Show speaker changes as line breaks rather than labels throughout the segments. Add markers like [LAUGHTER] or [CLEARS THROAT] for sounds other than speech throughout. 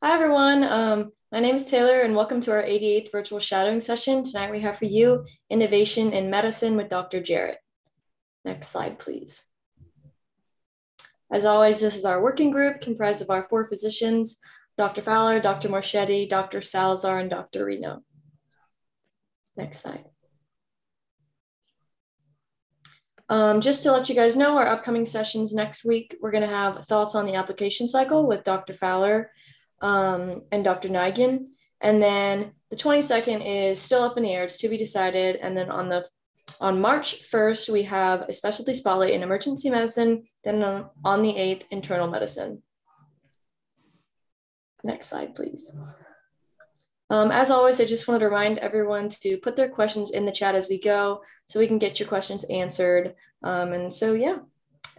Hi, everyone. Um, my name is Taylor, and welcome to our 88th virtual shadowing session. Tonight we have for you Innovation in Medicine with Dr. Jarrett. Next slide, please. As always, this is our working group comprised of our four physicians, Dr. Fowler, Dr. Marchetti, Dr. Salazar, and Dr. Reno. Next slide. Um, just to let you guys know, our upcoming sessions next week, we're going to have thoughts on the application cycle with Dr. Fowler um, and Dr. Nigan. And then the 22nd is still up in the air. It's to be decided. And then on the on March 1st, we have a specialty spotlight in emergency medicine. Then on, on the 8th, internal medicine. Next slide, please. Um, as always, I just wanted to remind everyone to put their questions in the chat as we go so we can get your questions answered. Um, and so, yeah,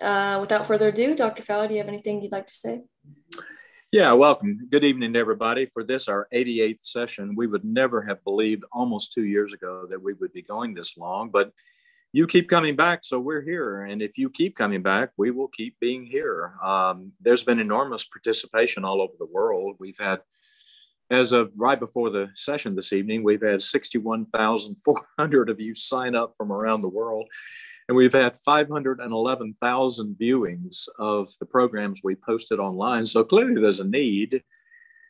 uh, without further ado, Dr. Fowler, do you have anything you'd like to say?
Yeah, welcome. Good evening, everybody. For this, our 88th session, we would never have believed almost two years ago that we would be going this long, but you keep coming back, so we're here. And if you keep coming back, we will keep being here. Um, there's been enormous participation all over the world. We've had as of right before the session this evening, we've had 61,400 of you sign up from around the world. And we've had 511,000 viewings of the programs we posted online. So clearly there's a need.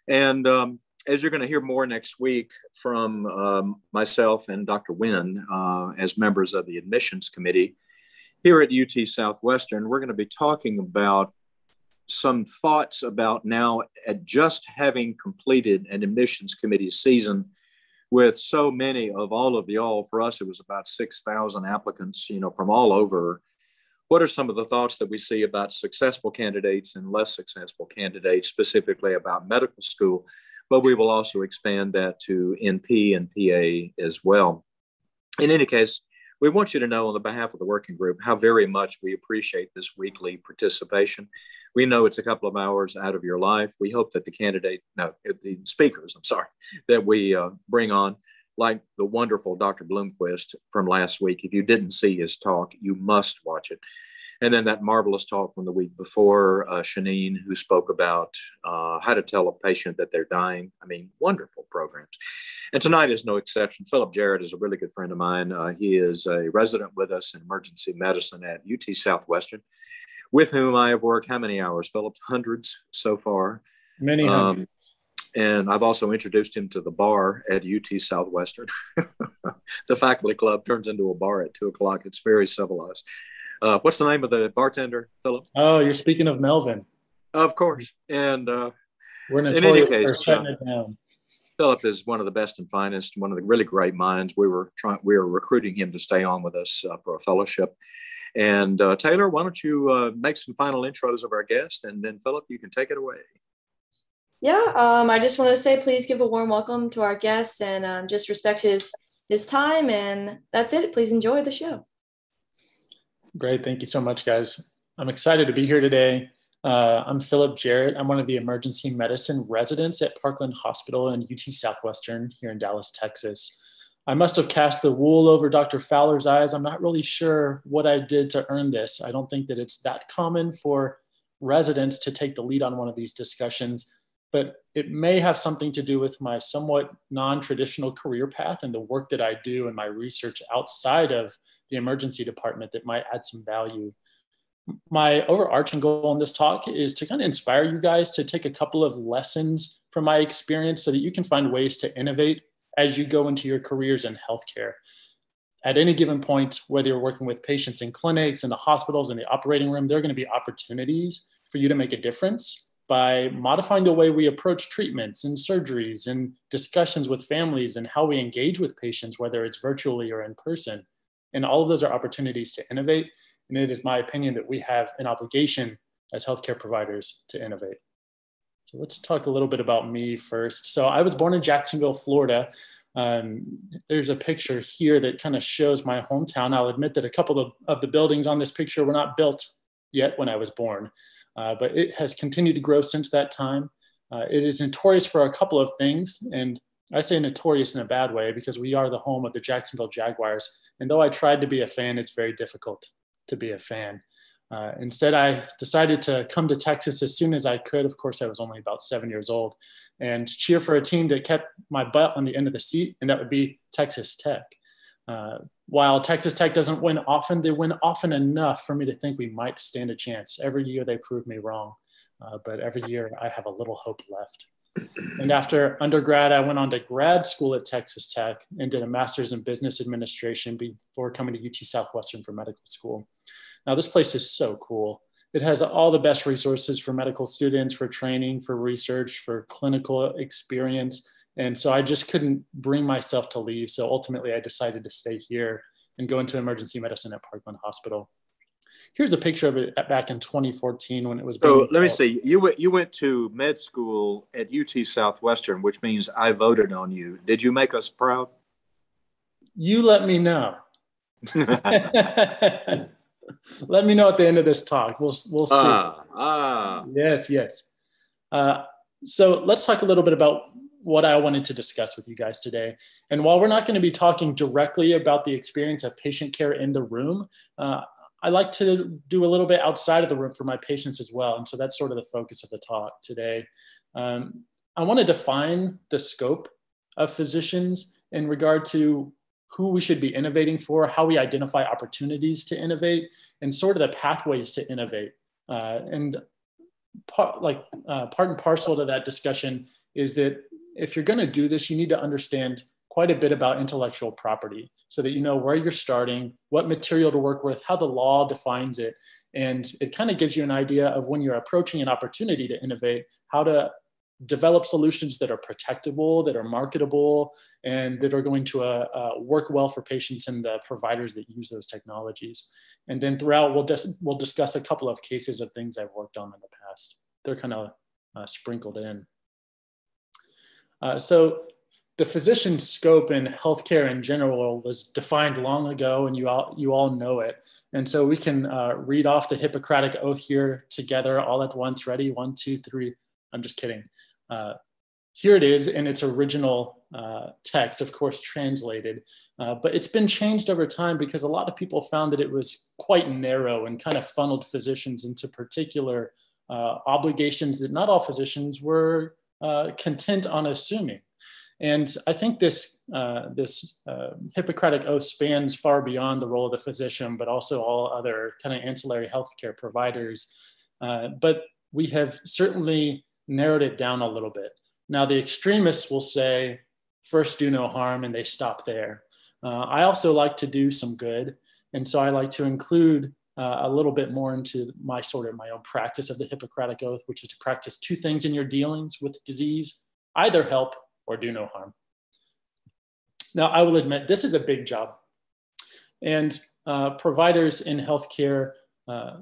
And um, as you're going to hear more next week from um, myself and Dr. Wynn uh, as members of the admissions committee here at UT Southwestern, we're going to be talking about some thoughts about now at just having completed an admissions committee season with so many of all of y'all. For us, it was about 6,000 applicants, you know, from all over. What are some of the thoughts that we see about successful candidates and less successful candidates, specifically about medical school? But we will also expand that to NP and PA as well. In any case, we want you to know on the behalf of the working group how very much we appreciate this weekly participation. We know it's a couple of hours out of your life. We hope that the candidate, no, the speakers, I'm sorry, that we uh, bring on, like the wonderful Dr. Bloomquist from last week. If you didn't see his talk, you must watch it. And then that marvelous talk from the week before, uh, Shanine, who spoke about uh, how to tell a patient that they're dying. I mean, wonderful programs. And tonight is no exception. Philip Jarrett is a really good friend of mine. Uh, he is a resident with us in emergency medicine at UT Southwestern with whom I have worked how many hours, Philip? Hundreds so far.
Many um, hundreds. Um,
and I've also introduced him to the bar at UT Southwestern. [LAUGHS] the faculty club turns into a bar at two o'clock. It's very civilized. Uh, what's the name of the bartender, Philip?
Oh, you're speaking of Melvin.
Of course. And uh,
we're in any case, shutting uh, it down.
Philip is one of the best and finest, one of the really great minds. We were trying, we were recruiting him to stay on with us uh, for a fellowship, and uh, Taylor, why don't you uh, make some final intros of our guest, and then Philip, you can take it away.
Yeah, um, I just want to say, please give a warm welcome to our guest, and um, just respect his his time. And that's it. Please enjoy the show.
Great, thank you so much, guys. I'm excited to be here today. Uh, I'm Philip Jarrett. I'm one of the emergency medicine residents at Parkland Hospital and UT Southwestern here in Dallas, Texas. I must have cast the wool over Dr. Fowler's eyes. I'm not really sure what I did to earn this. I don't think that it's that common for residents to take the lead on one of these discussions, but it may have something to do with my somewhat non traditional career path and the work that I do and my research outside of the emergency department that might add some value. My overarching goal in this talk is to kind of inspire you guys to take a couple of lessons from my experience so that you can find ways to innovate as you go into your careers in healthcare. At any given point, whether you're working with patients in clinics, in the hospitals, in the operating room, there are going to be opportunities for you to make a difference by modifying the way we approach treatments and surgeries and discussions with families and how we engage with patients, whether it's virtually or in person. And all of those are opportunities to innovate. And it is my opinion that we have an obligation as healthcare providers to innovate. So let's talk a little bit about me first. So I was born in Jacksonville, Florida. Um, there's a picture here that kind of shows my hometown. I'll admit that a couple of, of the buildings on this picture were not built yet when I was born, uh, but it has continued to grow since that time. Uh, it is notorious for a couple of things, and I say notorious in a bad way because we are the home of the Jacksonville Jaguars. And though I tried to be a fan, it's very difficult to be a fan. Uh, instead, I decided to come to Texas as soon as I could. Of course, I was only about seven years old, and cheer for a team that kept my butt on the end of the seat, and that would be Texas Tech. Uh, while Texas Tech doesn't win often, they win often enough for me to think we might stand a chance. Every year they prove me wrong, uh, but every year I have a little hope left. And after undergrad, I went on to grad school at Texas Tech and did a master's in business administration before coming to UT Southwestern for medical school. Now, this place is so cool. It has all the best resources for medical students, for training, for research, for clinical experience. And so I just couldn't bring myself to leave. So ultimately, I decided to stay here and go into emergency medicine at Parkland Hospital. Here's a picture of it back in 2014 when it was.
So let me see. You went you went to med school at UT Southwestern, which means I voted on you. Did you make us proud?
You let me know. [LAUGHS] [LAUGHS] Let me know at the end of this talk. We'll we'll see. Ah, ah. Yes, yes. Uh, so let's talk a little bit about what I wanted to discuss with you guys today. And while we're not going to be talking directly about the experience of patient care in the room, uh, I like to do a little bit outside of the room for my patients as well. And so that's sort of the focus of the talk today. Um, I want to define the scope of physicians in regard to who we should be innovating for, how we identify opportunities to innovate, and sort of the pathways to innovate. Uh, and part, like uh, part and parcel to that discussion is that if you're going to do this, you need to understand quite a bit about intellectual property so that you know where you're starting, what material to work with, how the law defines it. And it kind of gives you an idea of when you're approaching an opportunity to innovate, how to develop solutions that are protectable, that are marketable, and that are going to uh, uh, work well for patients and the providers that use those technologies. And then throughout, we'll, dis- we'll discuss a couple of cases of things I've worked on in the past. They're kind of uh, sprinkled in. Uh, so the physician scope in healthcare in general was defined long ago, and you all, you all know it. And so we can uh, read off the Hippocratic Oath here together all at once. Ready? One, two, three. I'm just kidding. Uh, here it is in its original uh, text, of course, translated, uh, but it's been changed over time because a lot of people found that it was quite narrow and kind of funneled physicians into particular uh, obligations that not all physicians were uh, content on assuming. And I think this, uh, this Hippocratic oath spans far beyond the role of the physician, but also all other kind of ancillary healthcare providers. but we have certainly narrowed it down a little bit. Now, the extremists will say, first do no harm, and they stop there. Uh, I also like to do some good. And so I like to include uh, a little bit more into my sort of my own practice of the Hippocratic Oath, which is to practice two things in your dealings with disease either help or do no harm. Now, I will admit this is a big job. And uh, providers in healthcare uh,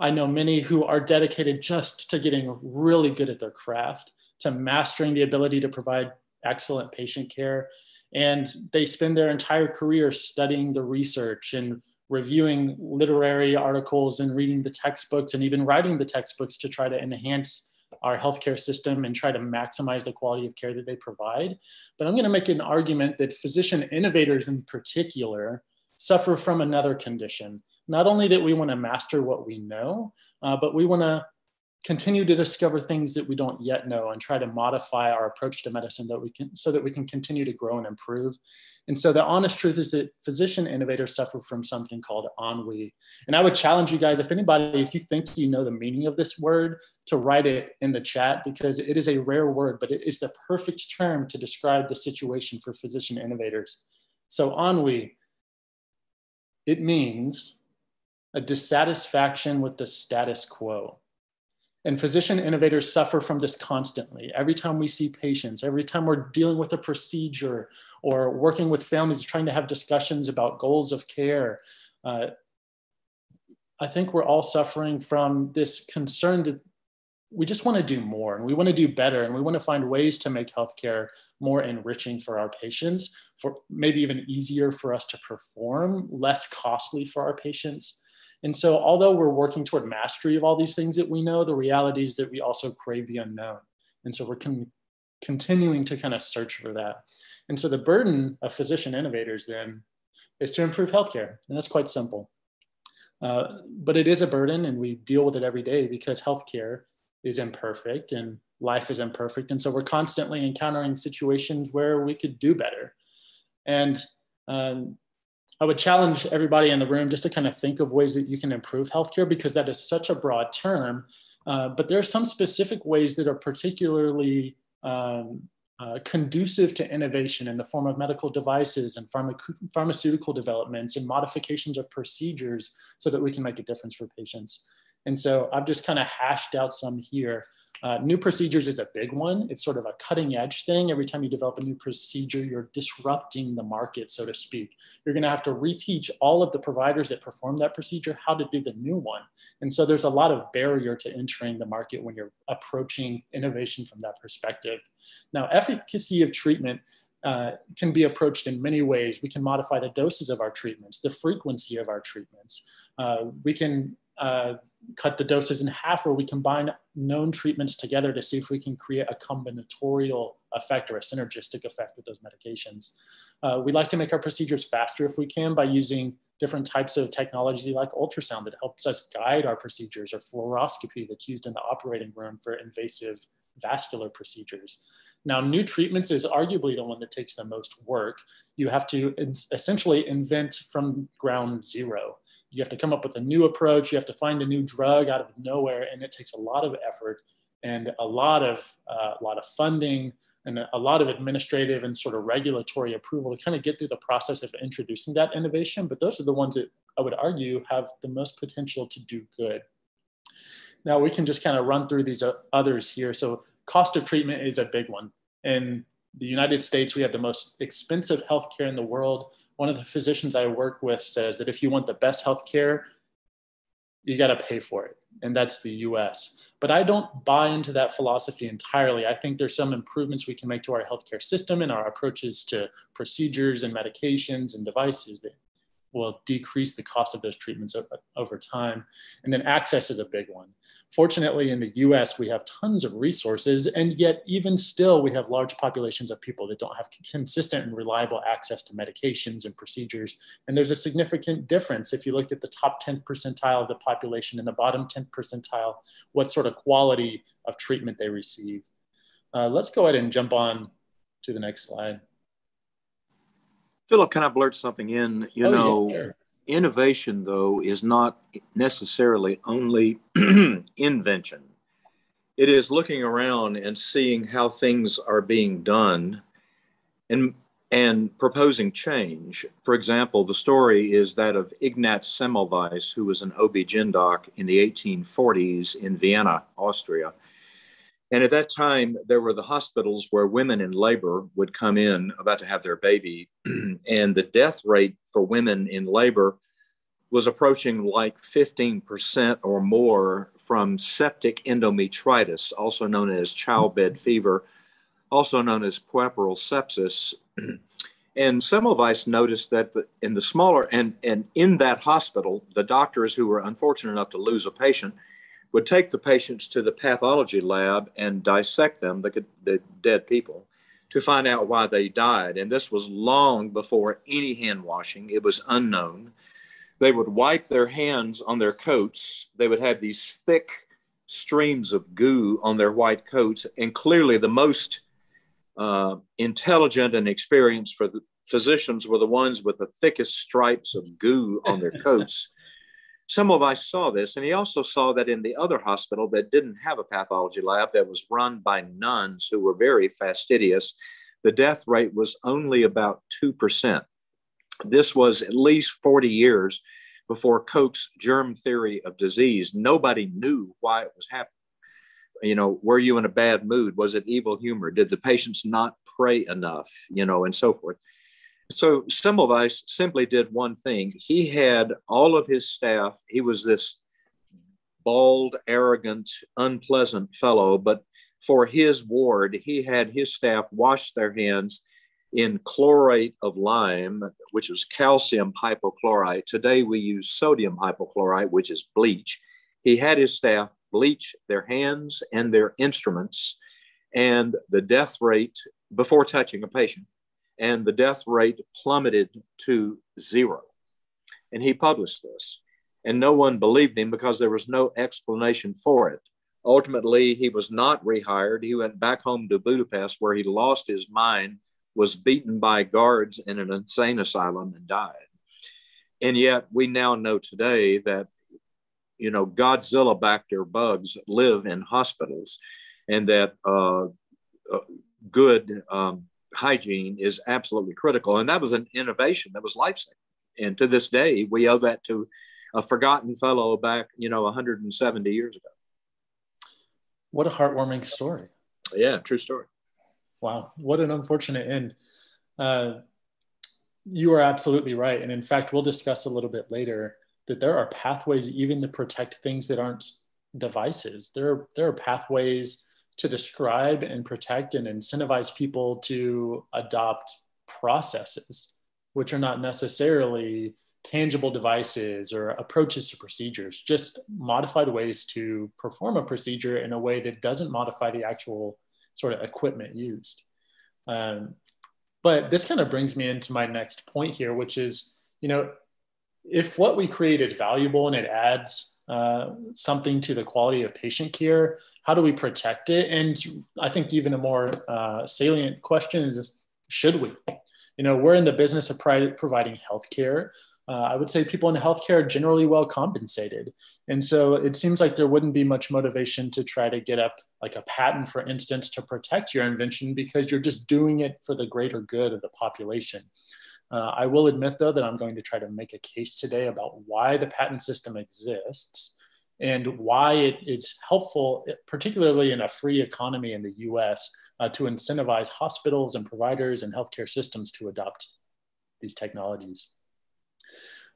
I know many who are dedicated just to getting really good at their craft, to mastering the ability to provide excellent patient care. And they spend their entire career studying the research and reviewing literary articles and reading the textbooks and even writing the textbooks to try to enhance our healthcare system and try to maximize the quality of care that they provide. But I'm going to make an argument that physician innovators in particular suffer from another condition not only that we want to master what we know, uh, but we want to continue to discover things that we don't yet know and try to modify our approach to medicine that we can so that we can continue to grow and improve. And so the honest truth is that physician innovators suffer from something called ennui. And i would challenge you guys if anybody if you think you know the meaning of this word to write it in the chat because it is a rare word but it is the perfect term to describe the situation for physician innovators. So ennui it means a dissatisfaction with the status quo. And physician innovators suffer from this constantly. Every time we see patients, every time we're dealing with a procedure or working with families, trying to have discussions about goals of care, uh, I think we're all suffering from this concern that we just want to do more and we want to do better and we want to find ways to make healthcare more enriching for our patients, for maybe even easier for us to perform, less costly for our patients. And so, although we're working toward mastery of all these things that we know, the reality is that we also crave the unknown. And so, we're con- continuing to kind of search for that. And so, the burden of physician innovators then is to improve healthcare. And that's quite simple. Uh, but it is a burden and we deal with it every day because healthcare is imperfect and life is imperfect. And so we're constantly encountering situations where we could do better. And um, I would challenge everybody in the room just to kind of think of ways that you can improve healthcare because that is such a broad term. Uh, but there are some specific ways that are particularly um, uh, conducive to innovation in the form of medical devices and pharmaceutical developments and modifications of procedures so that we can make a difference for patients. And so I've just kind of hashed out some here. Uh, new procedures is a big one. It's sort of a cutting edge thing. Every time you develop a new procedure, you're disrupting the market, so to speak. You're going to have to reteach all of the providers that perform that procedure how to do the new one. And so there's a lot of barrier to entering the market when you're approaching innovation from that perspective. Now, efficacy of treatment uh, can be approached in many ways. We can modify the doses of our treatments, the frequency of our treatments. Uh, we can uh, cut the doses in half or we combine known treatments together to see if we can create a combinatorial effect or a synergistic effect with those medications. Uh, we like to make our procedures faster if we can by using different types of technology like ultrasound that helps us guide our procedures or fluoroscopy that's used in the operating room for invasive vascular procedures. Now, new treatments is arguably the one that takes the most work. You have to essentially invent from ground zero you have to come up with a new approach. You have to find a new drug out of nowhere and it takes a lot of effort and a lot of uh, a lot of funding and a lot of administrative and sort of regulatory approval to kind of get through the process of introducing that innovation. But those are the ones that i would argue have the most potential to do good. Now we can just kind of run through these others here. So cost of treatment is a big one. In the united states we have the most expensive healthcare in the world one of the physicians I work with says that if you want the best healthcare, you got to pay for it. And that's the US. But I don't buy into that philosophy entirely. I think there's some improvements we can make to our healthcare system and our approaches to procedures and medications and devices that will decrease the cost of those treatments over time. And then access is a big one. Fortunately, in the US, we have tons of resources, and yet, even still, we have large populations of people that don't have consistent and reliable access to medications and procedures. And there's a significant difference if you look at the top 10th percentile of the population and the bottom 10th percentile, what sort of quality of treatment they receive. Uh, let's go ahead and jump on to the next slide.
Philip, can I blurt something in? You oh, know, yeah, sure. innovation, though, is not necessarily only [CLEARS THROAT] invention. It is looking around and seeing how things are being done and, and proposing change. For example, the story is that of Ignaz Semmelweis, who was an OB-GYN doc in the 1840s in Vienna, Austria and at that time, there were the hospitals where women in labor would come in about to have their baby. [CLEARS THROAT] and the death rate for women in labor was approaching like 15% or more from septic endometritis, also known as childbed fever, also known as puerperal sepsis. [CLEARS THROAT] and Semmelweis noticed that the, in the smaller, and, and in that hospital, the doctors who were unfortunate enough to lose a patient would take the patients to the pathology lab and dissect them, the, the dead people, to find out why they died. And this was long before any hand washing, it was unknown. They would wipe their hands on their coats. They would have these thick streams of goo on their white coats. And clearly, the most uh, intelligent and experienced for the physicians were the ones with the thickest stripes of goo on their [LAUGHS] coats. Semmelweis saw this, and he also saw that in the other hospital that didn't have a pathology lab that was run by nuns who were very fastidious, the death rate was only about 2%. This was at least 40 years before Koch's germ theory of disease. Nobody knew why it was happening. You know, were you in a bad mood? Was it evil humor? Did the patients not pray enough? You know, and so forth. So Semmelweis simply did one thing. He had all of his staff, he was this bald, arrogant, unpleasant fellow, but for his ward, he had his staff wash their hands in chlorate of lime, which is calcium hypochlorite. Today we use sodium hypochlorite, which is bleach. He had his staff bleach their hands and their instruments, and the death rate before touching a patient and the death rate plummeted to zero. And he published this. and no one believed him because there was no explanation for it. Ultimately, he was not rehired. He went back home to Budapest, where he lost his mind, was beaten by guards in an insane asylum, and died. And yet, we now know today that, you know, Godzilla bacter bugs live in hospitals, and that uh, uh, good um, hygiene is absolutely critical. And that was an innovation that was life saving. And to this day, we owe that to a forgotten fellow back, you know, 170 years ago.
What a heartwarming story.
Yeah, true story.
Wow, what an unfortunate end. Uh, you are absolutely right. And in fact, we'll discuss a little bit later that there are pathways even to protect things that aren't devices. There there are pathways to describe and protect and incentivize people to adopt processes, which are not necessarily tangible devices or approaches to procedures, just modified ways to perform a procedure in a way that doesn't modify the actual sort of equipment used. Um, but this kind of brings me into my next point here, which is, you know, if what we create is valuable and it adds uh, something to the quality of patient care, how do we protect it? And I think even a more uh, salient question is, should we? You know, we're in the business of providing healthcare uh, I would say people in healthcare are generally well compensated. And so it seems like there wouldn't be much motivation to try to get up like a patent, for instance, to protect your invention because you're just doing it for the greater good of the population. Uh, I will admit, though, that I'm going to try to make a case today about why the patent system exists and why it is helpful, particularly in a free economy in the US, uh, to incentivize hospitals and providers and healthcare systems to adopt these technologies.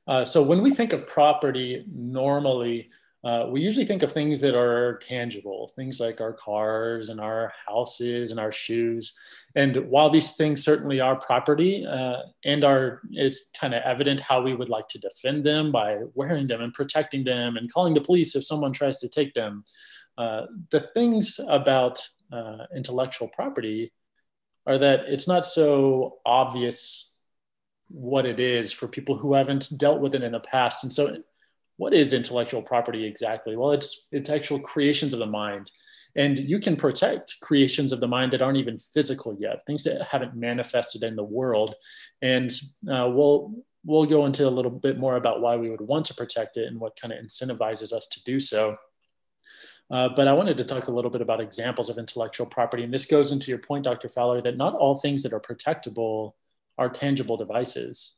Uh, so when we think of property normally, uh, we usually think of things that are tangible, things like our cars and our houses and our shoes. And while these things certainly are property uh, and are, it's kind of evident how we would like to defend them by wearing them and protecting them and calling the police if someone tries to take them. Uh, the things about uh, intellectual property are that it's not so obvious what it is for people who haven't dealt with it in the past. And so, what is intellectual property exactly? Well, it's it's actual creations of the mind, and you can protect creations of the mind that aren't even physical yet, things that haven't manifested in the world. And uh, we'll we'll go into a little bit more about why we would want to protect it and what kind of incentivizes us to do so. Uh, but I wanted to talk a little bit about examples of intellectual property. And this goes into your point, Dr. Fowler, that not all things that are protectable are tangible devices.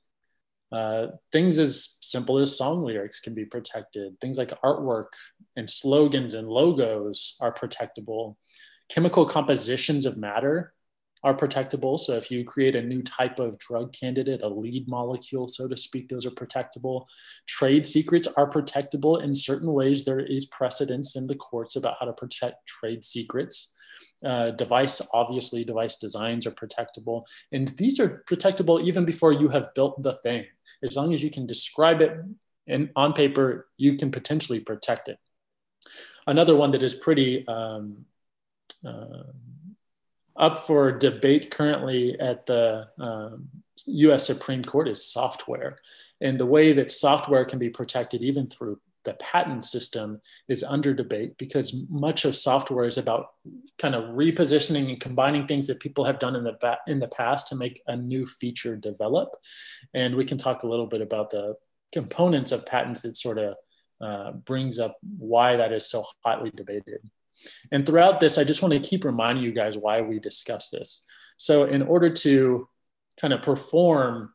Uh, things as simple as song lyrics can be protected. Things like artwork and slogans and logos are protectable. Chemical compositions of matter are protectable. So if you create a new type of drug candidate, a lead molecule, so to speak, those are protectable. Trade secrets are protectable in certain ways. There is precedence in the courts about how to protect trade secrets. Uh, device, obviously, device designs are protectable. And these are protectable even before you have built the thing. As long as you can describe it and on paper, you can potentially protect it. Another one that is pretty um, uh, up for debate currently at the um, US Supreme Court is software. And the way that software can be protected, even through the patent system is under debate because much of software is about kind of repositioning and combining things that people have done in the ba- in the past to make a new feature develop. And we can talk a little bit about the components of patents that sort of uh, brings up why that is so hotly debated. And throughout this i just want to keep reminding you guys why we discuss this. So in order to kind of perform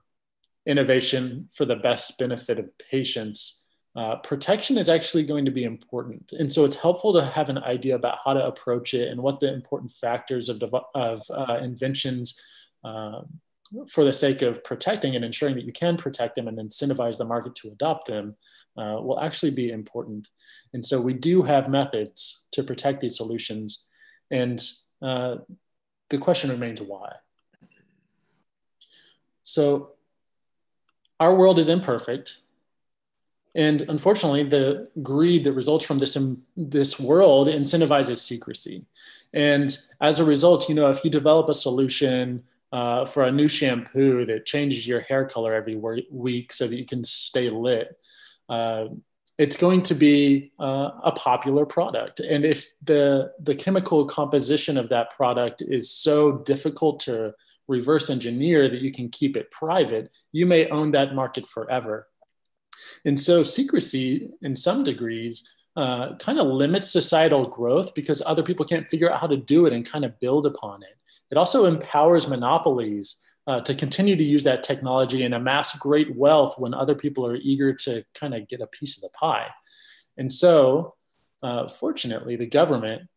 innovation for the best benefit of patients uh, protection is actually going to be important. And so it's helpful to have an idea about how to approach it and what the important factors of, of uh, inventions uh, for the sake of protecting and ensuring that you can protect them and incentivize the market to adopt them uh, will actually be important. And so we do have methods to protect these solutions. And uh, the question remains why? So our world is imperfect and unfortunately, the greed that results from this, this world incentivizes secrecy. And as a result, you know, if you develop a solution uh, for a new shampoo that changes your hair color every week so that you can stay lit, uh, it's going to be uh, a popular product. And if the, the chemical composition of that product is so difficult to reverse engineer that you can keep it private, you may own that market forever. And so secrecy, in some degrees, uh, kind of limits societal growth because other people can't figure out how to do it and kind of build upon it. It also empowers monopolies uh, to continue to use that technology and amass great wealth when other people are eager to kind of get a piece of the pie. And so, uh, fortunately, the government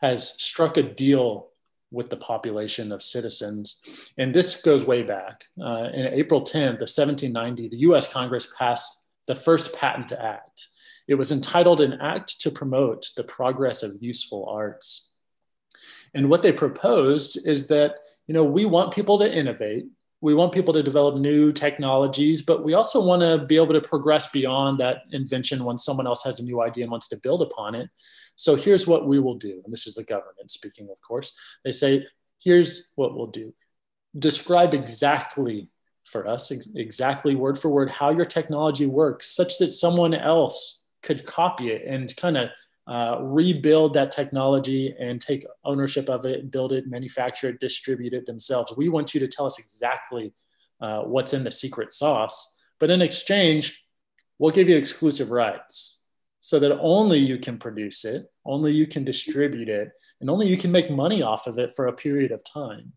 has struck a deal with the population of citizens. And this goes way back. Uh, in April 10th of 1790, the US Congress passed the first Patent Act. It was entitled An Act to Promote the Progress of Useful Arts. And what they proposed is that, you know, we want people to innovate. We want people to develop new technologies, but we also want to be able to progress beyond that invention when someone else has a new idea and wants to build upon it. So here's what we will do. And this is the government speaking, of course. They say, here's what we'll do. Describe exactly for us, ex- exactly word for word, how your technology works, such that someone else could copy it and kind of uh, rebuild that technology and take ownership of it, build it, manufacture it, distribute it themselves. We want you to tell us exactly uh, what's in the secret sauce. But in exchange, we'll give you exclusive rights so that only you can produce it, only you can distribute it, and only you can make money off of it for a period of time.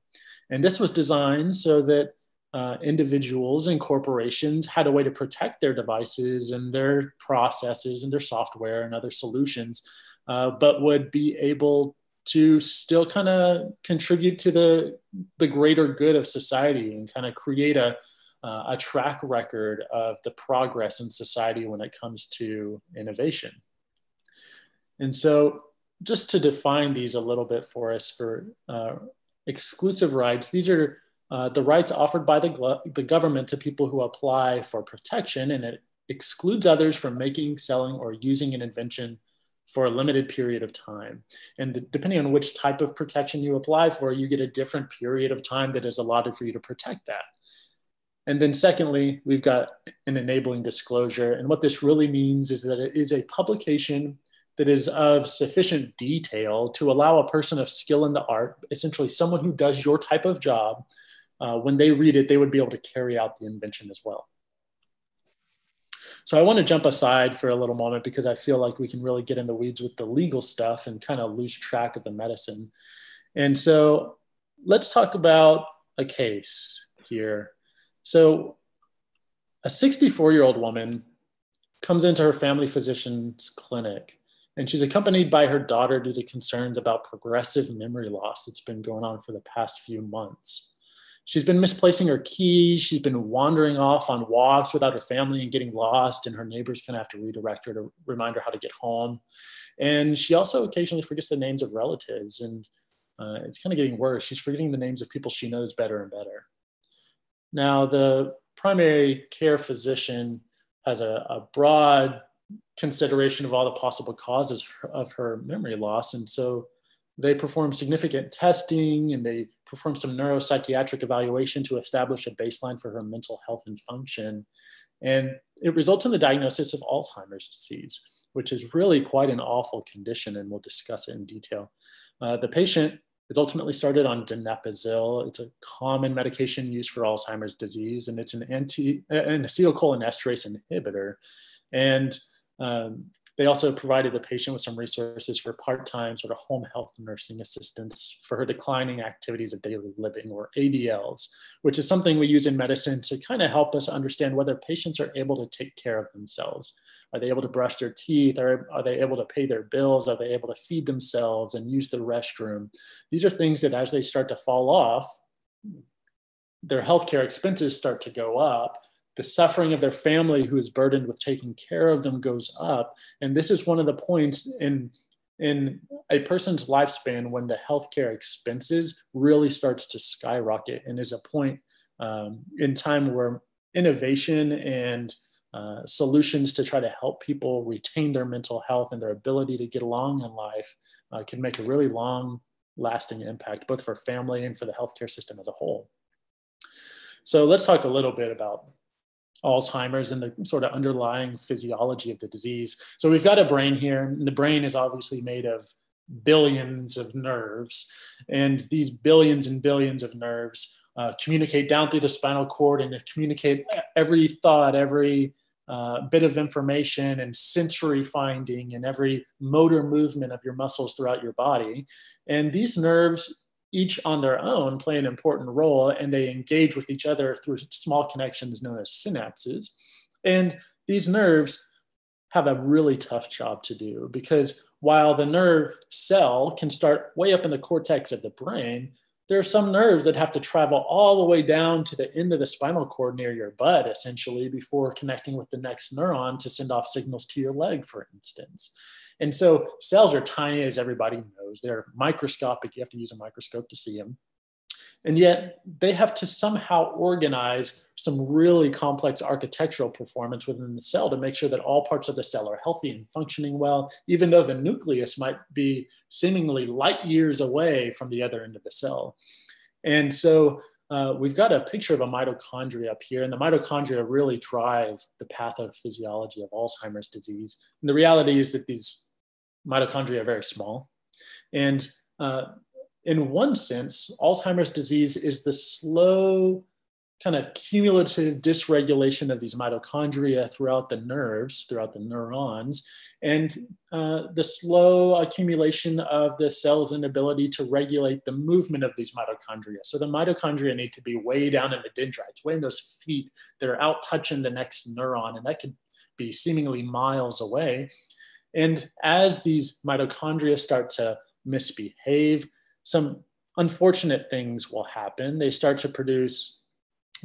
And this was designed so that uh, individuals and corporations had a way to protect their devices and their processes and their software and other solutions, uh, but would be able to still kind of contribute to the, the greater good of society and kind of create a, uh, a track record of the progress in society when it comes to innovation. And so, just to define these a little bit for us for uh, exclusive rights, these are uh, the rights offered by the, the government to people who apply for protection, and it excludes others from making, selling, or using an invention for a limited period of time. And depending on which type of protection you apply for, you get a different period of time that is allotted for you to protect that. And then secondly, we've got an enabling disclosure. And what this really means is that it is a publication that is of sufficient detail to allow a person of skill in the art, essentially someone who does your type of job, uh, when they read it, they would be able to carry out the invention as well. So I want to jump aside for a little moment because I feel like we can really get in the weeds with the legal stuff and kind of lose track of the medicine. And so let's talk about a case here. So a 64 year old woman comes into her family physician's clinic and she's accompanied by her daughter due to concerns about progressive memory loss that's been going on for the past few months she's been misplacing her keys. She's been wandering off on walks without her family and getting lost, and her neighbors kind of have to redirect her to remind her how to get home. And she also occasionally forgets the names of relatives, and uh, it's kind of getting worse. She's forgetting the names of people she knows better and better. Now, the primary care physician has a, a broad consideration of all the possible causes of her memory loss, and so they perform significant testing and they perform some neuropsychiatric evaluation to establish a baseline for her mental health and function. And it results in the diagnosis of Alzheimer's disease, which is really quite an awful condition, and we'll discuss it in detail. Uh, the patient is ultimately started on donepezil. It's a common medication used for Alzheimer's disease, and it's an anti an acetylcholinesterase inhibitor. And um, they also provided the patient with some resources for part-time sort of home health nursing assistance for her declining activities of daily living or ADLs, which is something we use in medicine to kind of help us understand whether patients are able to take care of themselves. Are they able to brush their teeth? Are, are they able to pay their bills? Are they able to feed themselves and use the restroom? These are things that as they start to fall off, their healthcare expenses start to go up the suffering of their family who is burdened with taking care of them goes up. And this is one of the points in in a person's lifespan when the healthcare expenses really starts to skyrocket and is a point um, in time where innovation and uh, solutions to try to help people retain their mental health and their ability to get along in life uh, can make a really long lasting impact both for family and for the healthcare system as a whole. So let's talk a little bit about Alzheimer's and the sort of underlying physiology of the disease. So we've got a brain here, and the brain is obviously made of billions of nerves. And these billions and billions of nerves uh, communicate down through the spinal cord and communicate every thought, every uh, bit of information and sensory finding and every motor movement of your muscles throughout your body. And these nerves, each on their own, play an important role and they engage with each other through small connections known as synapses. And these nerves have a really tough job to do because while the nerve cell can start way up in the cortex of the brain, there are some nerves that have to travel all the way down to the end of the spinal cord near your butt, essentially, before connecting with the next neuron to send off signals to your leg, for instance. And so cells are tiny, as everybody knows. They're microscopic. You have to use a microscope to see them. And yet they have to somehow organize some really complex architectural performance within the cell to make sure that all parts of the cell are healthy and functioning well, even though the nucleus might be seemingly light years away from the other end of the cell. And so uh, we've got a picture of a mitochondria up here, and the mitochondria really drive the pathophysiology of Alzheimer's disease. And the reality is that these mitochondria are very small. And uh, in one sense, Alzheimer's disease is the slow kind of cumulative dysregulation of these mitochondria throughout the nerves, throughout the neurons, and uh, the slow accumulation of the cell's inability to regulate the movement of these mitochondria. So the mitochondria need to be way down in the dendrites, way in those feet that are out touching the next neuron, and that could be seemingly miles away. And as these mitochondria start to misbehave, some unfortunate things will happen. They start to produce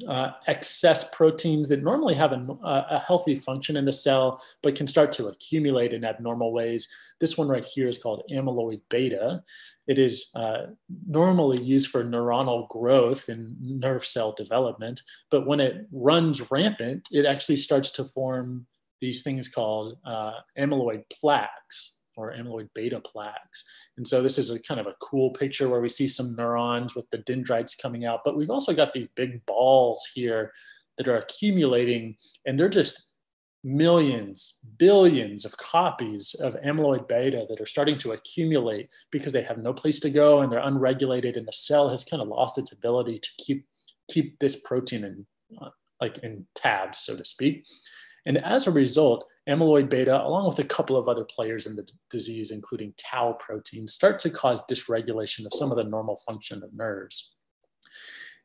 uh, excess proteins that normally have a, a, healthy function in the cell, but can start to accumulate in abnormal ways. This one right here is called amyloid beta. It is uh, normally used for neuronal growth and nerve cell development, but when it runs rampant, it actually starts to form these things called uh, amyloid plaques or amyloid beta plaques. And so this is a kind of a cool picture where we see some neurons with the dendrites coming out, but we've also got these big balls here that are accumulating and they're just millions, billions of copies of amyloid beta that are starting to accumulate because they have no place to go and they're unregulated and the cell has kind of lost its ability to keep keep this protein in uh, like in tabs, so to speak. And as a result, amyloid beta, along with a couple of other players in the disease, including tau protein, start to cause dysregulation of some of the normal function of nerves.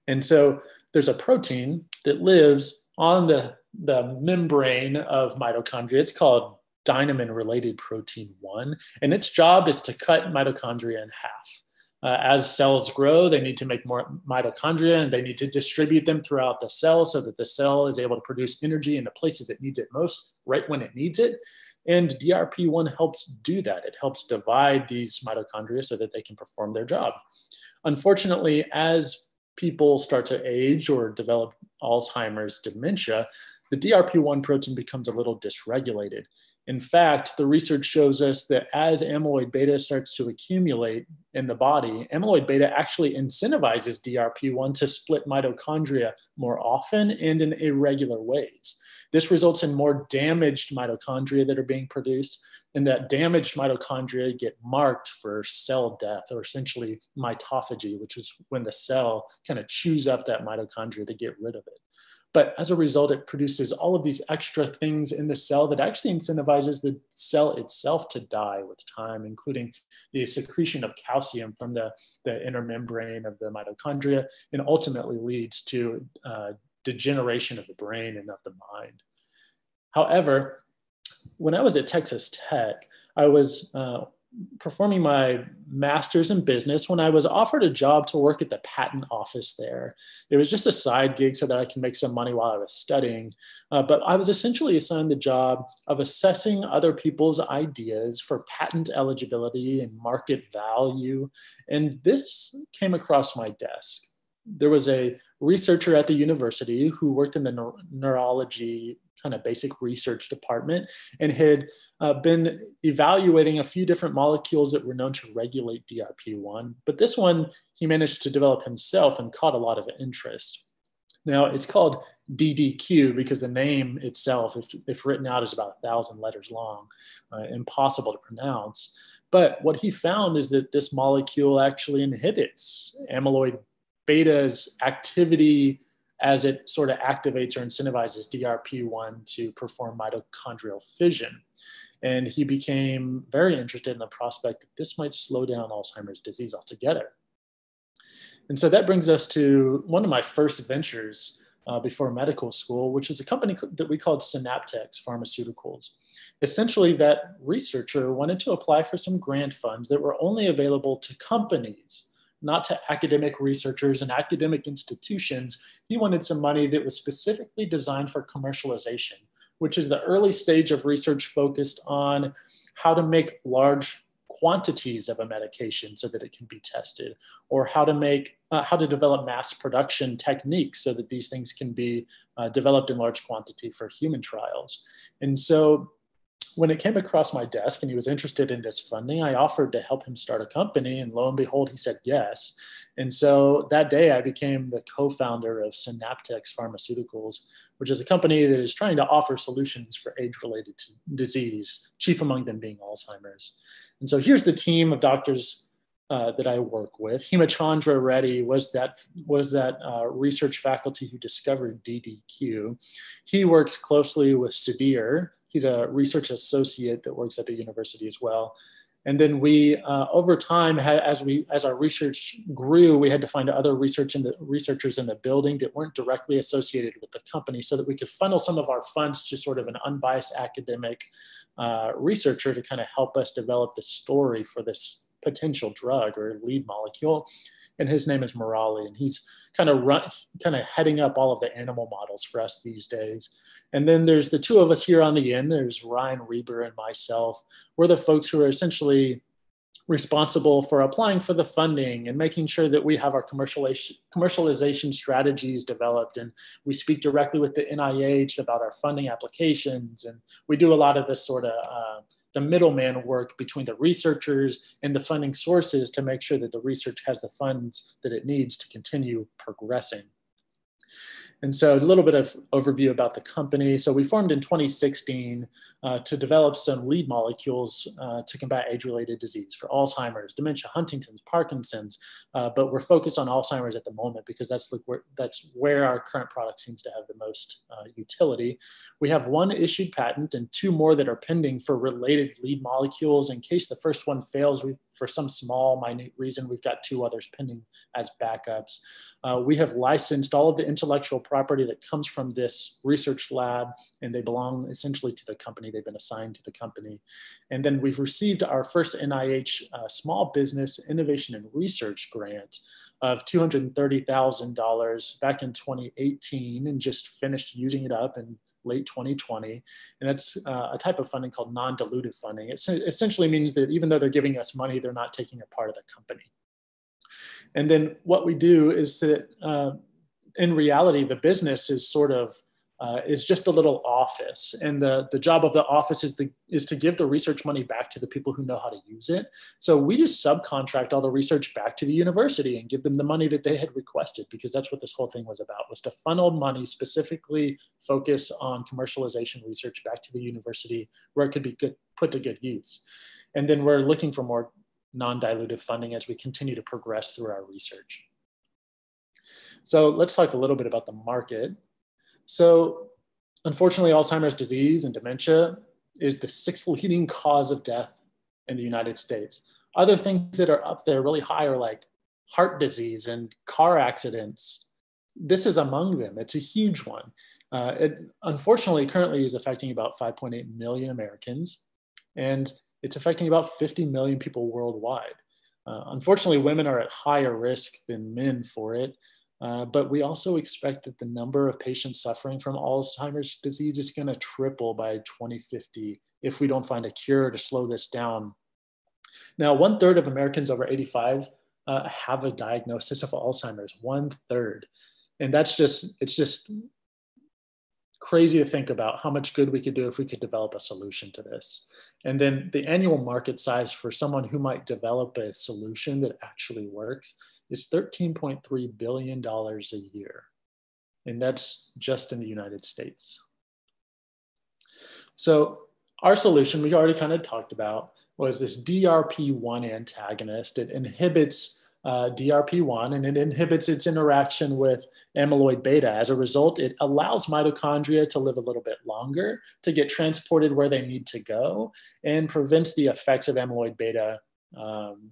And so there's a protein that lives on the, the membrane of mitochondria. It's called dynamin related protein 1, and its job is to cut mitochondria in half. Uh, as cells grow, they need to make more mitochondria and they need to distribute them throughout the cell so that the cell is able to produce energy in the places it needs it most, right when it needs it. And DRP1 helps do that. It helps divide these mitochondria so that they can perform their job. Unfortunately, as people start to age or develop Alzheimer's dementia, the DRP1 protein becomes a little dysregulated. In fact, the research shows us that as amyloid beta starts to accumulate in the body, amyloid beta actually incentivizes DRP1 to split mitochondria more often and in irregular ways. This results in more damaged mitochondria that are being produced, and that damaged mitochondria get marked for cell death or essentially mitophagy, which is when the cell kind of chews up that mitochondria to get rid of it. But as a result, it produces all of these extra things in the cell that actually incentivizes the cell itself to die with time, including the secretion of calcium from the, the inner membrane of the mitochondria, and ultimately leads to uh, degeneration of the brain and of the mind. However, when I was at Texas Tech, I was uh, performing my master's in business when I was offered a job to work at the patent office there. It was just a side gig so that I can make some money while I was studying. Uh, but I was essentially assigned the job of assessing other people's ideas for patent eligibility and market value. And this came across my desk. There was a researcher at the university who worked in the neurology kind of basic research department and had uh, been evaluating a few different molecules that were known to regulate DRP1. But this one he managed to develop himself and caught a lot of interest. Now it's called DDQ because the name itself, if, if written out, is about a thousand letters long, uh, impossible to pronounce. But what he found is that this molecule actually inhibits amyloid beta's activity as it sort of activates or incentivizes DRP1 to perform mitochondrial fission. And he became very interested in the prospect that this might slow down Alzheimer's disease altogether. And so that brings us to one of my first ventures uh, before medical school, which is a company that we called Synaptex Pharmaceuticals. Essentially, that researcher wanted to apply for some grant funds that were only available to companies, not to academic researchers and academic institutions. He wanted some money that was specifically designed for commercialization, which is the early stage of research focused on how to make large quantities of a medication so that it can be tested or how to make uh, how to develop mass production techniques so that these things can be uh, developed in large quantity for human trials and so when it came across my desk and he was interested in this funding, I offered to help him start a company. And lo and behold, he said yes. And so that day, I became the co founder of Synaptex Pharmaceuticals, which is a company that is trying to offer solutions for age related disease, chief among them being Alzheimer's. And so here's the team of doctors uh, that I work with. Hemachandra Reddy was that was that uh, research faculty who discovered DDQ. He works closely with Sudhir, he's a research associate that works at the university as well. And then we, uh, over time, had, as we as our research grew, we had to find other research in the researchers in the building that weren't directly associated with the company, so that we could funnel some of our funds to sort of an unbiased academic uh, researcher to kind of help us develop the story for this potential drug or lead molecule. And his name is Murali, and he's kind of run, kind of heading up all of the animal models for us these days. And then there's the two of us here on the end. There's Ryan Reber and myself. We're the folks who are essentially responsible for applying for the funding and making sure that we have our commercialization, commercialization strategies developed. And we speak directly with the NIH about our funding applications. And we do a lot of this sort of uh, the middleman work between the researchers and the funding sources to make sure that the research has the funds that it needs to continue progressing. And so a little bit of overview about the company. So we formed in 2016 uh, to develop some lead molecules uh, to combat age-related disease for Alzheimer's, dementia, Huntington's, Parkinson's, uh, but we're focused on Alzheimer's at the moment because that's, the, where, that's where our current product seems to have the most uh, utility. We have one issued patent and two more that are pending for related lead molecules. In case the first one fails, we for some small, minute reason, we've got two others pending as backups. Uh, we have licensed all of the intellectual property that comes from this research lab, and they belong essentially to the company. They've been assigned to the company. And then we've received our first NIH uh, Small Business Innovation and Research Grant of $230,000 back in 2018 and just finished using it up in late 2020. And that's uh, a type of funding called non-dilutive funding. It essentially means that even though they're giving us money, they're not taking a part of the company. And then what we do is that uh, in reality, the business is sort of uh, is just a little office. And the, the job of the office is, the, is to give the research money back to the people who know how to use it. So we just subcontract all the research back to the university and give them the money that they had requested because that's what this whole thing was about, was to funnel money specifically focus on commercialization research back to the university where it could be good, put to good use. And then we're looking for more non-dilutive funding as we continue to progress through our research. So let's talk a little bit about the market. So unfortunately, Alzheimer's disease and dementia is the sixth leading cause of death in the United States. Other things that are up there really high are like heart disease and car accidents. This is among them. It's a huge one. Uh, it unfortunately currently is affecting about 5.8 million Americans. And it's affecting about 50 million people worldwide. Uh, unfortunately, women are at higher risk than men for it, uh, but we also expect that the number of patients suffering from Alzheimer's disease is going to triple by 2050 if we don't find a cure to slow this down. Now, one third of Americans over 85 uh, have a diagnosis of Alzheimer's, one third. And that's just, it's just crazy to think about how much good we could do if we could develop a solution to this. And then the annual market size for someone who might develop a solution that actually works is $13.3 billion a year. And that's just in the United States. So our solution, we already kind of talked about, was this DRP1 antagonist. It inhibits uh, DRP1 and it inhibits its interaction with amyloid beta. As a result, it allows mitochondria to live a little bit longer, to get transported where they need to go, and prevents the effects of amyloid beta um,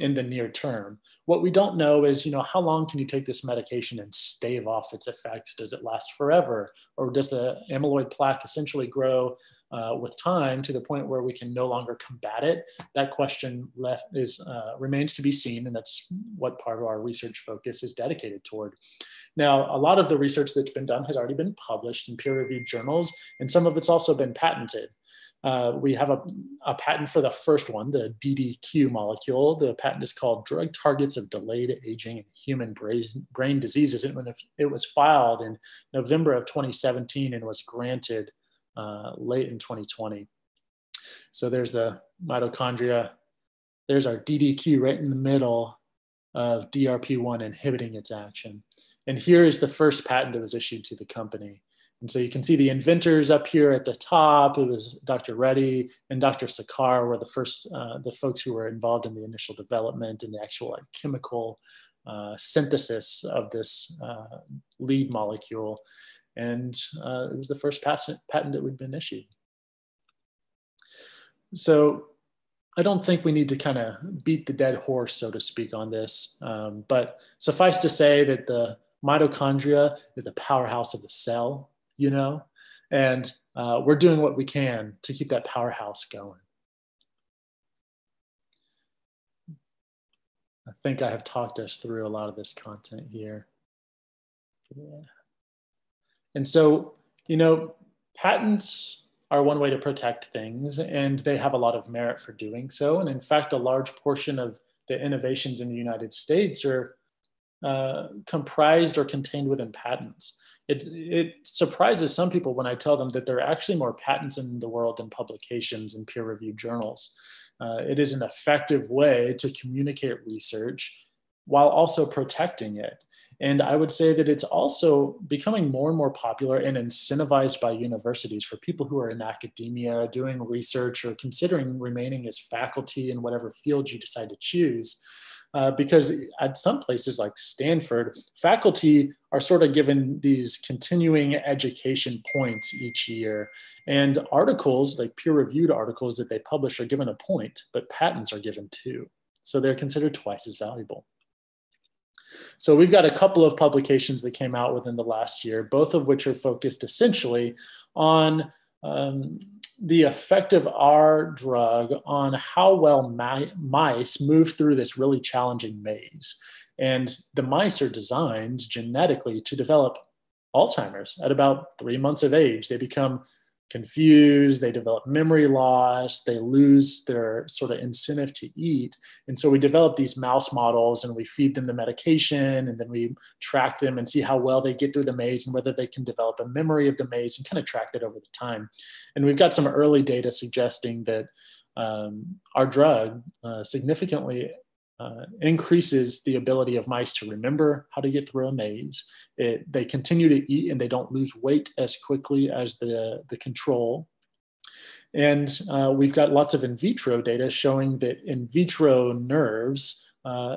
in the near term. What we don't know is, you know, how long can you take this medication and stave off its effects? Does it last forever? Or does the amyloid plaque essentially grow uh, with time to the point where we can no longer combat it? That question left is uh, remains to be seen, and that's what part of our research focus is dedicated toward. Now, a lot of the research that's been done has already been published in peer-reviewed journals, and some of it's also been patented. Uh, we have a, a, patent for the first one, the DDQ molecule. The patent is called Drug Targets of Delayed Aging in Human Brain, Diseases. It was filed in November of 2017 and was granted uh, late in 2020. So there's the mitochondria. There's our DDQ right in the middle of DRP1 inhibiting its action. And here is the first patent that was issued to the company. And so you can see the inventors up here at the top. It was Dr. Reddy and Dr. Sakar were the first, uh, the folks who were involved in the initial development and the actual like, chemical uh, synthesis of this uh, lead molecule. And uh, it was the first patent, patent that would been issued. So I don't think we need to kind of beat the dead horse, so to speak, on this. Um, but suffice to say that the mitochondria is the powerhouse of the cell you know? And uh, we're doing what we can to keep that powerhouse going. I think I have talked us through a lot of this content here. Yeah. And so, you know, patents are one way to protect things, and they have a lot of merit for doing so. And in fact, a large portion of the innovations in the United States are uh, comprised or contained within patents it, it surprises some people when I tell them that there are actually more patents in the world than publications in peer reviewed journals. Uh, it is an effective way to communicate research while also protecting it. And I would say that it's also becoming more and more popular and incentivized by universities for people who are in academia doing research or considering remaining as faculty in whatever field you decide to choose. Uh, because at some places like Stanford, faculty are sort of given these continuing education points each year. And articles, like peer reviewed articles that they publish, are given a point, but patents are given two. So they're considered twice as valuable. So we've got a couple of publications that came out within the last year, both of which are focused essentially on um, the effect of our drug on how well mi- mice move through this really challenging maze. And the mice are designed genetically to develop Alzheimer's at about three months of age. They become confused, they develop memory loss, they lose their sort of incentive to eat. And so we develop these mouse models and we feed them the medication and then we track them and see how well they get through the maze and whether they can develop a memory of the maze and kind of track that over the time. And we've got some early data suggesting that um, our drug uh, significantly uh, increases the ability of mice to remember how to get through a maze. It, they continue to eat and they don't lose weight as quickly as the, the control. And uh, we've got lots of in vitro data showing that in vitro nerves uh,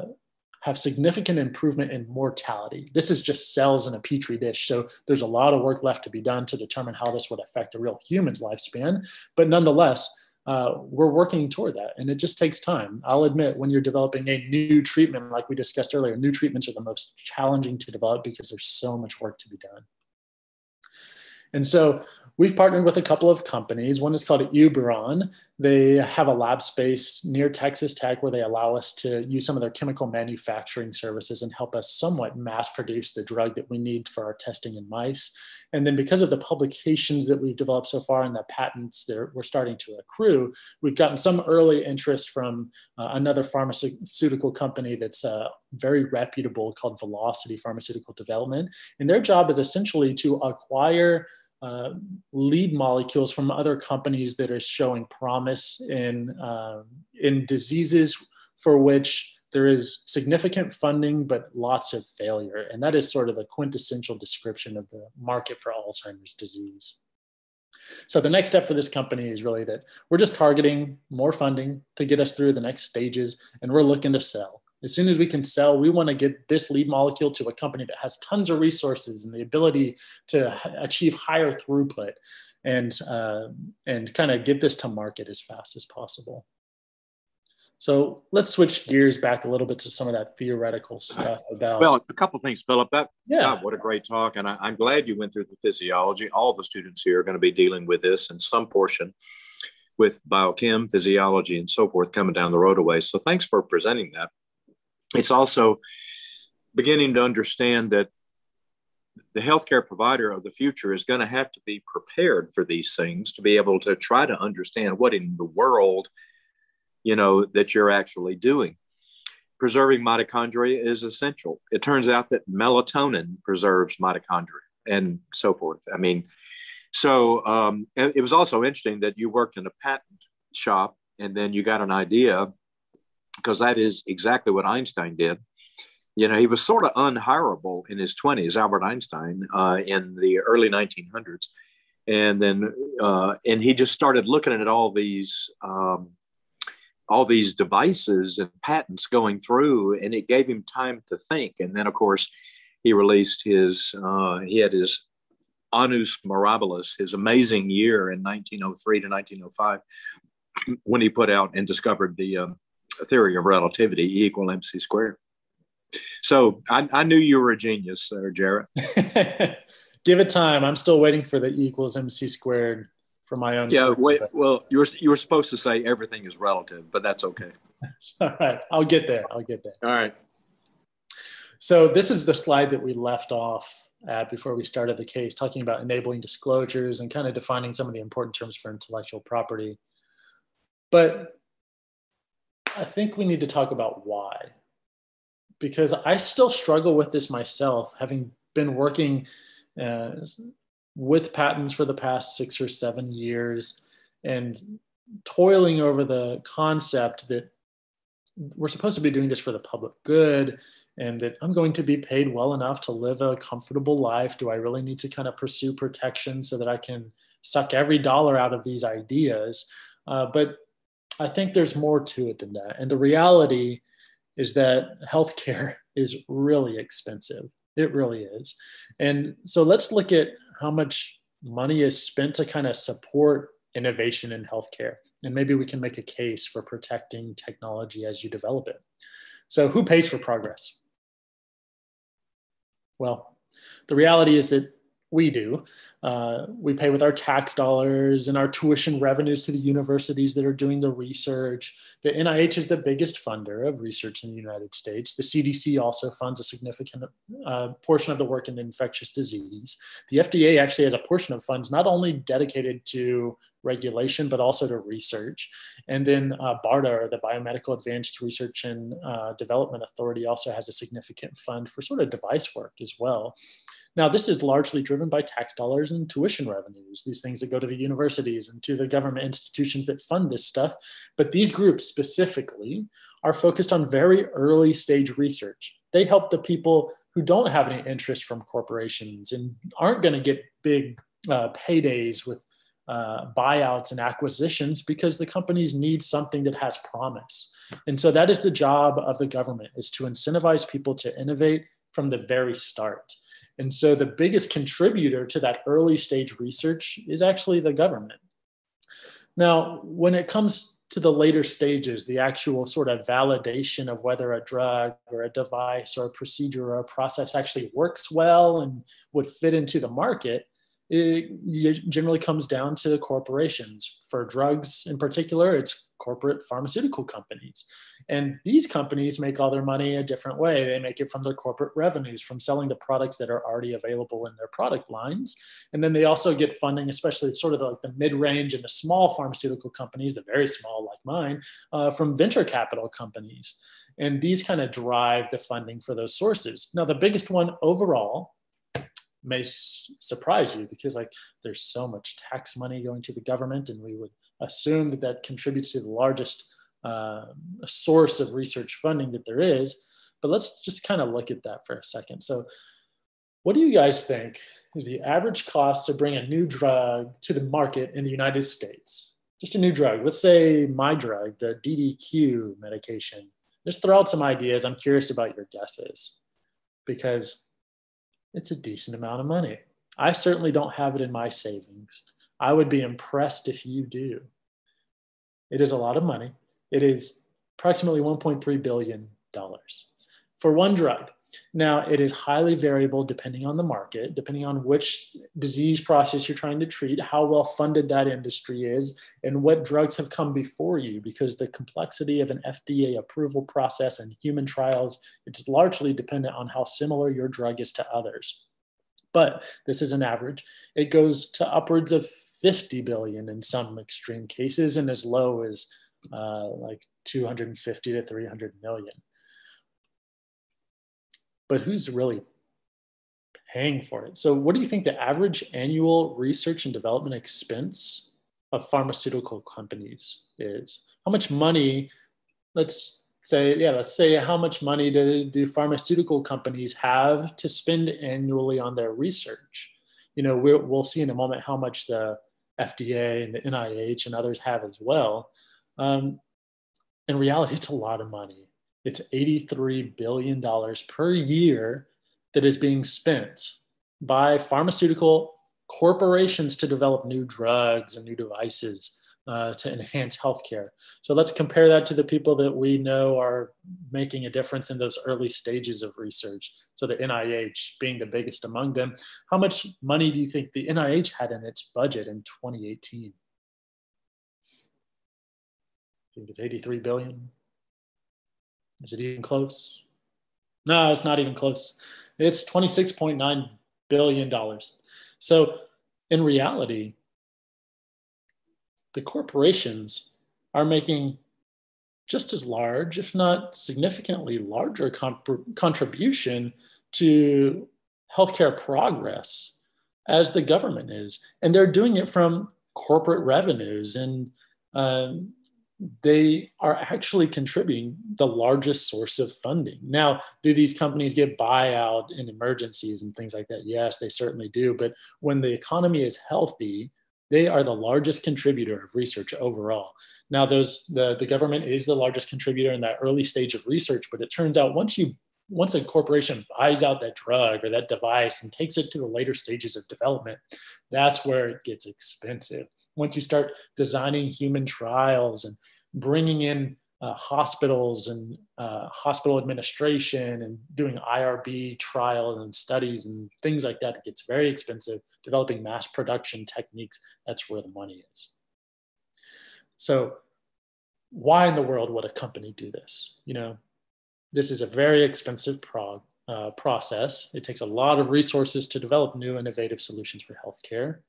have significant improvement in mortality. This is just cells in a petri dish. So there's a lot of work left to be done to determine how this would affect a real human's lifespan. But nonetheless, uh, we're working toward that and it just takes time. I'll admit when you're developing a new treatment like we discussed earlier new treatments are the most challenging to develop because there's so much work to be done. And so We've partnered with a couple of companies. One is called Uberon. They have a lab space near Texas Tech where they allow us to use some of their chemical manufacturing services and help us somewhat mass produce the drug that we need for our testing in mice. And then because of the publications that we've developed so far and the patents that we're starting to accrue, we've gotten some early interest from uh, another pharmaceutical company that's uh, very reputable called Velocity Pharmaceutical Development. And their job is essentially to acquire uh, lead molecules from other companies that are showing promise in, uh, in diseases for which there is significant funding, but lots of failure. And that is sort of the quintessential description of the market for Alzheimer's disease. So the next step for this company is really that we're just targeting more funding to get us through the next stages, and we're looking to sell. As soon as we can sell, we want to get this lead molecule to a company that has tons of resources and the ability to achieve higher throughput and, uh, and kind of get this to market as fast as possible. So let's switch gears back a little bit to some of that theoretical stuff [CLEARS THROAT] about.
Well, a couple things, Philip. That yeah, God, what a great talk, and I, am glad you went through the physiology. All the students here are going to be dealing with this in some portion, with biochem, physiology, and so forth coming down the road away. So thanks for presenting that. It's also beginning to understand that the healthcare provider of the future is going to have to be prepared for these things to be able to try to understand what in the world you know, that you're actually doing. Preserving mitochondria is essential. It turns out that melatonin preserves mitochondria and so forth. I mean, so um, it was also interesting that you worked in a patent shop and then you got an idea because that is exactly what Einstein did. You know, he was sort of unhirable in his 20s, Albert Einstein, uh, in the early 1900s. And then, uh, and he just started looking at all these um, all these devices and patents going through, and it gave him time to think. And then, of course, he released his, uh, he had his Annus Mirabilis, his amazing year in 1903 to 1905, when he put out and discovered the um, theory of relativity, E equal mc squared. So I, I knew you were a genius, Sir Jarrett. [LAUGHS]
Give it time. I'm still waiting for the E equals mc squared for my own.
Yeah, wait, well, you were you were supposed to say everything is relative, but that's okay. [LAUGHS]
All right, I'll get there. I'll get there.
All right.
So this is the slide that we left off at before we started the case, talking about enabling disclosures and kind of defining some of the important terms for intellectual property. But I think we need to talk about why, because I still struggle with this myself, having been working uh, with patents for the past six or seven years and toiling over the concept that we're supposed to be doing this for the public good and that I'm going to be paid well enough to live a comfortable life. Do I really need to kind of pursue protection so that I can suck every dollar out of these ideas? Uh, but I think there's more to it than that. And the reality is that healthcare [LAUGHS] is really expensive. It really is. And so let's look at how much money is spent to kind of support innovation in healthcare. And maybe we can make a case for protecting technology as you develop it. So, who pays for progress? Well, the reality is that we do. Uh, we pay with our tax dollars and our tuition revenues to the universities that are doing the research. The NIH is the biggest funder of research in the United States. The CDC also funds a significant uh, portion of the work in infectious disease. The FDA actually has a portion of funds not only dedicated to regulation, but also to research. And then uh, BARDA, the Biomedical Advanced Research and uh, Development Authority, also has a significant fund for sort of device work as well. Now, this is largely driven by tax dollars and tuition revenues, these things that go to the universities and to the government institutions that fund this stuff. But these groups specifically are focused on very early stage research. They help the people who don't have any interest from corporations and aren't going to get big uh, paydays with uh, buyouts and acquisitions because the companies need something that has promise. And so that is the job of the government is to incentivize people to innovate from the very start. And so the biggest contributor to that early stage research is actually the government. Now, when it comes to the later stages, the actual sort of validation of whether a drug or a device or a procedure or a process actually works well and would fit into the market, it generally comes down to the corporations. For drugs in particular, it's corporate pharmaceutical companies. And these companies make all their money a different way. They make it from their corporate revenues, from selling the products that are already available in their product lines. And then they also get funding, especially sort of like the mid range and the small pharmaceutical companies, the very small like mine, uh, from venture capital companies. And these kind of drive the funding for those sources. Now, the biggest one overall may surprise you because like there's so much tax money going to the government and we would assume that that contributes to the largest uh, source of research funding that there is. But let's just kind of look at that for a second. So, what do you guys think is the average cost to bring a new drug to the market in the United States? Just a new drug. Let's say my drug, the DDQ medication. Just throw out some ideas. I'm curious about your guesses because it's a decent amount of money. I certainly don't have it in my savings. I would be impressed if you do. It is a lot of money. It is approximately $1.3 billion for one drug. Now, it is highly variable depending on the market, depending on which disease process you're trying to treat, how well funded that industry is, and what drugs have come before you, because the complexity of an FDA approval process and human trials, it's largely dependent on how similar your drug is to others. But this is an average. It goes to upwards of 50 billion in some extreme cases, and as low as uh, like 250 to 300 million but who's really paying for it? So, what do you think the average annual research and development expense of pharmaceutical companies is? How much money, let's say, yeah, let's say how much money do, do pharmaceutical companies have to spend annually on their research? You know, we will see in a moment how much the FDA and the NIH and others have as well. Um, in reality, [LAUGHS] it's a lot of money. It's $83 billion per year that is being spent by pharmaceutical corporations to develop new drugs and new devices uh, to enhance healthcare. So let's compare that to the people that we know are making a difference in those early stages of research. So the NIH being the biggest among them. How much money do you think the NIH had in its budget in 2018? I think it's 83 billion. Is it even close? No, it's not even close. It's $26.9 billion. So, in reality, the corporations are making just as large, if not significantly larger, comp- contribution to healthcare progress as the government is. And they're doing it from corporate revenues and um, they are actually contributing the largest source of funding. Now, do these companies get buyout in emergencies and things like that? Yes, they certainly do. But when the economy is healthy, they are the largest contributor of research overall. Now, those the, the government is the largest contributor in that early stage of research, but it turns out once you once a corporation buys out that drug or that device and takes it to the later stages of development, that's where it gets expensive. Once you start designing human trials and bringing in uh, hospitals and uh, hospital administration and doing IRB trials and studies and things like that, it gets very expensive. Developing mass production techniques, that's where the money is. So, why in the world would a company do this? You know, this is a very expensive prog, uh, process. It takes a lot of resources to develop new innovative solutions for healthcare.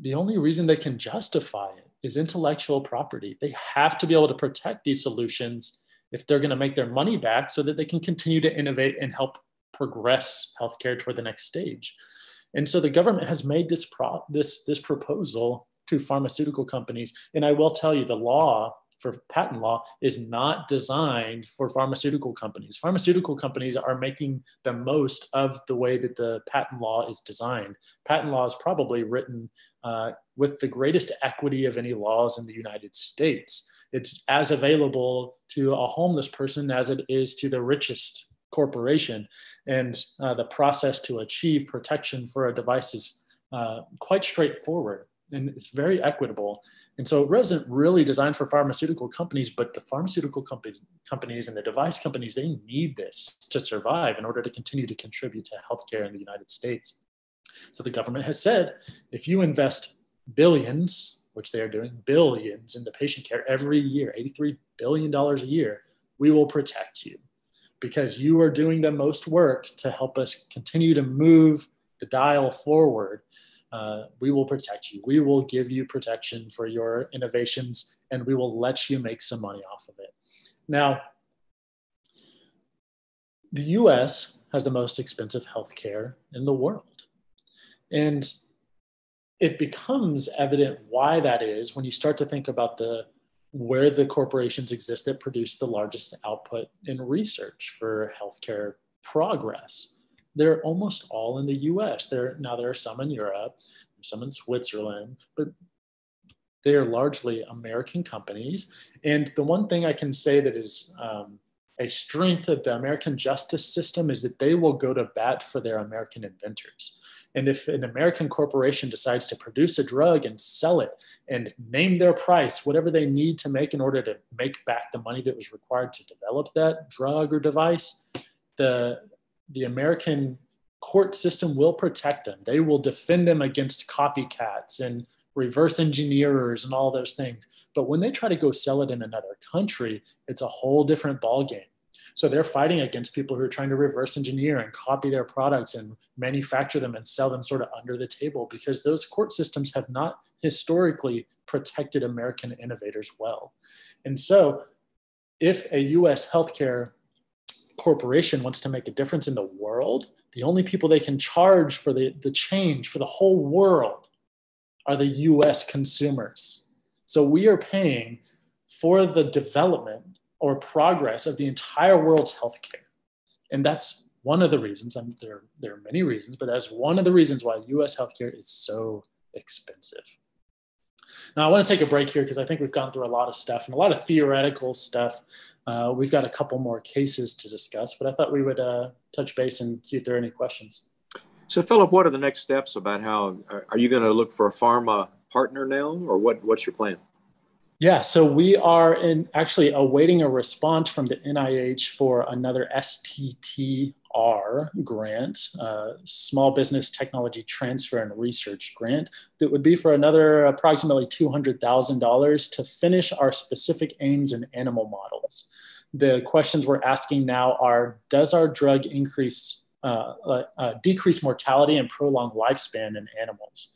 The only reason they can justify it is intellectual property. They have to be able to protect these solutions if they're going to make their money back so that they can continue to innovate and help progress healthcare toward the next stage. And so the government has made this pro- this this proposal to pharmaceutical companies and I will tell you the law for patent law is not designed for pharmaceutical companies. Pharmaceutical companies are making the most of the way that the patent law is designed. Patent law is probably written uh, with the greatest equity of any laws in the United States. It's as available to a homeless person as it is to the richest corporation. And uh, the process to achieve protection for a device is uh, quite straightforward and it's very equitable. And so it wasn't really designed for pharmaceutical companies, but the pharmaceutical companies, companies and the device companies, they need this to survive in order to continue to contribute to healthcare in the United States. So the government has said, if you invest billions, which they are doing billions into patient care every year, $83 billion a year, we will protect you because you are doing the most work to help us continue to move the dial forward uh, we will protect you. We will give you protection for your innovations and we will let you make some money off of it. Now, the US has the most expensive healthcare in the world. And it becomes evident why that is when you start to think about the where the corporations exist that produce the largest output in research for healthcare progress. They're almost all in the US. There now there are some in Europe, some in Switzerland, but they are largely American companies. And the one thing I can say that is um, a strength of the American justice system is that they will go to bat for their American inventors. And if an American corporation decides to produce a drug and sell it and name their price, whatever they need to make in order to make back the money that was required to develop that drug or device, the, the American court system will protect them. They will defend them against copycats and reverse engineers and all those things. But when they try to go sell it in another country, it's a whole different ballgame. So they're fighting against people who are trying to reverse engineer and copy their products and manufacture them and sell them sort of under the table because those court systems have not historically protected American innovators well. And so if a US healthcare corporation wants to make a difference in the world, the only people they can charge for the, the change for the whole world are the US consumers. So we are paying for the development or progress of the entire world's healthcare. And that's one of the reasons, and there, there are many reasons, but that's one of the reasons why US healthcare is so expensive. Now, I want to take a break here because I think we've gone through a lot of stuff and a lot of theoretical stuff. Uh, we've got a couple more cases to discuss, but I thought we would uh, touch base and see if there are any questions.
So, Philip, what are the next steps about how are you going to look for a pharma partner now, or what? What's your plan?
Yeah, so we are in actually awaiting a response from the NIH for another STTR grant, uh, Small Business Technology Transfer and Research Grant, that would be for another approximately $200,000 to finish our specific aims in animal models. The questions we're asking now are Does our drug increase uh, uh, decrease mortality and prolong lifespan in animals.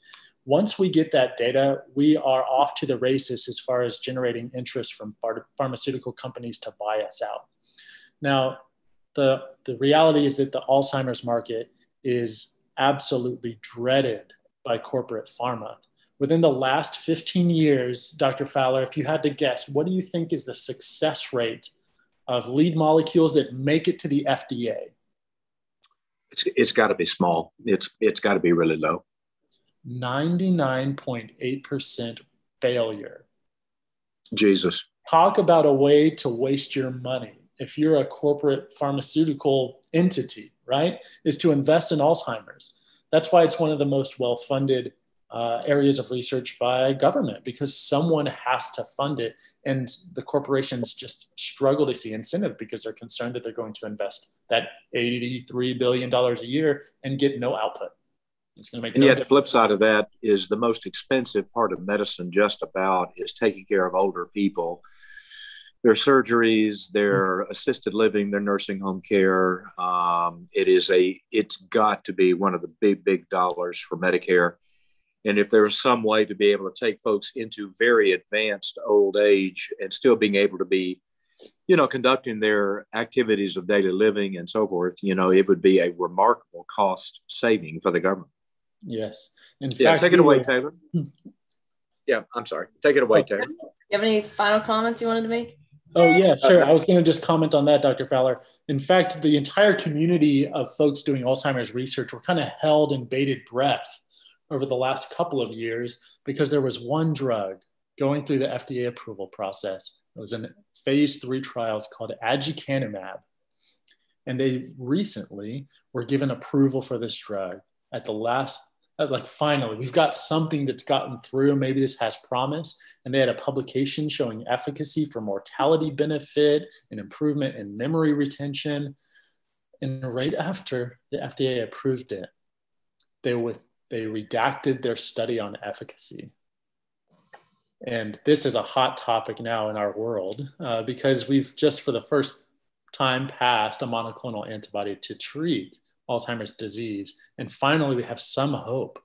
Once we get that data, we are off to the races as far as generating interest from phar- pharmaceutical companies to buy us out. Now, the, the reality is that the Alzheimer's market is absolutely dreaded by corporate pharma. Within the last 15 years, Dr. Fowler, if you had to guess, what do you think is the success rate of lead molecules that make it to the FDA?
it's it's got to be small. It's it's got to be really low.
99.8% failure.
Jesus.
Talk about a way to waste your money. If you're a corporate pharmaceutical entity, right, is to invest in Alzheimer's. That's why it's one of the most well funded uh, areas of research by government because someone has to fund it. And the corporations just struggle to see incentive because they're concerned that they're going to invest that $83 billion a year and get no output.
It's going to make and no yet, the flip side of that is the most expensive part of medicine, just about, is taking care of older people. Their surgeries, their mm-hmm. assisted living, their nursing home care. Um, it is a, it's got to be one of the big, big dollars for Medicare and if there was some way to be able to take folks into very advanced old age and still being able to be, you know, conducting their activities of daily living and so forth, you know, it would be a remarkable cost saving for the government.
Yes.
In yeah, fact, take it away, Taylor. Hmm. Yeah, I'm sorry. Take it away, Taylor.
You have any final comments you wanted to make?
Oh, yeah, sure. I was going to just comment on that, Dr. Fowler. In fact, the entire community of folks doing Alzheimer's research were kind of held in bated breath over the last couple of years because there was one drug going through the FDA approval process. It was in phase three trials called aducanumab. And they recently were given approval for this drug at the last, like finally, we've got something that's gotten through. Maybe this has promise. And they had a publication showing efficacy for mortality benefit and improvement in memory retention. And right after the FDA approved it, they with they redacted their study on efficacy. And this is a hot topic now in our world uh, because we've just for the first time passed a monoclonal antibody to treat Alzheimer's disease. And finally, we have some hope.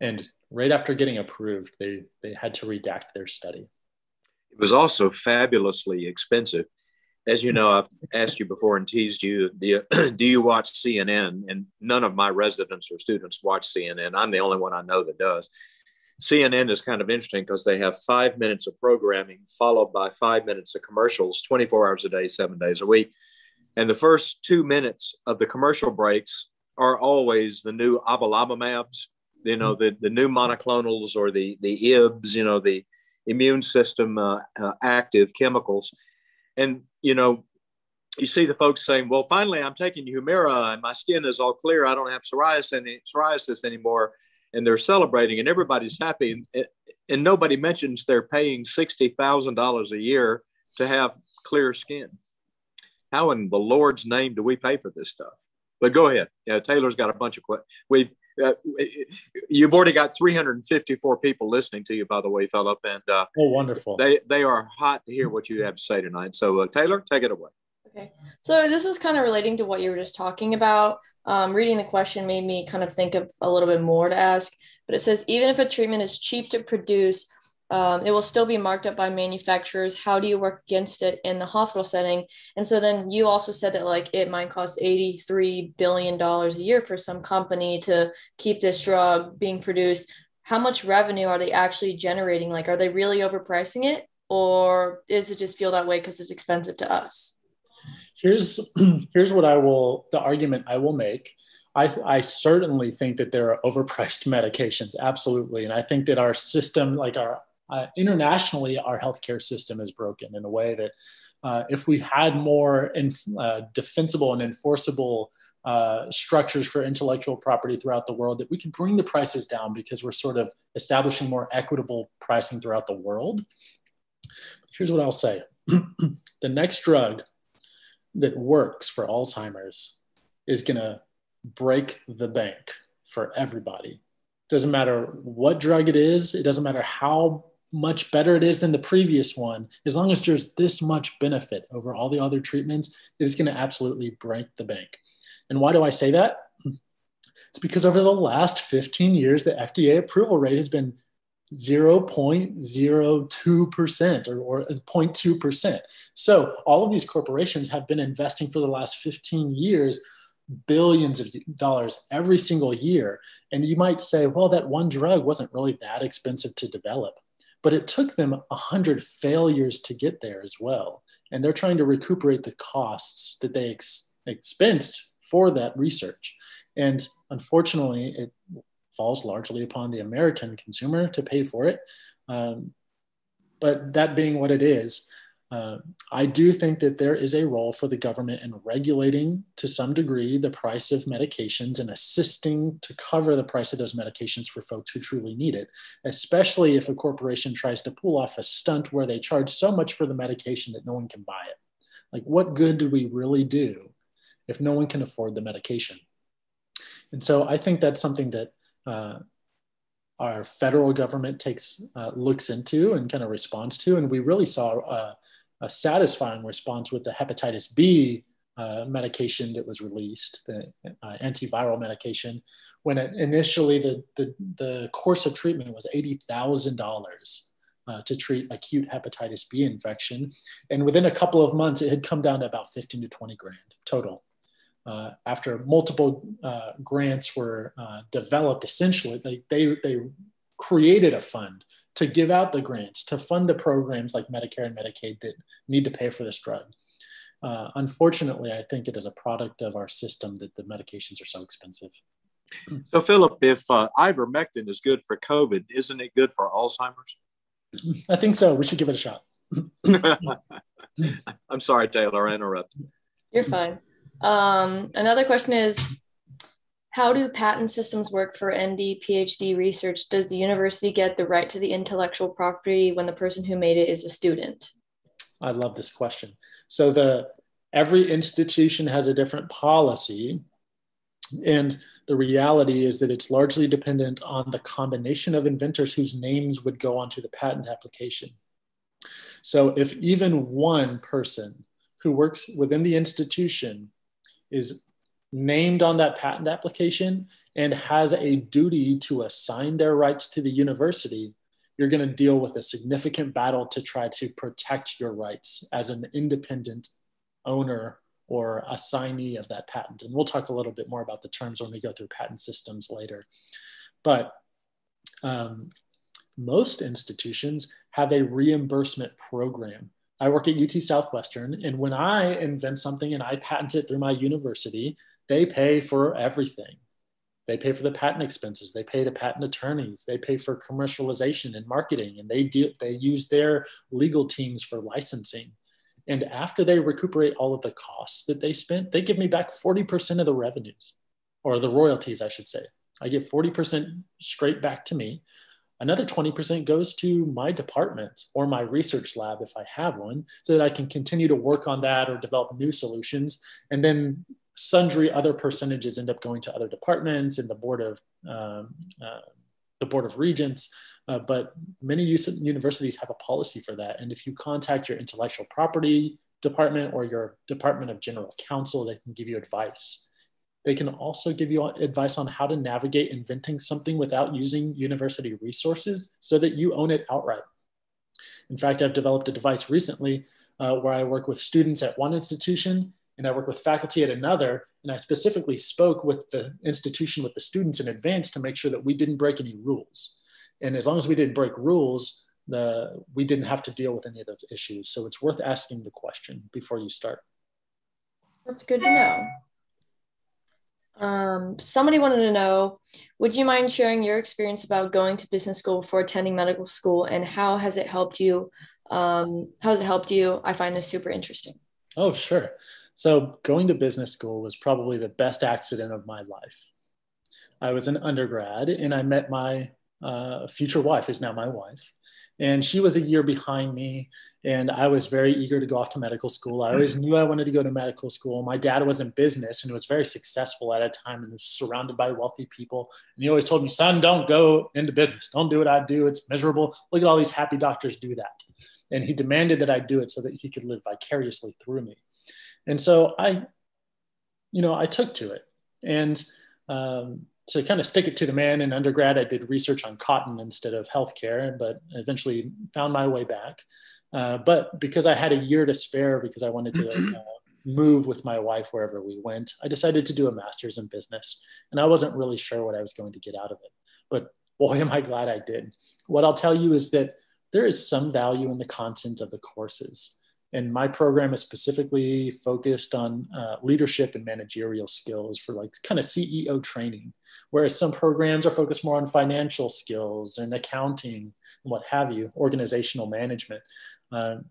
And right after getting approved, they, they had to redact their study.
It was also fabulously expensive as you know, I've asked you before and teased you, do you, [CLEARS THROAT] do you watch CNN? And none of my residents or students watch CNN. I'm the only one I know that does. CNN is kind of interesting because they have five minutes of programming followed by five minutes of commercials 24 hours a day, seven days a week. And the first two minutes of the commercial breaks are always the new abalabamabs, you know, the, the new monoclonals or the, the IBs, you know, the immune system uh, uh, active chemicals. And, you know, you see the folks saying, well, finally, I'm taking Humira and my skin is all clear. I don't have psoriasis, psoriasis anymore. And they're celebrating and everybody's happy. And, and nobody mentions they're paying $60,000 a year to have clear skin. How in the Lord's name do we pay for this stuff? But go ahead. Yeah, Taylor's got a bunch of questions. We've uh, you've already got 354 people listening to you, by the way, Philip. And uh,
oh, wonderful!
They they are hot to hear what you have to say tonight. So, uh, Taylor, take it away.
Okay, so this is kind of relating to what you were just talking about. Um, reading the question made me kind of think of a little bit more to ask. But it says even if a treatment is cheap to produce, um, it will still be marked up by manufacturers. How do you work against it in the hospital setting? And so then you also said that like it might cost $83 billion a year for some company to keep this drug being produced. How much revenue are they actually generating? Like, are they really overpricing it? Or is it just feel that way because it's expensive to us?
Here's [CLEARS THROAT] here's what I will the argument I will make. I, I, certainly think that there are overpriced [LAUGHS] medications, absolutely. And I think that our system, like our uh, internationally, our healthcare system is broken in a way that uh, if we had more inf- uh, defensible and enforceable uh, structures for intellectual property throughout the world, that we could bring the prices down because we're sort of establishing more equitable pricing throughout the world. Here's what I'll say [CLEARS THROAT] the next drug that works for Alzheimer's is going to break the bank for everybody. Doesn't matter what drug it is, it doesn't matter how much better it is than the previous one, as long as there's this much benefit over all the other treatments, it is going to absolutely break the bank. And why do I say that? It's because over the last 15 years, the FDA approval rate has been 0.02% or, or 0.2%. So all of these corporations have been investing for the last 15 years billions of dollars every single year. And you might say, well, that one drug wasn't really that expensive to develop but it took them 100 failures to get there as well. And they're trying to recuperate the costs that they ex- expensed for that research. And unfortunately it falls largely upon the american consumer to pay for it. Um, but that being what it is uh, I do think that there is a role for the government in regulating to some degree the price of medications and assisting to cover the price of those medications for folks who truly need it, especially if a corporation tries to pull off a stunt where they charge so much for the medication that no one can buy it. Like, what good do we really do if no one can afford the medication? And so I think that's something that uh, our federal government takes uh, looks into and kind of responds to. And we really saw uh, a satisfying response with the hepatitis B uh, medication that was released, the uh, antiviral medication, when it, initially the, the, the, course of treatment was $80,000 uh, to treat acute hepatitis B infection. And within a couple of months, it had come down to about 15 to 20 grand total. Uh, after multiple uh, grants were uh, developed, essentially, they, they, they created a fund to give out the grants to fund the programs like Medicare and Medicaid that need to pay for this drug. Uh, unfortunately, I think it is a product of our system that the medications are so expensive.
So, Philip, if uh, ivermectin is good for COVID, isn't it good for Alzheimer's?
I think so. We should give it a shot. [LAUGHS]
I'm sorry, Taylor, I interrupted.
You're fine. Um, another question is how do patent systems work for MD PhD research? Does the university get the right to the intellectual property when the person who made it is a student?
I love this question. So the every institution has a different policy and the reality is that it's largely dependent on the combination of inventors whose names would go onto the patent application. So if even one person who works within the institution is named on that patent application and has a duty to assign their rights to the university, you're going to deal with a significant battle to try to protect your rights as an independent owner or assignee of that patent. And we'll talk a little bit more about the terms when we go through patent systems later. But um, Most institutions have a reimbursement program. I work at UT Southwestern, and when I invent something and I patent it through my university, they pay for everything. They pay for the patent expenses. They pay the patent attorneys. They pay for commercialization and marketing, and they do, they use their legal teams for licensing. And after they recuperate all of the costs that they spent, they give me back 40% of the revenues or the royalties, I should say. I get 40% straight back to me. Another 20% goes to my department or my research lab if I have one, so that I can continue to work on that or develop new solutions. And then sundry other percentages end up going to other departments and the board of um, uh, the board of regents. Uh, but many universities have a policy for that. And if you contact your intellectual property department or your department of general counsel, they can give you advice. They can also give you advice on how to navigate inventing something without using university resources so that you own it outright. In fact, I've developed a device recently uh, where I work with students at one institution and I work with faculty at another. And I specifically spoke with the institution, with the students in advance to make sure that we didn't break any rules. And as long as we didn't break rules, the, we didn't have to deal with any of those issues. So it's worth asking the question before you start.
That's good to know. Um, somebody wanted to know Would you mind sharing your experience about going to business school before attending medical school and how has it helped you? Um, how has it helped you? I find this super interesting.
Oh, sure. So, going to business school was probably the best accident of my life. I was an undergrad and I met my uh, future wife, who's now my wife. And she was a year behind me, and I was very eager to go off to medical school. I always knew I wanted to go to medical school. My dad was in business and was very successful at a time and was surrounded by wealthy people. And he always told me, son, don't go into business. Don't do what I do. It's miserable. Look at all these happy doctors do that. And he demanded that I do it so that he could live vicariously through me. And so I, you know, I took to it. And um, to kind of stick it to the man in undergrad, I did research on cotton instead of healthcare, but eventually found my way back. Uh, but because I had a year to spare, because I wanted to mm-hmm. uh, move with my wife wherever we went, I decided to do a master's in business. And I wasn't really sure what I was going to get out of it. But boy, am I glad I did. What I'll tell you is that there is some value in the content of the courses. And my program is specifically focused on uh, leadership and managerial skills for like kind of CEO training, whereas some programs are focused more on financial skills and accounting and what have you, organizational management. Um,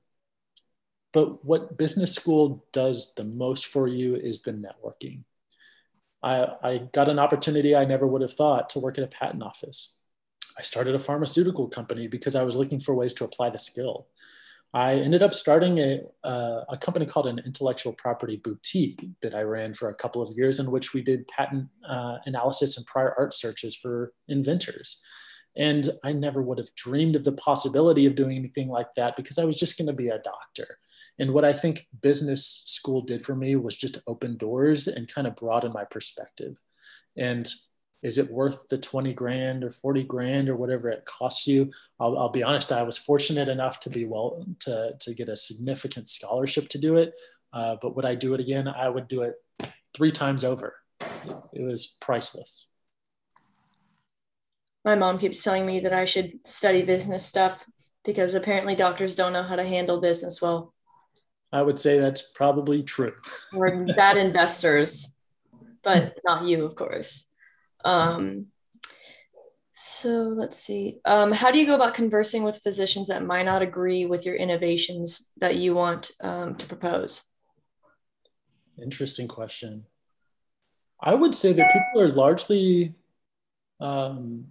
but what business school does the most for you is the networking. I, I got an opportunity I never would have thought to work at a patent office. I started a pharmaceutical company because I was looking for ways to apply the skill. I ended up starting a, uh, a company called an intellectual property boutique that I ran for a couple of years, in which we did patent uh, analysis and prior art searches for inventors. And I never would have dreamed of the possibility of doing anything like that because I was just going to be a doctor. And what I think business school did for me was just open doors and kind of broaden my perspective. And is it worth the 20 grand or 40 grand or whatever it costs you? I'll, I'll, be honest i was fortunate enough to be well to, to get a significant scholarship to do it. Uh, but would i do it again? I would do it three times over. It was priceless.
My mom keeps telling me that i should study business stuff because apparently doctors don't know how to handle business well.
I would say that's probably true.
Or bad [LAUGHS] investors but not you of course um, so let's see. Um, how do you go about conversing with physicians that might not agree with your innovations that you want um, to propose?
Interesting question. I would say that people are largely um,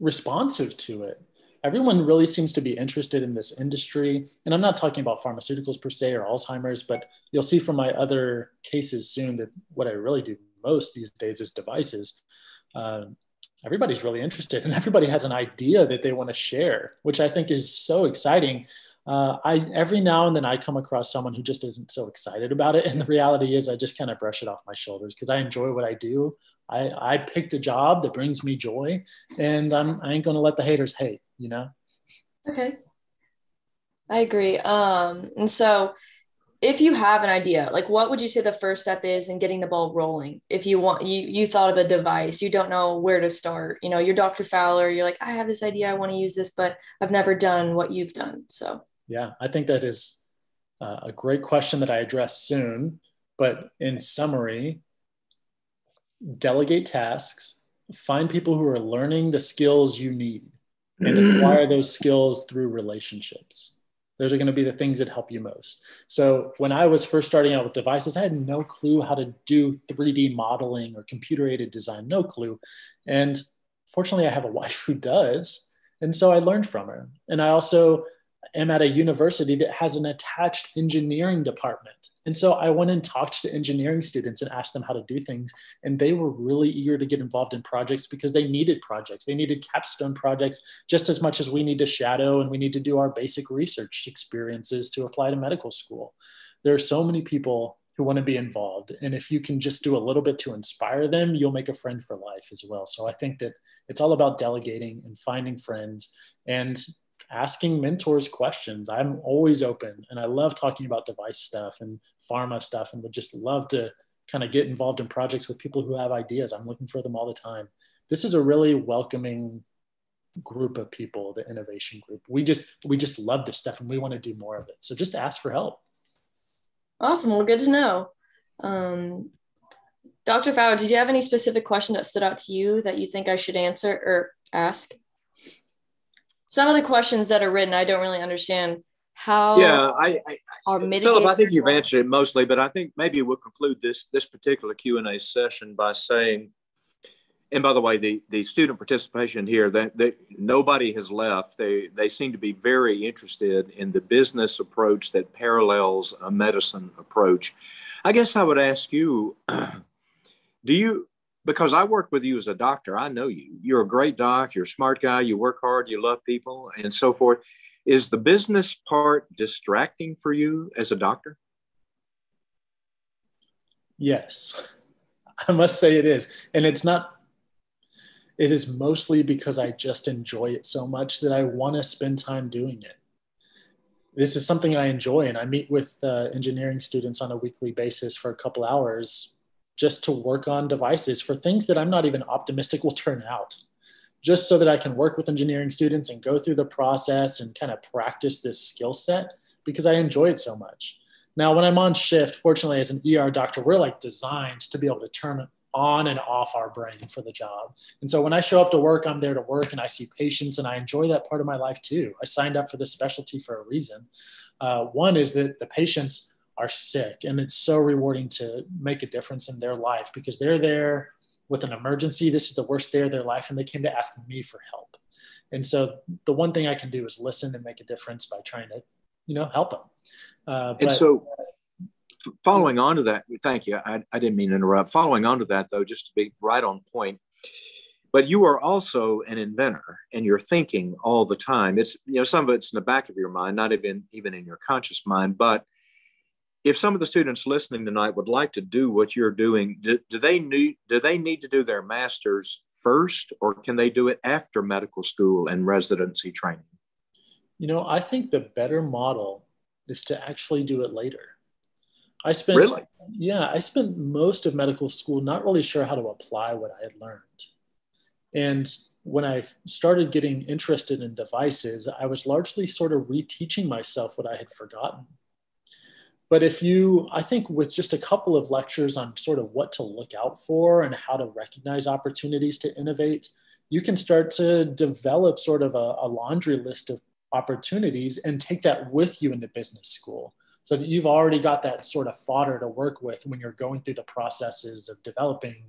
responsive to it. Everyone really seems to be interested in this industry. And I'm not talking about pharmaceuticals per se or Alzheimer's, but you'll see from my other cases soon that what I really do most these days is devices. Uh, everybody's really interested and [LAUGHS] everybody has an idea that they want to share, which I think is so exciting. Uh, I every now and then I come across someone who just isn't so excited about it, and the reality is I just kind of brush it off my shoulders because I enjoy what I do. I, I picked a job that brings me joy, and I'm, I ain't gonna let the haters hate. You know.
Okay. I agree. Um, and so if you have an idea, like what would you say the first step is in getting the ball rolling? If you want, you you thought of a device, you don't know where to start. You know, you're Dr. Fowler. You're like, I have this idea, I want to use this, but I've never done what you've done. So
yeah, I think that is uh, a great question that I address soon. But in summary, delegate tasks, find people who are learning the skills you need, and acquire those skills through relationships. Those are going to be the things that help you most. So when I was first starting out with devices, I had no clue how to do 3D modeling or computer aided design, no clue. And fortunately, I have a [LAUGHS] wife who does. And so I learned from her. And I also am at a university that has an attached engineering department. And so I went and talked to engineering students and asked them how to do things. And they were really eager to get involved in projects because they needed projects. They needed capstone projects just as much as we need to shadow and we need to do our basic research experiences to apply to medical school. There are so many people who want to be involved. And if you can just do a little bit to inspire them, you'll make a friend for life as well. So I think that it's all about delegating and finding friends and asking mentors questions. I'm always open and I love talking about device stuff and pharma stuff and would just love to kind of get involved in projects with people who have ideas. I'm looking for them all the time. This is a really welcoming group of people, the innovation group. We just we just love this stuff and we want to do more of it. So just ask for help.
Awesome. Well, good to know. Um, Dr. Fowler, did you have any specific question that stood out to you that you think I should answer or ask? Some of the questions that are written, I don't really understand how.
Yeah, I, I are Philip, I think you've answered it mostly, but I think maybe we'll conclude this this particular Q and A session by saying, and by the way, the the student participation here that that nobody has left. They they seem to be very interested in the business approach that parallels a medicine approach. I guess I would ask you, [CLEARS THROAT] do you because I work with you as a doctor. I know you. You're a great doc. You're a smart guy. You work hard. You love people and so forth. Is the business part distracting for you as a doctor?
Yes, I must say it is. And it's not, it is mostly because I just enjoy it so much that I want to spend time doing it. This is something I enjoy, and I meet with uh, engineering students on a weekly basis for a couple hours just to work on devices for things that I'm not even optimistic will turn out, just so that I can work with engineering students and go through the process and kind of practice this skill set because I enjoy it so much. Now, when I'm on shift, fortunately, as an ER doctor, we're like designed to be able to turn on and off our brain for the job. And so when I show up to work, I'm there to work and I see patients and I enjoy that part of my life too. I signed up for this specialty for a reason. Uh, one is that the patients are sick and it's so rewarding to make a difference in their life because they're there with an emergency. This is the worst day of their life and they came to ask me for help. And so the one thing i can do is listen and make a difference by trying to you know help them.
Uh, but, and so following on to that thank you. I, I didn't mean to interrupt. Following on to that though just to be right on point but you are also an inventor and you're thinking all the time. It's you know some of it's in the back of your mind not even even in your conscious mind but if some of the students listening tonight would like to do what you're doing, do, do, they need do they need to do their masters first, or can they do it after medical school and residency training?
You know, I think the better model is to actually do it later. I spent
really,
yeah, I spent most of medical school not really sure how to apply what I had learned, and when I started getting interested in devices, I was largely sort of reteaching myself what I had forgotten but if you, I think with just a couple of lectures on sort of what to look out for and how to recognize opportunities to innovate, you can start to develop sort of a, a laundry list of opportunities and take that with you into business school. So that you've already got that sort of fodder to work with when you're going through the processes of developing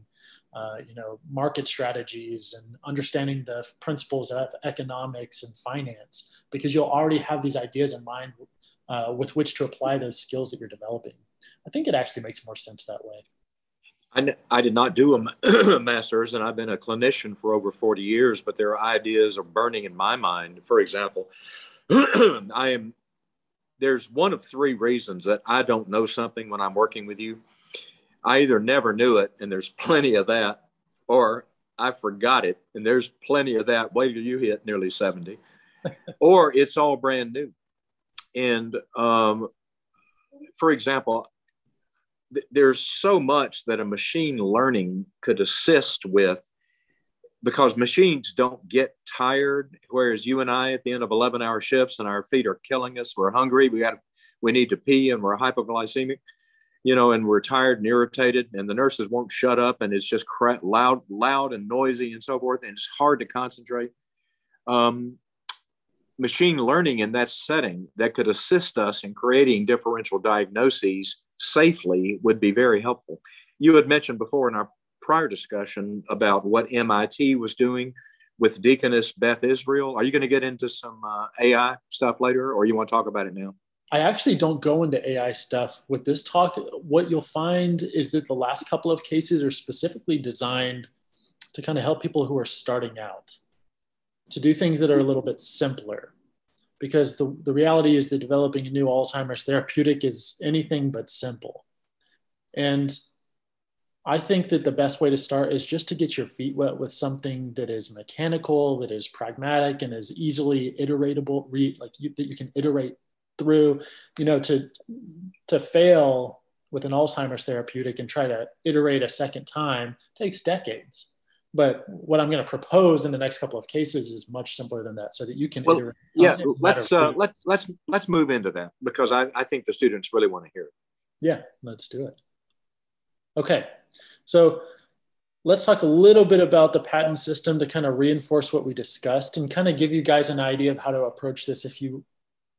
uh, you know market strategies and understanding the principles of economics and finance because you'll already have these ideas in mind uh, with which to apply those skills that you're developing. I think it actually makes more sense that way.
I, I did not do [CLEARS THROAT] a master's, and I've been a clinician for over 40 years, but there are ideas are burning in my mind. For example, [CLEARS THROAT] I am there's one of three reasons that I don't know something when I'm working with you. I either never knew it, and there's plenty of that, or I forgot it, and there's plenty of that. Wait till you hit nearly 70, [LAUGHS] or it's all brand new. And um, for example, th- there's so much that a machine learning could assist with because machines don't get tired whereas you and i at the end of 11 hour shifts and our feet are killing us we're hungry we got we need to pee and we're hypoglycemic you know and we're tired and irritated and the nurses won't shut up and it's just loud loud and noisy and so forth and it's hard to concentrate. Um, machine learning in that setting that could assist us in creating differential diagnoses safely would be very helpful. You had mentioned before in our prior discussion about what MIT was doing with Deaconess Beth Israel. Are you going to get into some uh, AI stuff later, or you want to talk about it now?
I actually don't go into AI stuff with this talk. What you'll find is that the last couple of cases are specifically designed to kind of help people who are starting out to do things that are a little bit simpler. Because the, the reality is that developing a new alzheimer's therapeutic is anything but simple. And i think that the best way to start is just to get your feet wet with something that is mechanical that is pragmatic and is easily iteratable re, like you, that you can iterate through you know to to fail with an alzheimer's therapeutic and try to iterate a second time takes decades but what I'm going to propose in the next couple of cases is much simpler than that, so that you can.
Well, yeah, let's uh, let's let's let's move into that because I, I think the students really want to hear it.
Yeah, let's do it. Okay, so let's talk a little bit about the patent system to kind of reinforce what we discussed and kind of give you guys an idea of how to approach this if you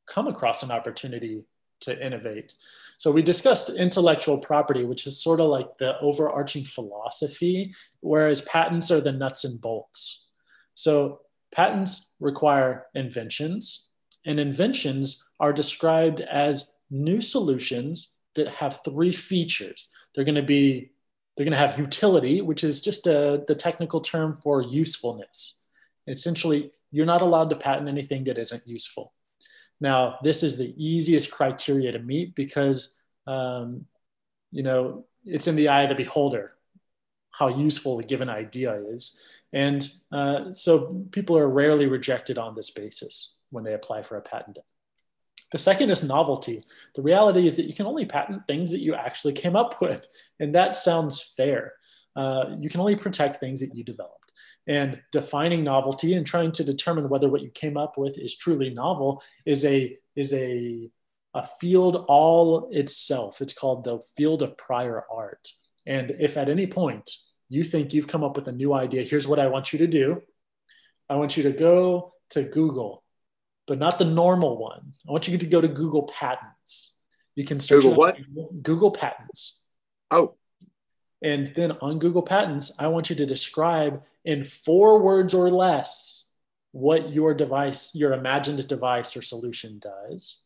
come across an opportunity to innovate. So we discussed intellectual property, which is sort of like the overarching philosophy, whereas patents are the nuts and bolts. So patents require inventions, and inventions are described as new solutions that have three features. They're going to be they're going to have utility, which is just a, the technical term for usefulness. Essentially, you're not allowed to patent anything that isn't useful. Now, this is the easiest criteria to meet because, um, you know, it's in the eye of the beholder how useful a given idea is. And uh, so people are rarely rejected on this basis when they apply for a patent. The second is novelty. The reality is that you can only patent things that you actually came up with, and that sounds fair. Uh, you can only protect things that you develop and defining novelty and trying to determine whether what you came up with is truly novel is a is a a field all itself. It's called the field of prior art. And if at any point you think you've come up with a new idea here's what i want you to do. I want you to go to google but not the normal one. I want you to go to google patents. You can search
google what?
google patents.
Oh
and then on Google Patents, I want you to describe in four words or less what your device, your imagined device or solution does.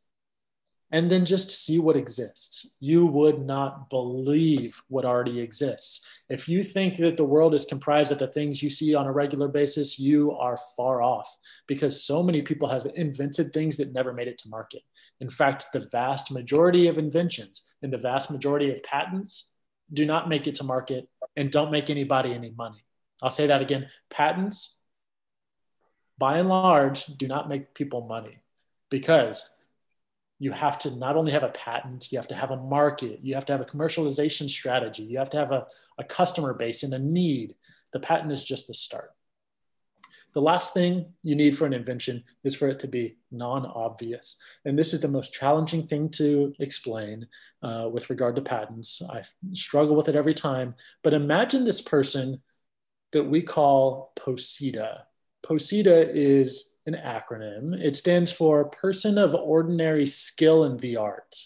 And then just see what exists. You would not believe what already exists. If you think that the world is comprised of the things you see on a regular basis, you are far off because so many people have invented things that never made it to market. In fact, the vast majority of inventions and the vast majority of patents do not make it to market and don't make anybody any money. I'll say that again patents, by and large, do not make people money because you have to not only have a patent, you have to have a market, you have to have a commercialization strategy, you have to have a, a customer base and a need. The patent is just the start. The last thing you need for an invention is for it to be non-obvious. And this is the most challenging thing to explain uh, with regard to patents. I struggle with it every time. But imagine this person that we call POSITA. POSITA is an acronym. It stands for Person of Ordinary Skill in the Art,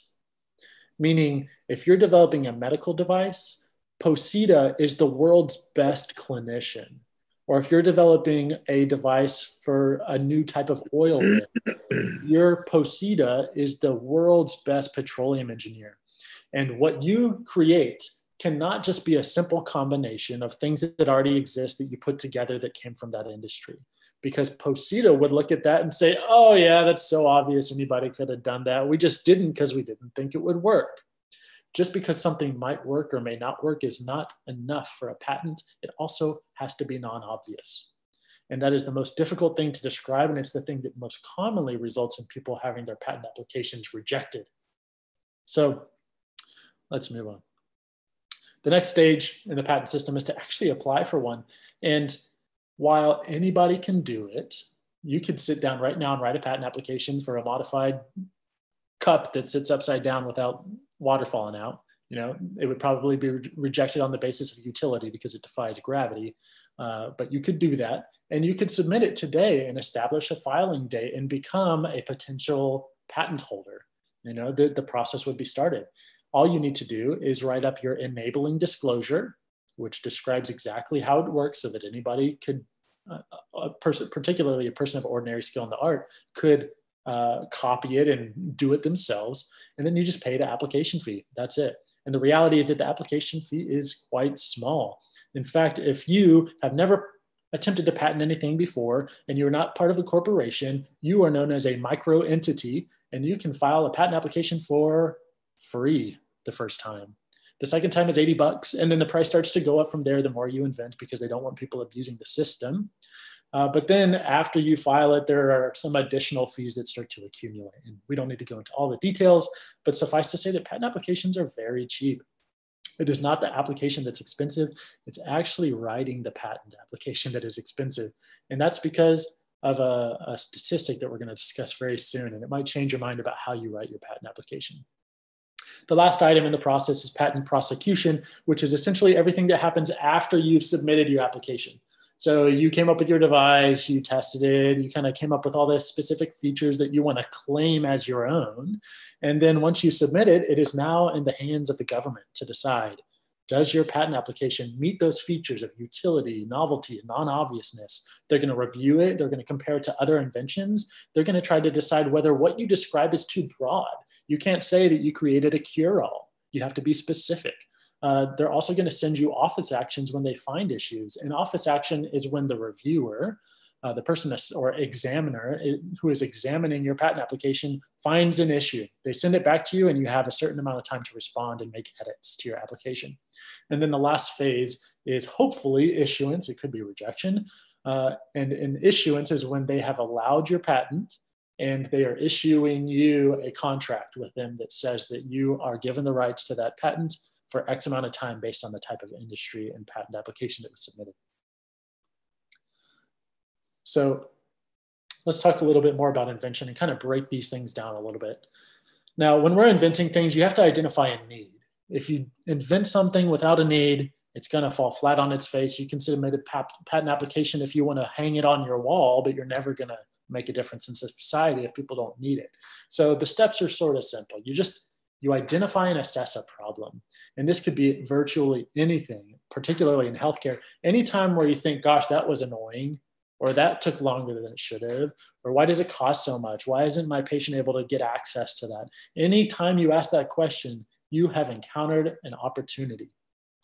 meaning if you're developing a medical device, POSITA is the world's best clinician or if you're developing a device for a new type of oil [CLEARS THROAT] your POSITA is the world's best petroleum engineer. And what you create cannot just be a simple combination of things that already exist that you put together that came from that industry. Because POSITA would look at that and say, oh, yeah, that's so obvious. Anybody could have done that. We just didn't because we didn't think it would work. Just because something might work or may not work is not enough for a patent. It also has to be non obvious. And that is the most difficult thing to describe. And it's the thing that most commonly results in people having their patent applications rejected. So let's move on. The next stage in the patent system is to actually apply for one. And while anybody can do it, you could sit down right now and write a patent application for a modified cup that sits upside down without water falling out. You know, it would probably be re- rejected on the basis of utility because it defies gravity. Uh, but you could do that, and you could submit it today and establish a filing date and become a potential patent holder. You know, the, the process would be started. All you need to do is write up your enabling disclosure, which describes exactly how it works so that anybody could, uh, a person, particularly a person of ordinary skill in the art, could uh, copy it and do it themselves. And then you just pay the application fee. That's it. And the reality is that the application fee is quite small. In fact, if you have never attempted to patent anything before and you're not part of a corporation, you are known as a micro entity and you can file a patent application for free the first time. The second time is 80 bucks. And then the price starts to go up from there the more you invent because they don't want people abusing the system. Uh, but then after you file it, there are some additional fees that start to accumulate. And we don't need to go into all the details, but suffice to say that patent applications are very cheap. It is not the application that's expensive. It's actually writing the patent [LAUGHS] application that is expensive. And that's because of a, a statistic that we're going to discuss very soon. And it might change your mind about how you write your patent application. The last item in the process is patent prosecution, which is essentially everything that happens after you've submitted your application. So you came up with your device, you tested it, you kind of came up with all the specific features that you want to claim as your own. And then once you submit it, it is now in the hands of the government to decide does your patent application meet those features of utility, novelty, non obviousness? They're going to review it, they're going to compare it to other inventions, they're going to try to decide whether what you describe is too broad. You can't say that you created a cure all, you have to be specific. Uh, they're also going to send you office actions when they find issues. And office action is when the reviewer, uh, the person or examiner eh, who is examining your patent application finds an issue. They send it back to you, and you have a certain amount of time to respond and make edits to your application. And then the last phase is hopefully issuance. It could be rejection. Uh, and an issuance is when they have allowed your patent and they are issuing you a contract with them that says that you are given the rights to that patent for X amount of time based on the type of industry and patent application that was submitted. So let's talk a little bit more about invention and kind of break these things down a little bit. Now, when we're inventing things, you have to identify a need. If you invent something without a need, it's going to fall flat on its face. You can submit a patent application if you want to hang it on your wall, but you're never going to make a difference in society if people don't need it. So the steps are sort of simple. You just you identify and assess a problem. And this could be virtually anything, particularly in healthcare. Anytime where you think, gosh, that was annoying, or that took longer than it should have, or why does it cost so much? Why isn't my patient able to get access to that? Anytime you ask that question, you have encountered an opportunity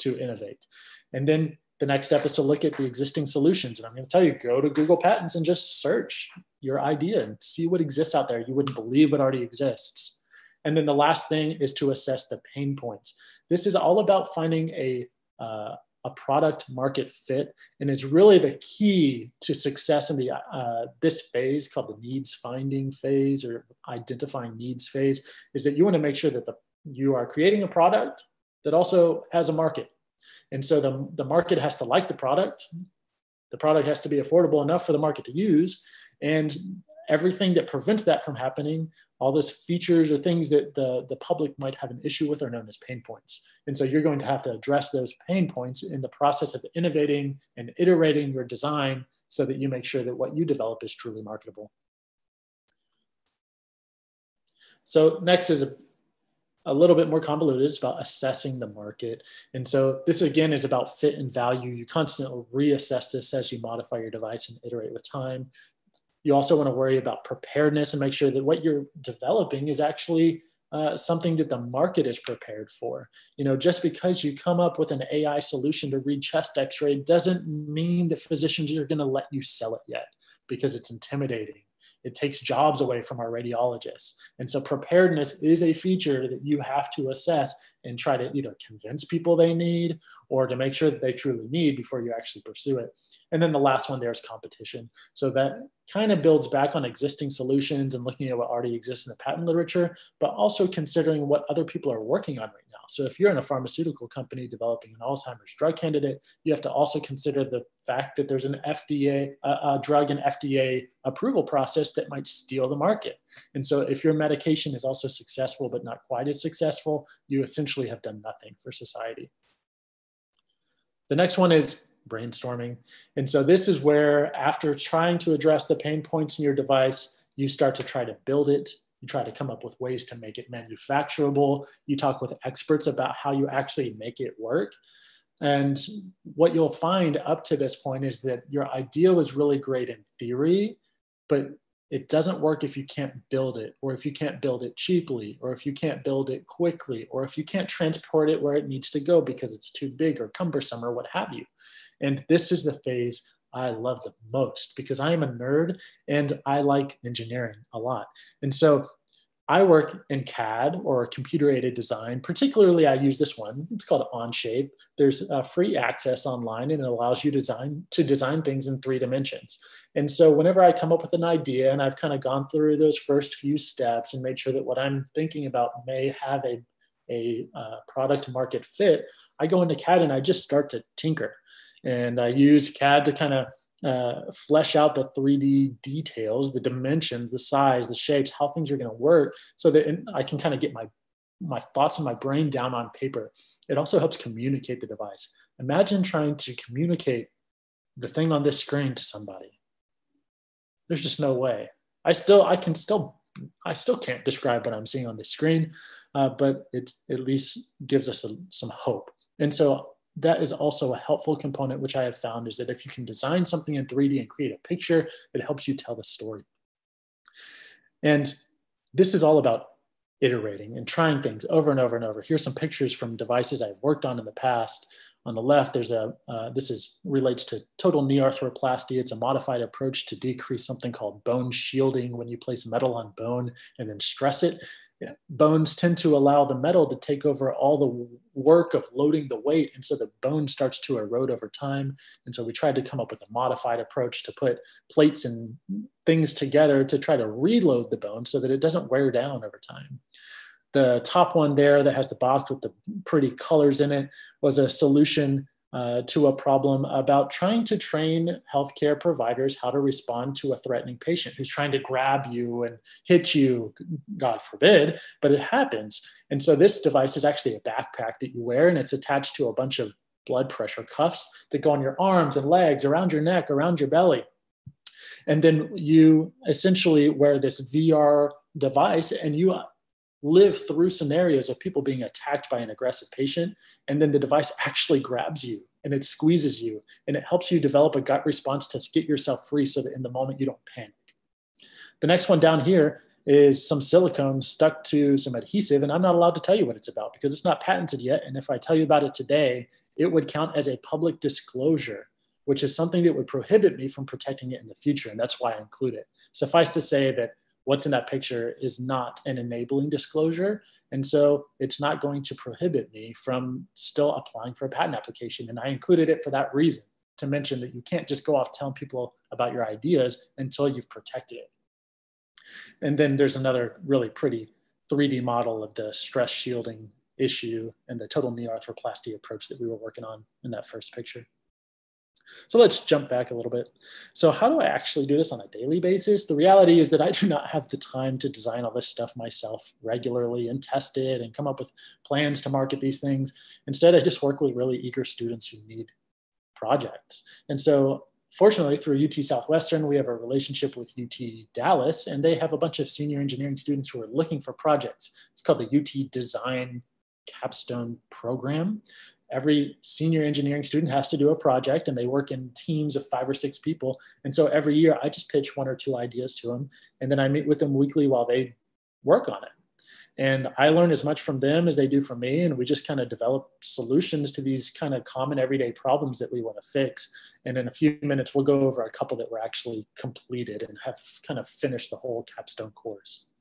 to innovate. And then the next step is to look at the existing solutions. And I'm going to tell you go to Google Patents and just search your idea and see what exists out there. You wouldn't believe what already exists. And then the last thing is to assess the pain points. This is all about finding a, uh, a product market fit. And it's really the key to success in the, uh, this phase called the needs finding phase or identifying needs phase is that you want to make sure that the, you are creating a product that also has a market. And so the, the market has to like the product. The product has to be affordable enough for the market to use. And everything that prevents that from happening, all those features or things that the, the public might have an issue with are known as pain points. And so you're going to have to address those pain points in the process of innovating and iterating your design so that you make sure that what you develop is truly marketable. So next is a, a little bit more convoluted. It's about assessing the market. And so this again is about fit and value. You constantly reassess this as you modify your device and iterate with time. You also want to worry about preparedness and make sure that what you're developing is actually uh, something that the market is prepared for. You know, just because you come up with an AI solution to read chest X-ray doesn't mean that physicians are going to let you sell it yet because it's intimidating. It takes jobs away from our radiologists. And so preparedness is a feature that you have to assess and try to either convince people they need or to make sure that they truly need before you actually pursue it. And then the last one there is competition. So that kind of builds back on existing solutions and looking at what already exists in the patent literature, but also considering what other people are working on right. So if you're in a pharmaceutical company developing an Alzheimer's drug candidate, you have to also consider the fact that there's an FDA, a, a drug and FDA approval process that might steal the market. And so if your medication is also successful, but not quite as successful, you essentially have done nothing for society. The next one is brainstorming. And so this is where after trying to address the pain points in your device, you start to try to build it you try to come up with ways to make it manufacturable. You talk with experts about how you actually make it work. And what you'll find up to this point is that your idea was really great in theory, but it doesn't work if you can't build it, or if you can't build it cheaply, or if you can't build it quickly, or if you can't transport it where it needs to go because it's too big or cumbersome or what have you. And this is the phase I love the most because I am a nerd and I like engineering a lot. And so I work in CAD or computer aided design. Particularly, I use this one. It's called Onshape. There's free access online and it allows you to design, to design things in three dimensions. And so, whenever I come up with an idea and I've kind of gone through those first few steps and made sure that what I'm thinking about may have a, a uh, product market fit, I go into CAD and I just start to tinker and I use CAD to kind of uh, flesh out the 3D details, the dimensions, the size, the shapes, how things are going to work, so that I can kind of get my my thoughts in my brain down on paper. It also helps communicate the device. Imagine trying to communicate the thing on this screen to somebody. There's just no way. I still, I can still, I still can't describe what I'm seeing on the screen, uh, but it at least gives us a, some hope. And so that is also a helpful component, which I have found is that if you can design something in 3D and create a picture, it helps you tell the story. And this is all about iterating and trying things over and over and over. Here's some pictures from devices I've worked on in the past. On the left, there's a, uh, this is relates to total knee arthroplasty. It's a modified approach to decrease something called bone shielding when you place metal on bone and then stress it bones tend to allow the metal to take over all the work of loading the weight. And so the bone starts to erode over time. And so we tried to come up with a modified approach to put plates and things together to try to reload the bone so that it doesn't wear down over time. The top one there that has the box with the pretty colors in it was a solution uh, to a problem about trying to train healthcare providers how to respond to a threatening patient who's trying to grab you and hit you, God forbid, but it happens. And so this device is actually a backpack that you wear and it's attached to a bunch of blood pressure cuffs that go on your arms and legs, around your neck, around your belly. And then you essentially wear this VR device and you live through scenarios of people being attacked by an aggressive patient, and then the device actually grabs you and it squeezes you and it helps you develop a gut response to get yourself free so that in the moment you don't panic. The next one down here is some silicone stuck to some adhesive, and I'm not allowed to tell you what it's about because it's not patented yet. And if I tell you about it today, it would count as a public disclosure, which is something that would prohibit me from protecting it in the future. And that's why I include it. Suffice to say that what's in that picture is not an enabling disclosure. And so it's not going to prohibit me from still applying for a patent application. And I included it for that reason to mention that you can't just go off telling people about your ideas until you've protected it. And then there's another really pretty 3D model of the stress shielding issue and the total knee arthroplasty approach that we were working on in that first picture. So let's jump back a little bit. So how do I actually do this on a daily basis? The reality is that I do not have the time to design all this stuff myself regularly and test it and come up with plans to market these things. Instead, I just work with really eager students who need projects. And so fortunately through UT Southwestern, we have a relationship with UT Dallas and they have a bunch of senior engineering students who are looking for projects. It's called the UT Design capstone program every senior engineering student has to do a project and they work in teams of five or six people. And so every year I just pitch one or two ideas to them and then I meet with them weekly while they work on it. And I learn as much from them as they do from me. And we just kind of develop solutions to these kind of common everyday problems that we want to fix. And in a few minutes, we'll go over a couple that were actually completed and have kind of finished the whole capstone course.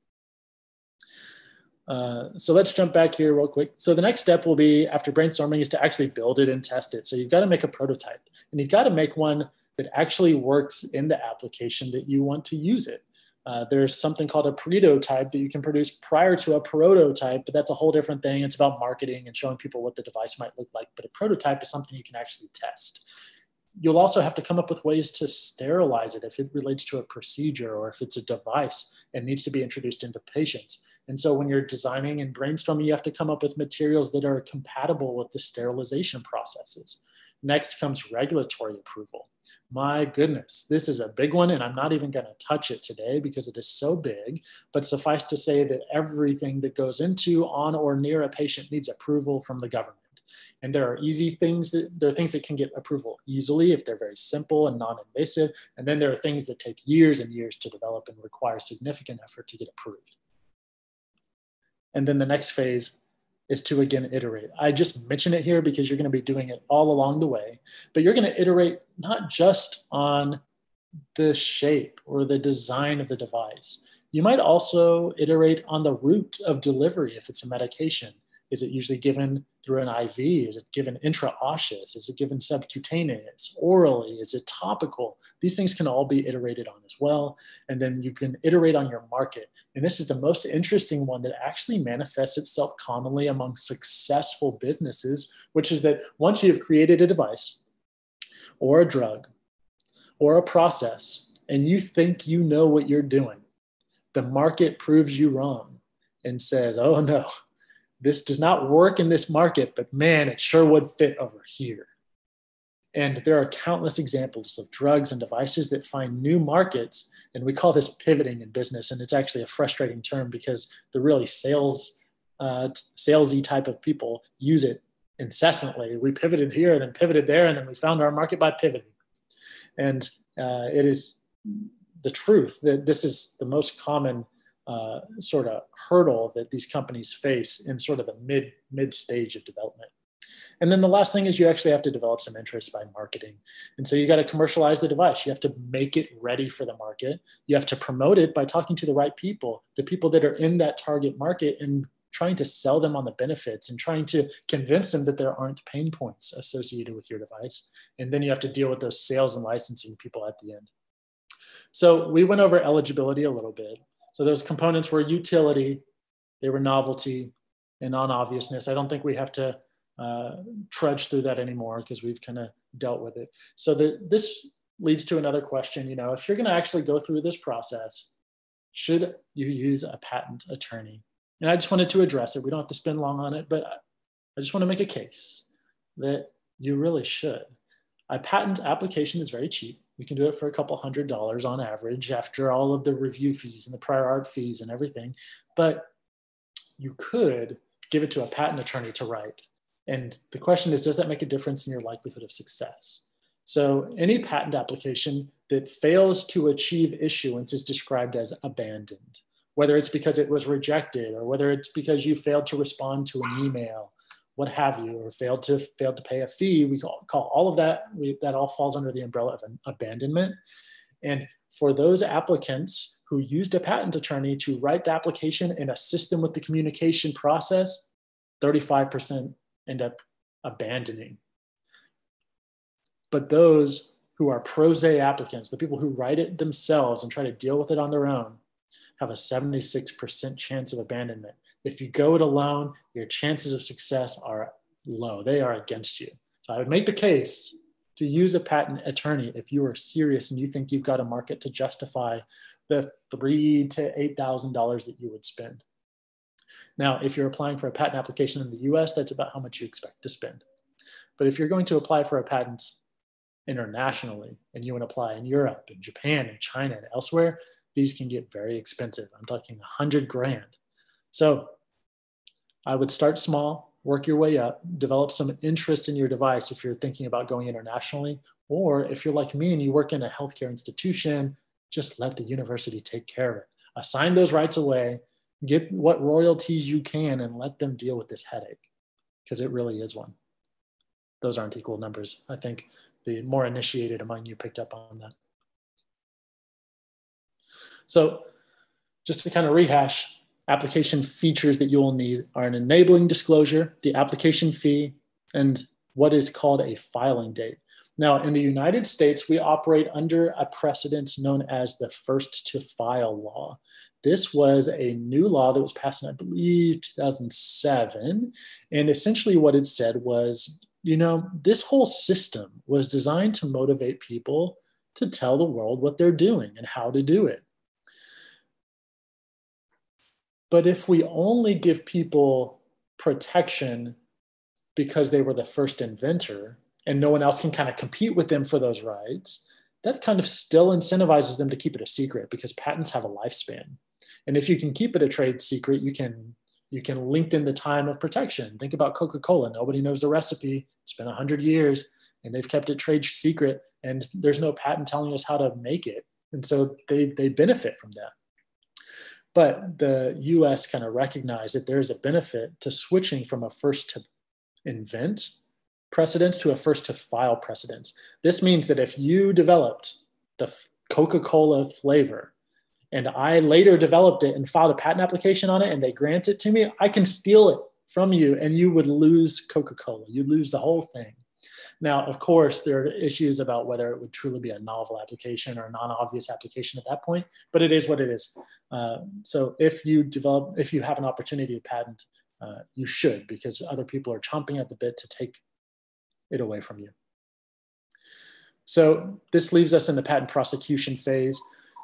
Uh, so let's jump back here real quick. So the next step will be after brainstorming is to actually build it and test it. So you've got to make a pretotype and you've got to make one that actually works in the application that you want to use it. Uh, there's something called a prototype that you can produce prior to a prototype, but that's a whole different thing. It's about marketing and showing people what the device might look like. But a prototype is something you can actually test. You'll also have to come up with ways to sterilize it if it relates to a procedure or if it's a device and needs to be introduced into patients. And so when you're designing and brainstorming, you have to come up with materials that are compatible with the sterilization processes. Next comes regulatory approval. My goodness, this is a big one, and I'm not even going to touch it today because it is so big. But suffice to say that everything that goes into, on, or near a patient needs approval from the government. And there are easy things that there are things that can get approval easily if they're very simple and non-invasive. And then there are things that take years and years to develop and require significant effort to get approved. And then the next phase is to again iterate. I just mention it here because you're going to be doing it all along the way, but you're going to iterate not just on the shape or the design of the device. You might also iterate on the route of delivery if it's a medication. Is it usually given through an IV? Is it given intraosseous? Is it given subcutaneous, orally? Is it topical? These things can all be iterated on as well. And then you can iterate on your market. And this is the most interesting one that actually manifests itself commonly among successful businesses, which is that once you have created a device or a drug or a process, and you think you know what you're doing, the market proves you wrong and says, oh no, this does not work in this market, but man, it sure would fit over here. And there are countless examples of drugs and devices that find new markets. And we call this pivoting in business. And it's actually a frustrating term because the really sales, uh, salesy type of people use it incessantly. We pivoted here, and then pivoted there, and then we found our market by pivoting. And uh, it is the truth that this is the most common uh, sort of hurdle that these companies face in sort of the mid mid stage of development. And then the last thing is you actually have to develop some interest by marketing. And so you got to commercialize the device. You have to make it ready for the market. You have to promote it by talking to the right people, the people that are in that target market and trying to sell them on the benefits and trying to convince them that there aren't pain points associated with your device. And then you have to deal with those sales and licensing people at the end. So we went over eligibility a little bit. So those components were utility, they were novelty, and non-obviousness. I don't think we have to uh, trudge through that anymore because we've kind of dealt with it. So the, this leads to another question. You know, if you're going to actually go through this process, should you use a patent attorney? And I just wanted to address it. We don't have to spend long on it, but I just want to make a case that you really should. A patent application is very cheap. We can do it for a couple hundred dollars on average after all of the review fees and the prior art fees and everything. But you could give it to a patent attorney to write. And the question is, does that make a difference in your likelihood of success? So any patent application that fails to achieve issuance is described as abandoned, whether it's because it was rejected or whether it's because you failed to respond to an email what have you, or failed to failed to pay a fee. We call, call all of that. We, that all falls under the umbrella of an abandonment. And for those applicants who used a patent attorney to write the application and assist them with the communication process, 35% end up abandoning. But those who are pro se applicants, the people who write it themselves and try to deal with it on their own, have a 76% chance of abandonment. If you go it alone, your chances of success are low. They are against you. So I would make the case to use a patent attorney if you are serious and you think you've got a market to justify the three to eight thousand dollars that you would spend. Now, if you're applying for a patent application in the US, that's about how much you expect to spend. But if you're going to apply for a patent internationally and you want to apply in Europe and Japan and China and elsewhere, these can get very expensive. I'm talking a hundred grand. So I would start small, work your way up, develop some interest in your device if you're thinking about going internationally, or if you're like me and you work in a healthcare institution, just let the university take care of it. Assign those rights away, get what royalties you can, and let them deal with this headache because it really is one. Those aren't equal numbers. I think the more initiated among you picked up on that. So, just to kind of rehash, application features that you will need are an enabling disclosure, the application fee, and what is called a filing date. Now, in the United States, we operate under a precedence known as the first to file law. This was a new law that was passed in, I believe, 2007. And essentially, what it said was you know, this whole system was designed to motivate people to tell the world what they're doing and how to do it. But if we only give people protection because they were the first inventor and no one else can kind of compete with them for those rights, that kind of still incentivizes them to keep it a secret because patents have a lifespan. And if you can keep it a trade secret, you can you can lengthen the time of protection. Think about Coca-Cola. Nobody knows the recipe. It's been 100 years and they've kept it trade secret and there's no patent telling us how to make it. And so they, they benefit from that. But the US kind of recognized that there's a benefit to switching from a first to invent precedence to a first to file precedence. This means that if you developed the Coca Cola flavor and I later developed it and filed a patent application on it and they grant it to me, I can steal it from you and you would lose Coca Cola. You lose the whole thing. Now, of course, there are issues about whether it would truly be a novel application or a non-obvious application at that point, but it is what it is. Uh, so if you develop, if you have an opportunity to patent, uh, you should because other people are chomping at the bit to take it away from you. So this leaves us in the patent prosecution phase.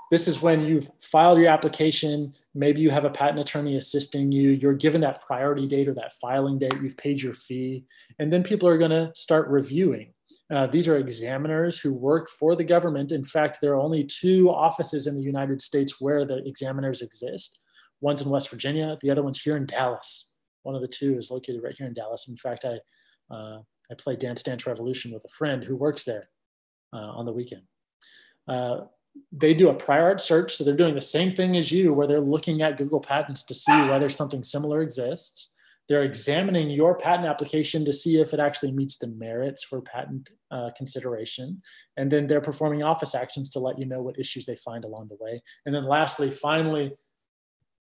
This is when you've filed your application. Maybe you have a patent attorney assisting you. You're given that priority date or that filing date. You've paid your fee. And then people are going to start reviewing. Uh, these are examiners who work for the government. In fact, there are only two offices in the United States where the examiners exist. One's in West Virginia, the other one's here in Dallas. One of the two is located right here in Dallas. In fact, I, uh, I play Dance Dance Revolution with a friend who works there uh, on the weekend. They do a prior art search. So they're doing the same thing as you, where they're looking at Google Patents to see whether something similar exists. They're examining your patent application to see if it actually meets the merits for patent uh, consideration. And then they're performing office actions to let you know what issues they find along the way. And then lastly, finally,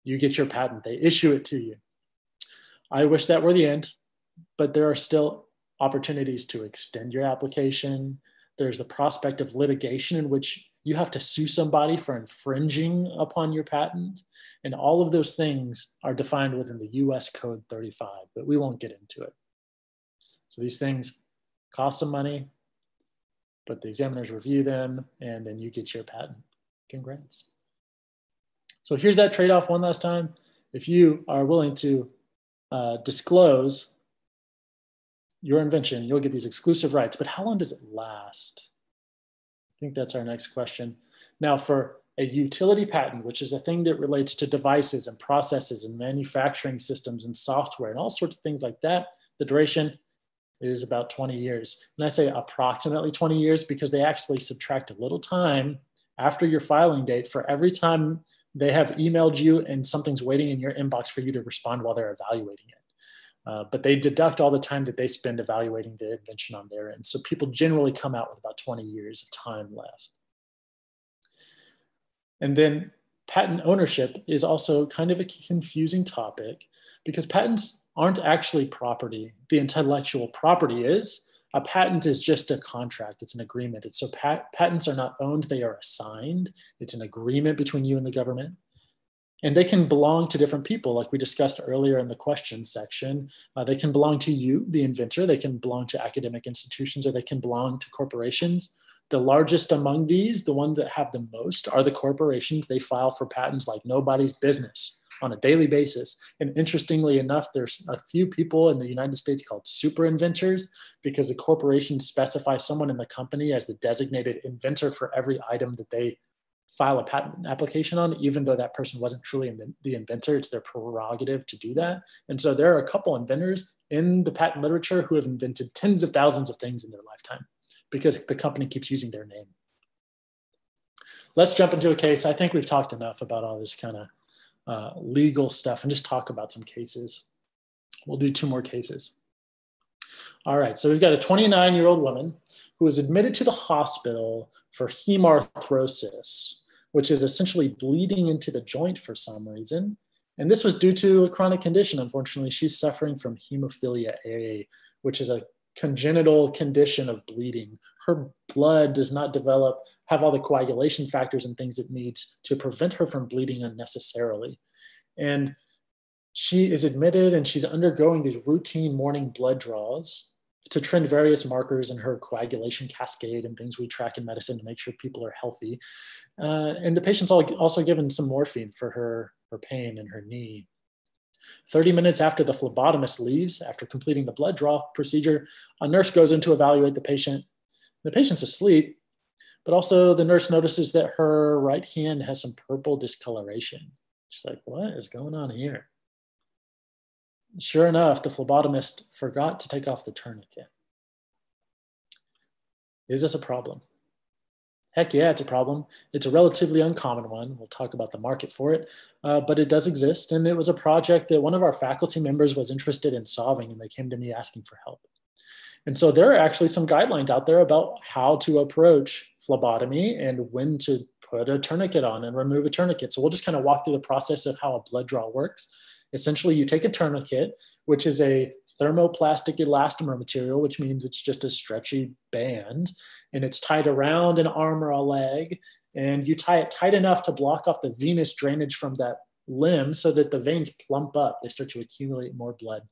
you get your patent. They issue it to you. I wish that were the end, but there are still opportunities to extend your application. There's the prospect of litigation in which you have to sue somebody for infringing upon your patent. And all of those things are defined within the US Code 35, but we won't get into it. So these things cost some money, but the examiners review them and then you get your patent. Congrats. So here's that trade off one last time. If you are willing to uh, disclose your invention, you'll get these exclusive rights, but how long does it last? I think that's our next question. Now for a utility patent, which is a thing that relates to devices and processes and manufacturing systems and software and all sorts of things like that, the duration is about 20 years. And I say approximately 20 years because they actually subtract a little time after your filing date for every time they have emailed you and something's waiting in your inbox for you to respond while they're evaluating it. Uh, but they deduct all the time that they spend evaluating the invention on their end. So people generally come out with about 20 years of time left. And then patent ownership is also kind of a confusing topic because patents aren't actually property. The intellectual property is. A patent is just a contract, it's an agreement. so pat- patents are not owned, they are assigned. It's an agreement between you and the government and they can belong to different people like we discussed earlier in the question section. Uh, they can belong to you the inventor. They can belong to academic institutions or they can belong to corporations. The largest among these the ones that have the most are the corporations. They file for patents like nobody's business on a daily basis. And interestingly enough there's a few people in the united states called super inventors because the corporations specify someone in the company as the designated inventor for every item that they file a patent application on, even though that person wasn't truly the inventor. It's their prerogative to do that. And so there are a couple inventors in the patent literature who have invented tens of thousands of things in their lifetime because the company keeps using their name. Let's jump into a case. I think we've talked enough about all this kind of uh, legal stuff and just talk about some cases. We'll do two more cases. All right, so we've got a 29 year old woman who was admitted to the hospital for hemarthrosis, which is essentially bleeding into the joint for some reason. And this was due to a chronic condition. Unfortunately, she's suffering from hemophilia A, which is a congenital condition of bleeding. Her blood does not develop, have all the coagulation factors and things it needs to prevent her from bleeding unnecessarily. And she is admitted and she's undergoing these routine morning blood draws to trend various markers in her coagulation cascade and things we track in medicine to make sure people are healthy. Uh, and the patient's also given some morphine for her, her pain in her knee. 30 minutes after the phlebotomist leaves, after completing the blood draw procedure, a nurse goes in to evaluate the patient. The patient's asleep, but also the nurse notices that her right hand has some purple discoloration. She's like, what is going on here? Sure enough, the phlebotomist forgot to take off the tourniquet. Is this a problem? Heck yeah, it's a problem. It's a relatively uncommon one. We'll talk about the market for it, uh, but it does exist. And it was a project that one of our faculty members was interested in solving, and they came to me asking for help. And so there are actually some guidelines out there about how to approach phlebotomy and when to put a tourniquet on and remove a tourniquet. So we'll just kind of walk through the process of how a blood draw works. Essentially, you take a tourniquet, which is a thermoplastic elastomer material, which means it's just a stretchy band, and it's tied around an arm or a leg. And you tie it tight enough to block off the venous drainage from that limb so that the veins plump up. They start to accumulate more blood.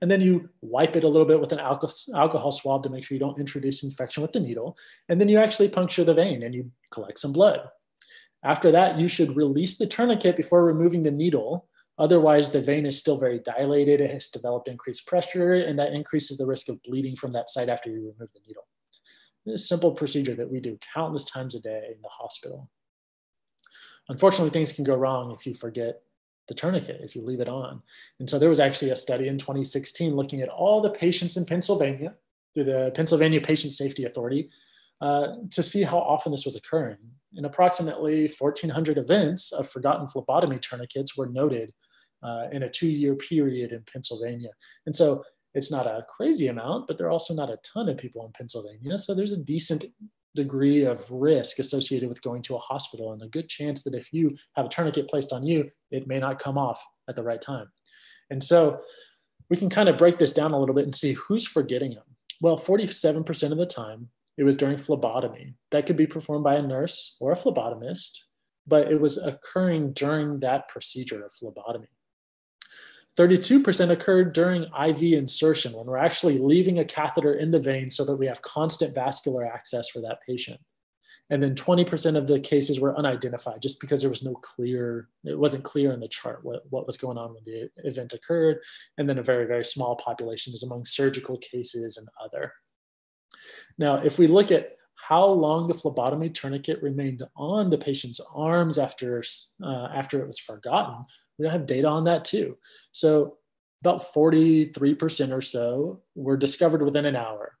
And then you wipe it a little bit with an alcohol swab to make sure you don't introduce infection with the needle. And then you actually puncture the vein and you collect some blood. After that, you should release the tourniquet before removing the needle Otherwise, the vein is still very dilated. It has developed increased pressure, and that increases the risk of bleeding from that site after you remove the needle. This simple procedure that we do countless times a day in the hospital. Unfortunately, things can go wrong if you forget the tourniquet, if you leave it on. And so there was actually a study in 2016 looking at all the patients in Pennsylvania through the Pennsylvania Patient Safety Authority uh, to see how often this was occurring and approximately 1,400 events of forgotten phlebotomy tourniquets were noted uh, in a two year period in Pennsylvania. And so it's not a crazy amount, but there are also not a ton of people in Pennsylvania. So there's a decent degree of risk associated with going to a hospital and a good chance that if you have a tourniquet placed on you, it may not come off at the right time. And so we can kind of break this down a little bit and see who's forgetting them. Well, 47% of the time, it was during phlebotomy. That could be performed by a nurse or a phlebotomist, but it was occurring during that procedure of phlebotomy. 32% occurred during IV insertion when we're actually leaving a catheter in the vein so that we have constant vascular access for that patient. And then 20% of the cases were unidentified just because there was no clear, it wasn't clear in the chart what, what was going on when the event occurred. And then a very, very small population is among surgical cases and other. Now, if we look at how long the phlebotomy tourniquet remained on the patient's arms after, uh, after it was forgotten, we have data on that too. So about 43% or so were discovered within an hour.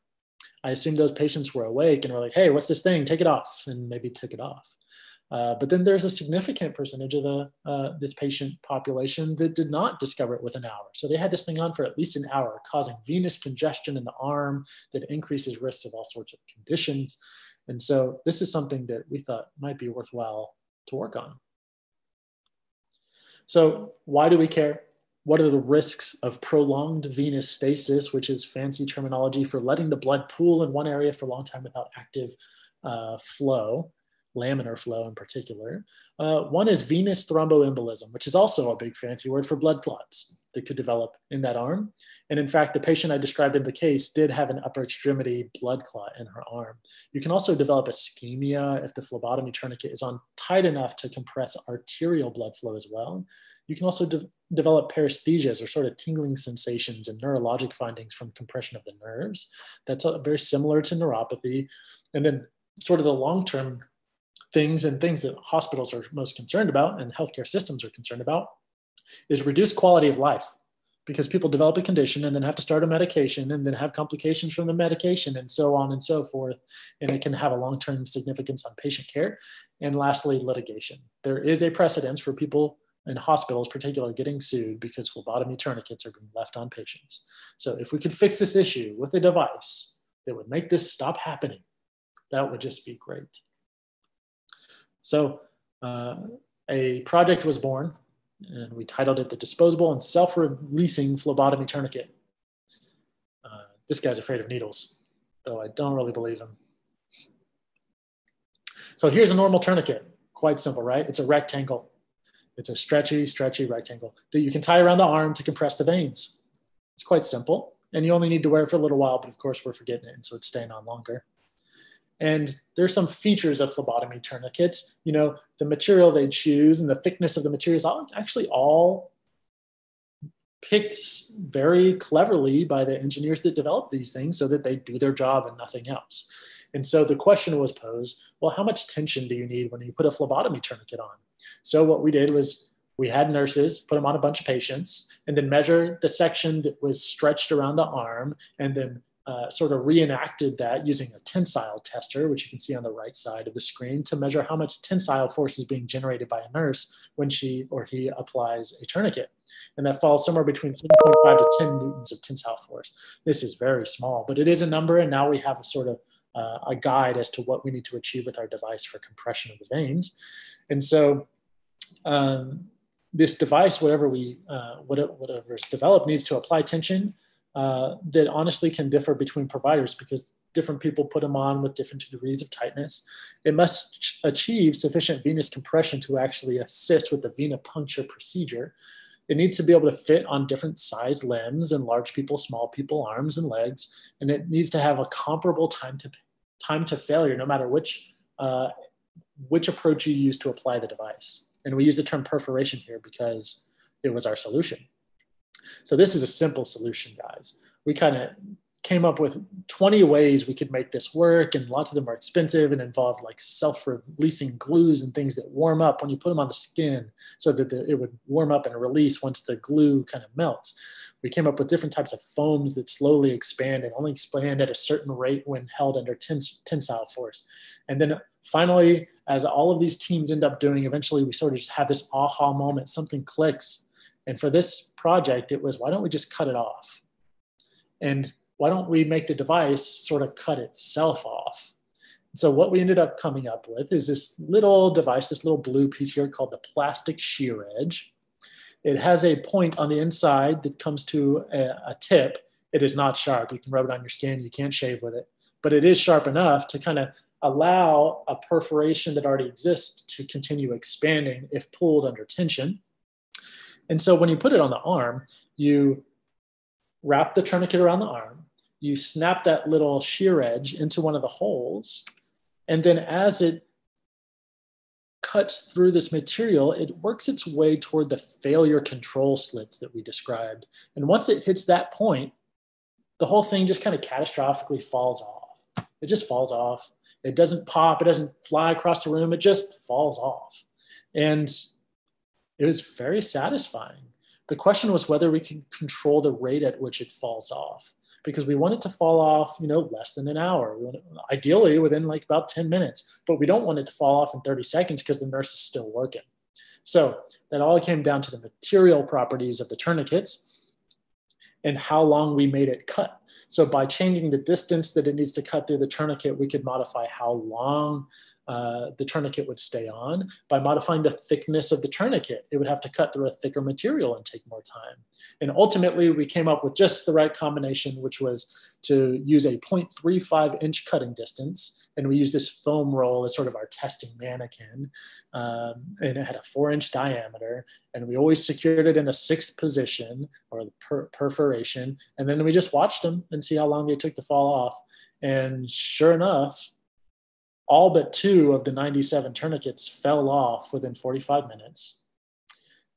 I assume those patients were awake and were like, hey, what's this thing? Take it off, and maybe took it off. Uh, but then there's a significant percentage of the uh, this patient population that did not discover it within an hour. So they had this thing on for at least an hour, causing venous congestion in the arm that increases risks of all sorts of conditions. And so this is something that we thought might be worthwhile to work on. So why do we care? What are the risks of prolonged venous stasis, which is fancy terminology for letting the blood pool in one area for a long time without active uh, flow? Laminar flow in particular. Uh, one is venous thromboembolism, which is also a big fancy word for blood clots that could develop in that arm. And in fact, the patient I described in the case did have an upper extremity blood clot in her arm. You can also develop ischemia if the phlebotomy tourniquet is on tight enough to compress arterial blood flow as well. You can also de develop paresthesias or sort of tingling sensations and neurologic findings from compression of the nerves. That's uh, very similar to neuropathy. And then sort of the long-term things and things that hospitals are most concerned about and healthcare systems are concerned about is reduced quality of life because people develop a condition and then have to start a medication and then have complications from the medication and so on and so forth. And it can have a long term significance on patient care. And lastly, litigation. There is a precedence for people in hospitals, particularly getting sued because phlebotomy tourniquets are being left on patients. So if we could fix this issue with a device that would make this stop happening, that would just be great. So uh, a project was born And we titled it The Disposable and Self-Releasing Phlebotomy Tourniquet. Uh, this guy's afraid of needles, though I don't really believe him. So here's a normal tourniquet. Quite simple, right? It's a rectangle. It's a stretchy, stretchy rectangle that you can tie around the arm to compress the veins. It's quite simple. And you only need to wear it for a little while, but of course we're forgetting it, and so it's staying on longer. And there's some features of phlebotomy tourniquets. You know, the material they choose and the thickness of the materials are actually all picked very cleverly by the engineers that develop these things so that they do their job and nothing else. And so the question was posed, well, how much tension do you need when you put a phlebotomy tourniquet on? So what we did was we had nurses put them on a bunch of patients and then measure the section that was stretched around the arm and then uh, sort of reenacted that using a tensile tester, which you can see on the right side of the screen, to measure how much tensile force is being generated by a nurse when she or he applies a tourniquet. And that falls somewhere between 7.5 to 10 newtons of tensile force. This is very small, but it is a number, and now we have a sort of uh, a guide as to what we need to achieve with our device for compression of the veins. And so um, this device, whatever we, uh, whatever is developed, needs to apply tension uh, that honestly can differ between providers because different people put them on with different degrees of tightness. It must achieve sufficient venous compression to actually assist with the venipuncture procedure. It needs to be able to fit on different size limbs and large people, small people, arms and legs, and it needs to have a comparable time to time to failure, no matter which uh, which approach you use to apply the device. And we use the term perforation here because it was our solution. So this is a simple solution, guys. We kind of came up with 20 ways we could make this work and lots of them are expensive and involve like self-releasing glues and things that warm up when you put them on the skin so that the, it would warm up and release once the glue kind of melts we came up with different types of foams that slowly expand and only expand at a certain rate when held under tens- tensile force and then finally as all of these teams end up doing eventually we sort of just have this aha moment something clicks and for this project, it was why don't we just cut it off? And why don't we make the device sort of cut itself off? So what we ended up coming up with is this little device, this little blue piece here called the plastic shear edge. It has a point on the inside that comes to a, a tip. It is not sharp. You can rub it on your skin. You can't shave with it, but it is sharp enough to kind of allow a perforation that already exists to continue expanding if pulled under tension. And so when you put it on the arm, you wrap the tourniquet around the arm, you snap that little shear edge into one of the holes, and then as it cuts through this material, it works its way toward the failure control slits that we described. And once it hits that point, the whole thing just kind of catastrophically falls off. It just falls off. It doesn't pop, it doesn't fly across the room, it just falls off. And it was very satisfying. The question was whether we can control the rate at which it falls off because we want it to fall off, you know, less than an hour. It, ideally within like about 10 minutes, but we don't want it to fall off in 30 seconds because the nurse is still working. So that all came down to the material properties of the tourniquets and how long we made it cut. So by changing the distance that it needs to cut through the tourniquet, we could modify how long uh, the tourniquet would stay on. By modifying the thickness of the tourniquet, it would have to cut through a thicker material and take more time. And ultimately, we came up with just the right combination, which was to use a 0.35 inch cutting distance. And we used this foam roll as sort of our testing mannequin. Um, and it had a four inch diameter. And we always secured it in the sixth position or the per- perforation. And then we just watched them and see how long they took to fall off. And sure enough, all but two of the 97 tourniquets fell off within 45 minutes.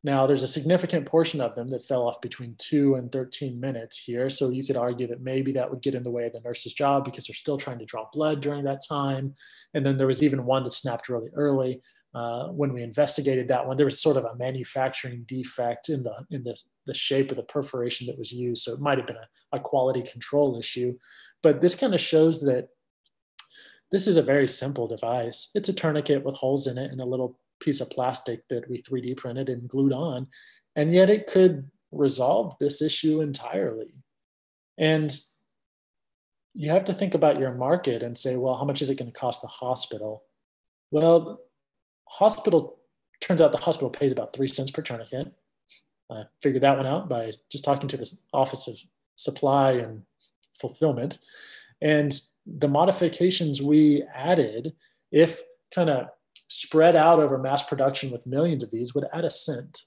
Now, there's a significant portion of them that fell off between two and 13 minutes here. So you could argue that maybe that would get in the way of the nurse's job because they're still trying to draw blood during that time. And then there was even one that snapped really early. Uh, when we investigated that one, there was sort of a manufacturing defect in the in the, the shape of the perforation that was used. So it might have been a, a quality control issue. But this kind of shows that this is a very simple device. It's a tourniquet with holes in it and a little piece of plastic that we 3D printed and glued on. And yet it could resolve this issue entirely. And you have to think about your market and say, well, how much is it going to cost the hospital? Well, hospital turns out the hospital pays about three cents per tourniquet. I figured that one out by just talking to the Office of Supply and Fulfillment. And the modifications we added, if kind of spread out over mass production with millions of these, would add a cent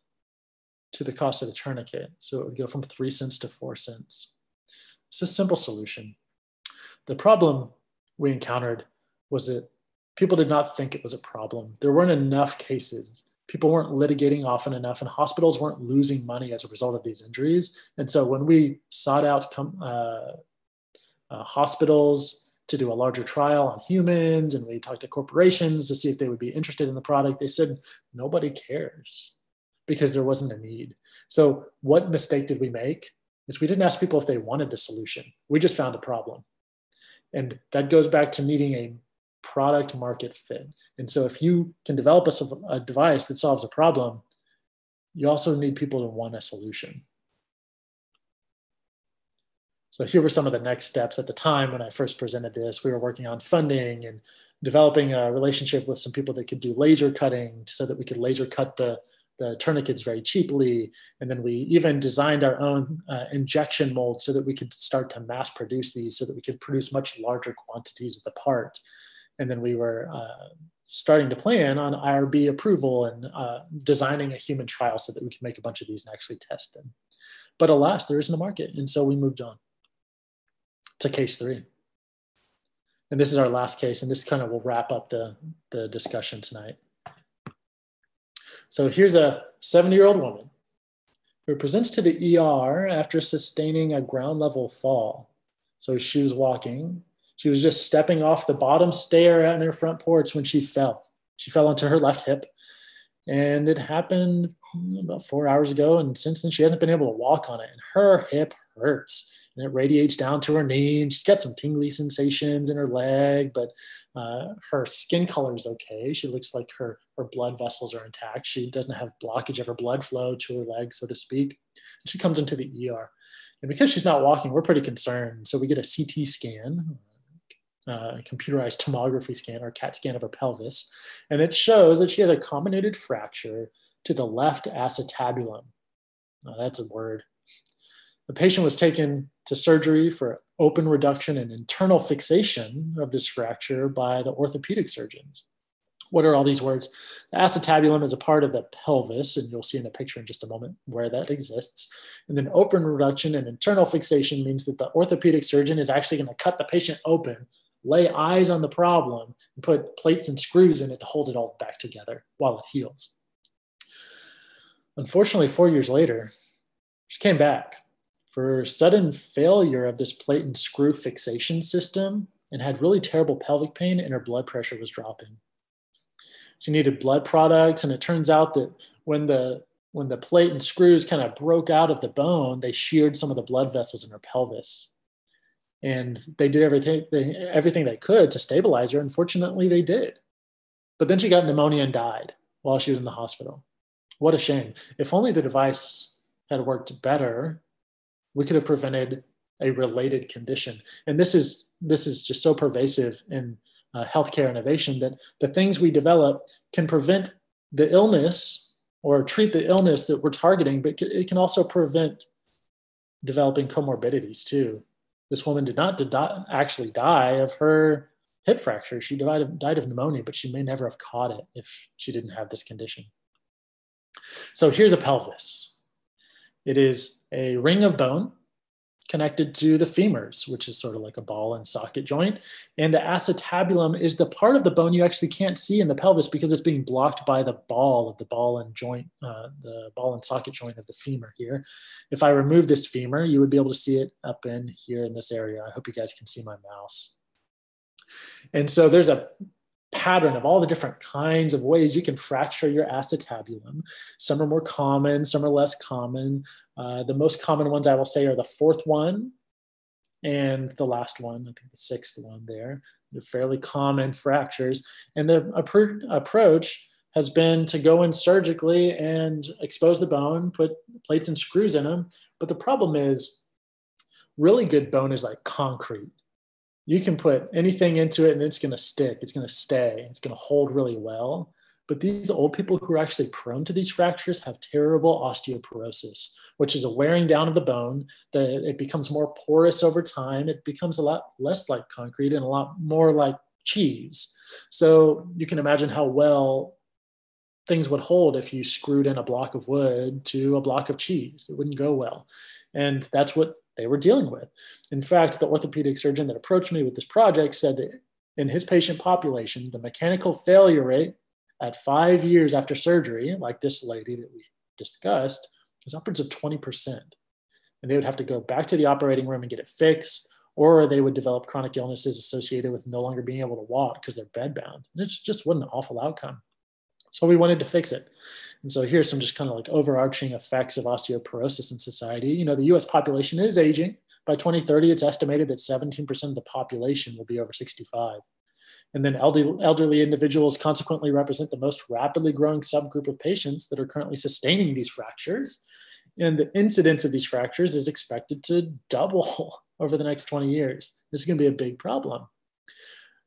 to the cost of the tourniquet. So it would go from three cents to four cents. It's a simple solution. The problem we encountered was that people did not think it was a problem. There weren't enough cases. People weren't litigating often enough, and hospitals weren't losing money as a result of these injuries. And so when we sought out uh, uh, hospitals to do a larger trial on humans, and we talked to corporations to see if they would be interested in the product, they said nobody cares because there wasn't a need. So what mistake did we make? Is we didn't ask people if they wanted the solution. We just found a problem. And that goes back to needing a product market fit. And so if you can develop a, a device that solves a problem, you also need people to want a solution. So here were some of the next steps at the time when I first presented this. We were working on funding and developing a relationship with some people that could do laser cutting so that we could laser cut the the tourniquets very cheaply. And then we even designed our own uh, injection mold so that we could start to mass produce these so that we could produce much larger quantities of the part. And then we were uh, starting to plan on IRB approval and uh, designing a human trial so that we could make a bunch of these and actually test them. But alas, there isn't a market. And so we moved on to case three. And this is our last case, and this kind of will wrap up the, the discussion tonight. So here's a 70 year old woman who presents to the ER after sustaining a ground level fall. So she was walking. She was just stepping off the bottom stair on her front porch when she fell. She fell onto her left hip. And it happened about four hours ago. And since then, she hasn't been able to walk on it. And her hip hurts and it radiates down to her knee and she's got some tingly sensations in her leg but uh, her skin color is okay. She looks like her her blood vessels are intact. She doesn't have blockage of her blood flow to her leg so to speak. And she comes into the er and because she's not walking we're pretty concerned. So we get a ct scan uh, computerized tomography scan or CAT scan of her pelvis, and it shows that she has a comminuted fracture to the left acetabulum. Now, that's a word. The patient was taken to surgery for open reduction and internal fixation of this fracture by the orthopedic surgeons. What are all these words? The acetabulum is a part of the pelvis, and you'll see in a picture in just a moment where that exists. And then open reduction and internal fixation means that the orthopedic surgeon is actually going to cut the patient open, lay eyes on the problem, and put plates and screws in it to hold it all back together while it heals. Unfortunately, four years later, she came back for sudden failure of this plate and screw fixation system and had really terrible pelvic pain and her blood pressure was dropping. She needed blood products and it turns out that when the when the plate and screws kind of broke out of the bone, they sheared some of the blood vessels in her pelvis. And they did everything they, everything they could to stabilize her. Unfortunately, they did. But then she got pneumonia and died while she was in the hospital. What a shame. If only the device had worked better, we could have prevented a related condition. And this is this is just so pervasive in uh, healthcare innovation that the things we develop can prevent the illness or treat the illness that we're targeting, but it can also prevent developing comorbidities too. This woman did not actually die of her hip fracture. She died of, died of pneumonia, but she may never have caught it if she didn't have this condition. So here's a pelvis. It is a ring of bone connected to the femurs, which is sort of like a ball and socket joint. And the acetabulum is the part of the bone you actually can't see in the pelvis because it's being blocked by the ball of the ball and joint, uh, the ball and socket joint of the femur here. If I remove this femur, you would be able to see it up in here in this area. I hope you guys can see my mouse. And so there's a pattern of all the different kinds of ways you can fracture your acetabulum. Some are more common, some are less common. Uh, the most common ones I will say are the fourth one and the last one, I think the sixth one there. They're fairly common fractures. And the approach has been to go in surgically and expose the bone, put plates and screws in them. But the problem is, really good bone is like concrete you can put anything into it and it's going to stick it's going to stay it's going to hold really well But these old people who are actually prone to these fractures have terrible osteoporosis, which is a wearing down of the bone that it becomes more porous over time. It becomes a lot less like concrete and a lot more like cheese. So you can imagine how well things would hold if you screwed in a block of wood to a block of cheese. It wouldn't go well. And that's what they were dealing with. In fact, the orthopedic surgeon that approached me with this project said that in his patient population, the mechanical failure rate at five years after surgery, like this lady that we discussed, is upwards of 20%. And they would have to go back to the operating room and get it fixed, or they would develop chronic illnesses associated with no longer being able to walk because they're bedbound. And it's just what an awful outcome. So we wanted to fix it. And so here's some just kind of like overarching effects of osteoporosis in society. You know, the US population is aging. By 2030, it's estimated that 17% of the population will be over 65. And then elderly, elderly individuals consequently represent the most rapidly growing subgroup of patients that are currently sustaining these fractures. And the incidence of these fractures is expected to double [LAUGHS] over the next 20 years. This is going to be a big problem.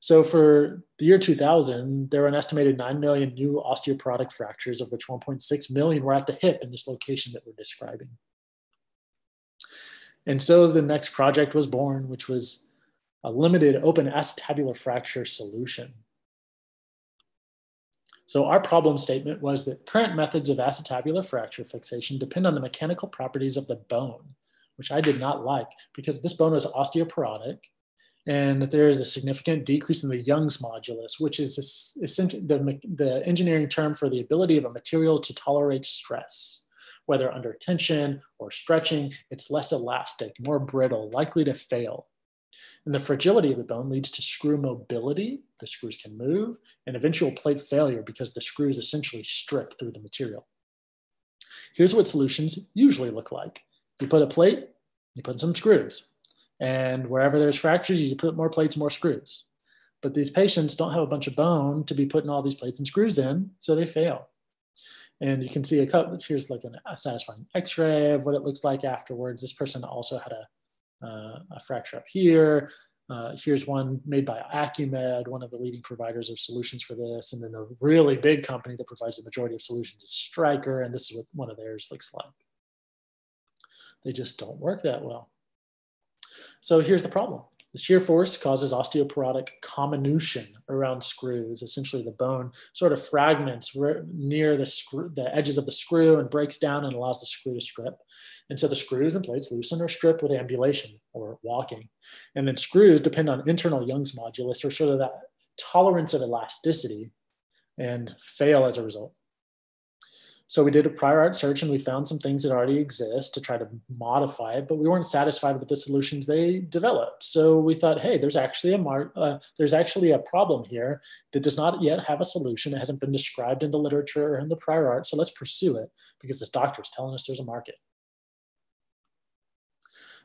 So for the year 2000, there were an estimated 9 million new osteoporotic fractures, of which 1.6 million were at the hip in this location that we're describing. And so the next project was born, which was a limited open acetabular fracture solution. So our problem statement was that current methods of acetabular fracture fixation depend on the mechanical properties of the bone, which I did not like because this bone was osteoporotic and there is a significant decrease in the Young's modulus, which is essentially the, the engineering term for the ability of a material to tolerate stress. Whether under tension or stretching, it's less elastic, more brittle, likely to fail. And the fragility of the bone leads to screw mobility. The screws can move and eventual plate failure because the screws essentially strip through the material. Here's what solutions usually look like. You put a plate, you put some screws. And wherever there's fractures, you put more plates, more screws. But these patients don't have a bunch of bone to be putting all these plates and screws in, so they fail. And you can see a couple, here's like an, a satisfying x-ray of what it looks like afterwards. This person also had a uh, a fracture up here. Uh, here's one made by Acumed, one of the leading providers of solutions for this. And then the really big company that provides the majority of solutions is Stryker. And this is what one of theirs looks like. They just don't work that well. So here's the problem. The shear force causes osteoporotic comminution around screws. Essentially, the bone sort of fragments near the, screw, the edges of the screw and breaks down and allows the screw to strip. And so the screws and plates loosen or strip with ambulation or walking. And then screws depend on internal Young's modulus or sort of that tolerance of elasticity and fail as a result. So we did a prior art search and we found some things that already exist to try to modify it, but we weren't satisfied with the solutions they developed. So we thought, hey, there's actually a mar- uh, there's actually a problem here that does not yet have a solution. It hasn't been described in the literature or in the prior art. So let's pursue it because this doctor is telling us there's a market.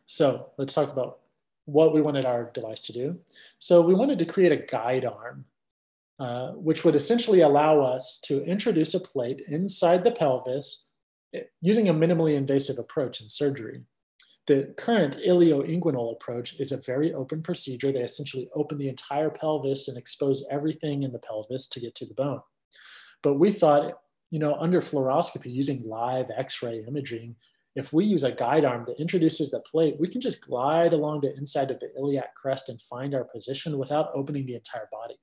So let's talk about what we wanted our device to do. So we wanted to create a guide arm uh, which would essentially allow us to introduce a plate inside the pelvis eh, using a minimally invasive approach in surgery. The current ilioinguinal approach is a very open procedure. They essentially open the entire pelvis and expose everything in the pelvis to get to the bone. But we thought, you know, under fluoroscopy, using live x-ray imaging, if we use a guide arm that introduces the plate, we can just glide along the inside of the iliac crest and find our position without opening the entire body.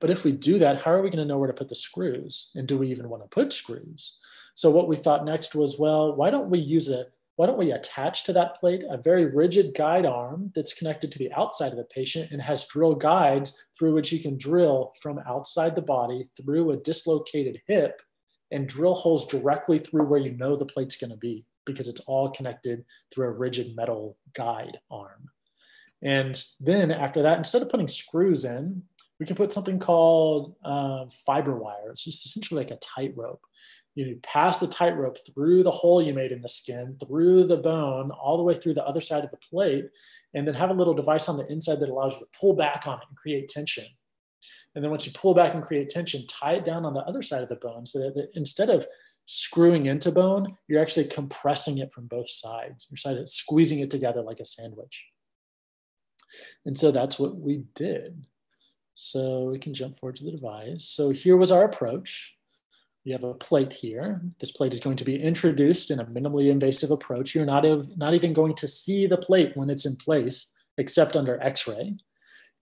But if we do that, how are we going to know where to put the screws? And do we even want to put screws? So what we thought next was, well, why don't we use a why don't we attach to that plate a very rigid guide arm that's connected to the outside of the patient and has drill guides through which you can drill from outside the body through a dislocated hip and drill holes directly through where you know the plate's going to be because it's all connected through a rigid metal guide arm. And then after that, instead of putting screws in, we can put something called uh, fiber wire. It's just essentially like a tightrope. You pass the tightrope through the hole you made in the skin, through the bone, all the way through the other side of the plate, and then have a little device on the inside that allows you to pull back on it and create tension. And then once you pull back and create tension, tie it down on the other side of the bone so that instead of screwing into bone, you're actually compressing it from both sides. You're squeezing it together like a sandwich. And so that's what we did. So we can jump forward to the device. So here was our approach. We have a plate here. This plate is going to be introduced in a minimally invasive approach. You're not, not even going to see the plate when it's in place, except under x-ray.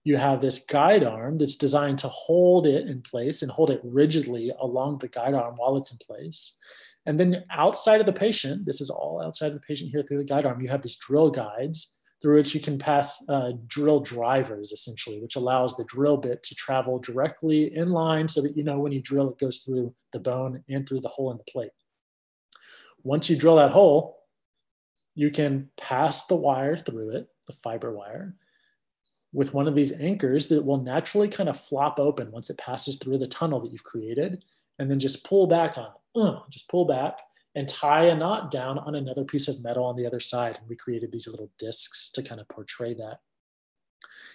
You have this guide arm that's designed to hold it in place and hold it rigidly along the guide arm while it's in place. And then outside of the patient, this is all outside of the patient here through the guide arm, you have these drill guides through which you can pass uh, drill drivers essentially, which allows the drill bit to travel directly in line so that you know when you drill, it goes through the bone and through the hole in the plate. Once you drill that hole, you can pass the wire through it, the fiber wire, with one of these anchors that will naturally kind of flop open once it passes through the tunnel that you've created, and then just pull back on it. Just pull back and tie a knot down on another piece of metal on the other side. And we created these little discs to kind of portray that.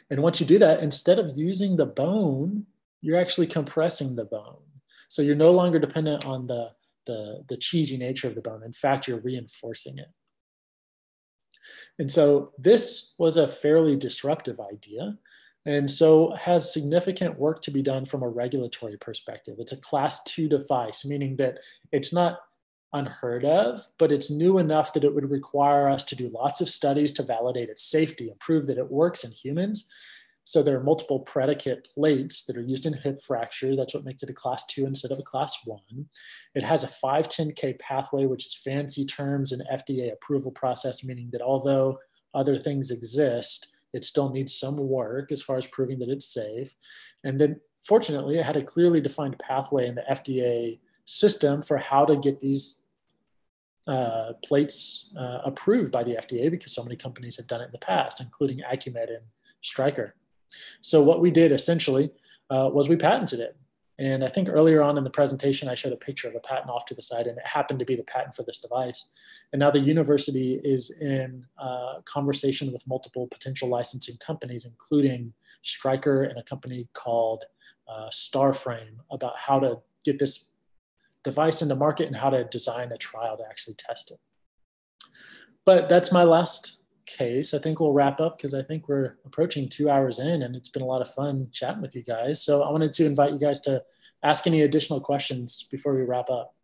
And once you do that, instead of using the bone, you're actually compressing the bone. So you're no longer dependent on the, the, the cheesy nature of the bone. In fact, you're reinforcing it. And so this was a fairly disruptive idea. And so has significant work to be done from a regulatory perspective. It's a class two device, meaning that it's not unheard of, but it's new enough that it would require us to do lots of studies to validate its safety and prove that it works in humans. So there are multiple predicate plates that are used in hip fractures. That's what makes it a class two instead of a class one. It has a 510K pathway, which is fancy terms and FDA approval process, meaning that although other things exist, it still needs some work as far as proving that it's safe. And then fortunately, it had a clearly defined pathway in the FDA system for how to get these uh, plates uh, approved by the FDA because so many companies have done it in the past, including Acumed and Stryker. So what we did essentially uh, was we patented it. And I think earlier on in the presentation, I showed a picture of a patent off to the side, and it happened to be the patent for this device. And now the university is in uh, conversation with multiple potential licensing companies, including Stryker and a company called uh, Starframe, about how to get this device into market and how to design a trial to actually test it. But that's my last case. I think we'll wrap up because I think we're approaching two hours in and it's been a lot of fun chatting with you guys. So I wanted to invite you guys to ask any additional questions before we wrap up.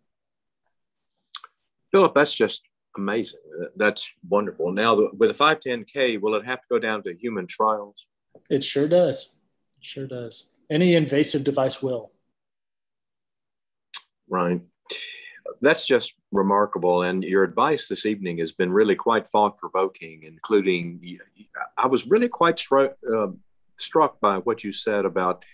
Philip, that's just amazing. That's wonderful. Now, with a 510K, will it have to go down to human trials?
It sure does. It sure does. Any invasive device will
right? That's just remarkable. And your advice this evening has been really quite thought provoking, including I was really quite struck, uh, struck by what you said about,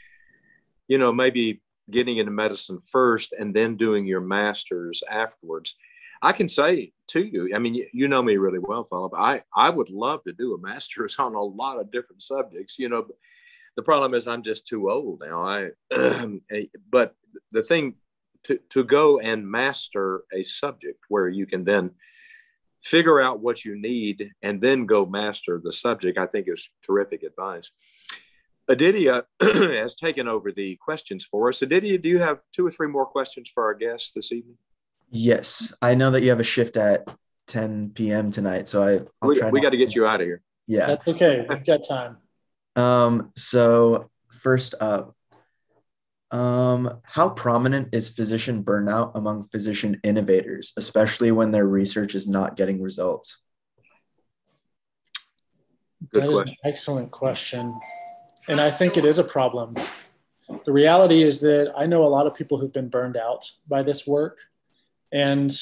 you know, maybe getting into medicine first and then doing your master's afterwards. I can say to you, I mean, you, you know me really well, Philip. I, I would love to do a master's [LAUGHS] on a lot of different subjects, you know. The problem is I'm just too old now. I, [CLEARS THROAT] but the thing to, to go and master a subject where you can then figure out what you need and then go master the subject, I think is terrific advice. Adidia [CLEARS THROAT] has taken over the questions for us. Adidia, do you have two or three more questions for our guests this evening?
Yes, I know that you have a shift at 10 p.m. tonight, so I
I'll we, we got to get you out of here.
Yeah,
that's okay. We've got time. [LAUGHS]
Um, so first up, um, how prominent is physician burnout among physician innovators, especially when their research is not getting results?
Good that question. is an excellent question. And I think it is a problem. The reality is that I know a lot of people who've been burned out by this work. And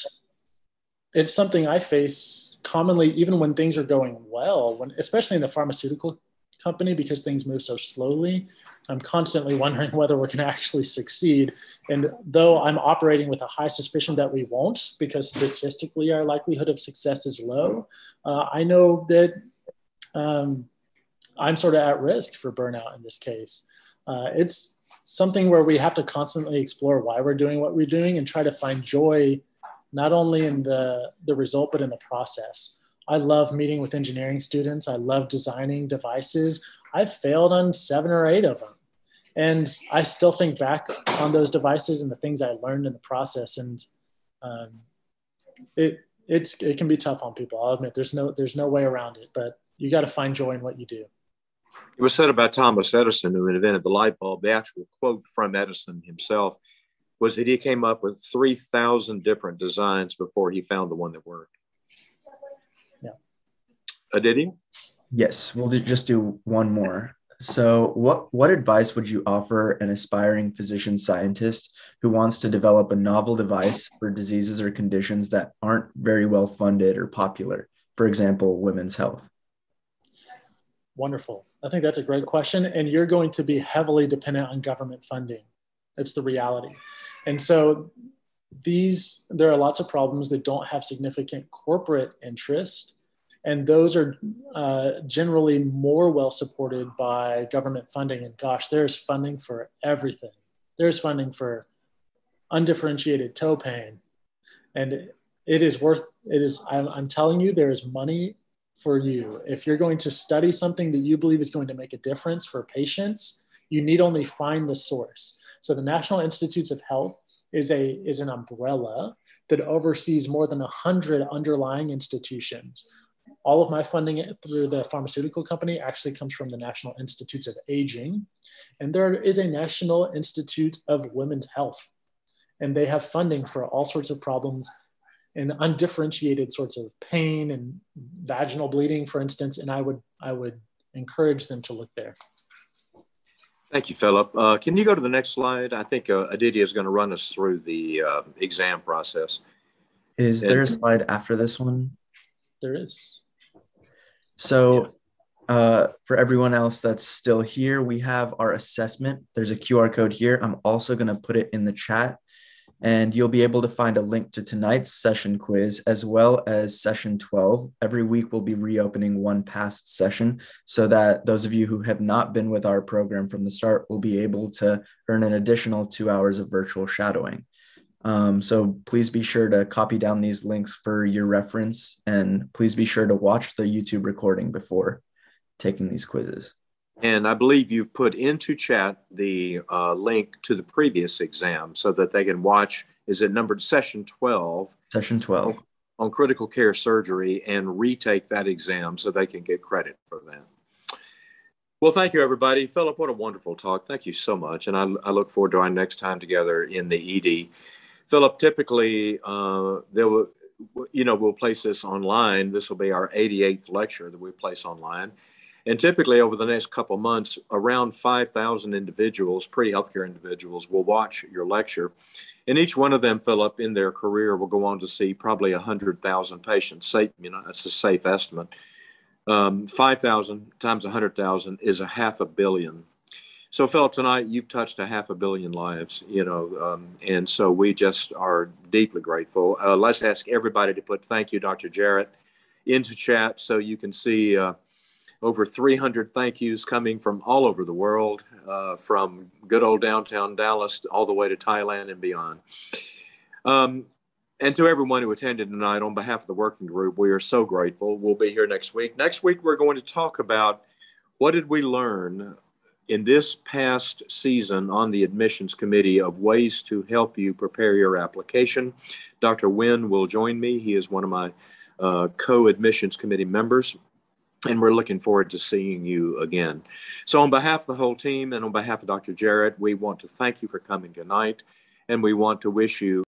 it's something I face commonly, even when things are going well, when, especially in the pharmaceutical company, because things move so slowly. I'm constantly wondering [LAUGHS] whether we're going to actually succeed. And though I'm operating with a high suspicion that we won't, because statistically our likelihood of success is low, uh, I know that um, I'm sort of at risk for burnout in this case. Uh, it's something where we have to constantly explore why we're doing what we're doing and try to find joy not only in the, the result, but in the process. I love meeting with engineering students. I love designing devices. I've failed on seven or eight of them. And I still think back on those devices and the things I learned in the process. And um, it, it's, it can be tough on people. I'll admit there's no, there's no way around it, but you got to find joy in what you do.
It was said about Thomas Edison, who invented the light bulb. The actual quote from Edison himself was that he came up with 3,000 different designs before he found the one that worked.
Yeah.
Uh, did he?
Yes, we'll just do one more. So, what what advice would you offer an aspiring physician scientist who wants to develop a novel device for diseases or conditions that aren't very well funded or popular? For example, women's health.
Wonderful. I think that's a great question, and you're going to be heavily dependent on government funding. That's the reality. And so, these there are lots of problems that don't have significant corporate interest and those are uh, generally more well supported by government funding. And gosh, there's funding for everything. There's funding for undifferentiated toe pain, and it is worth. It is. I'm, I'm telling you, there is money for you if you're going to study something that you believe is going to make a difference for patients. You need only find the source. So the National Institutes of Health is a is an umbrella that oversees more than 100 underlying institutions all of my funding through the pharmaceutical company actually comes from the National Institutes of Aging. And there is a National Institute of Women's Health. And they have funding for all sorts of problems and undifferentiated sorts of pain and vaginal bleeding, for instance. And I would, I would encourage them to look there.
Thank you, Philip. Uh, can you go to the next slide? I think uh, Aditya is going to run us through the uh, exam process.
Is and, there a slide after this one?
There is.
So, uh, for everyone else that's still here, we have our assessment. There's a QR code here. I'm also going to put it in the chat, and you'll be able to find a link to tonight's session quiz as well as session 12. Every week, we'll be reopening one past session so that those of you who have not been with our program from the start will be able to earn an additional two hours of virtual shadowing. Um, so please be sure to copy down these links for your reference and please be sure to watch the YouTube recording before taking these quizzes.
And I believe you've put into chat the uh, link to the previous exam so that they can watch. Is it numbered session 12?
Session 12.
On critical care surgery and retake that exam so they can get credit for that. Well, thank you, everybody. Philip, what a wonderful talk. Thank you so much. And I, I look forward to our next time together in the ED. Philip, typically, uh, there will, you know, we'll place this online. This will be our 88th lecture that we place online. And typically, over the next couple months, around 5,000 individuals, pre healthcare individuals, will watch your lecture. And each one of them, Philip, in their career will go on to see probably 100,000 patients. Say, you know, that's a safe estimate. Um, 5,000 times 100,000 is a half a billion so, Philip, tonight you've touched a half a billion lives, you know, um, and so we just are deeply grateful. Uh, let's ask everybody to put thank you, Dr. Jarrett, into chat so you can see uh, over 300 thank yous coming from all over the world, uh, from good old downtown Dallas all the way to Thailand and beyond. Um, and to everyone who attended tonight, on behalf of the working group, we are so grateful. We'll be here next week. Next week, we're going to talk about what did we learn in this past season on the admissions committee of ways to help you prepare your application. Dr. Wynn will join me. He is one of my uh, co-admissions committee members and we're looking forward to seeing you again. So on behalf of the whole team and on behalf of Dr. Jarrett, we want to thank you for coming tonight and we want to wish you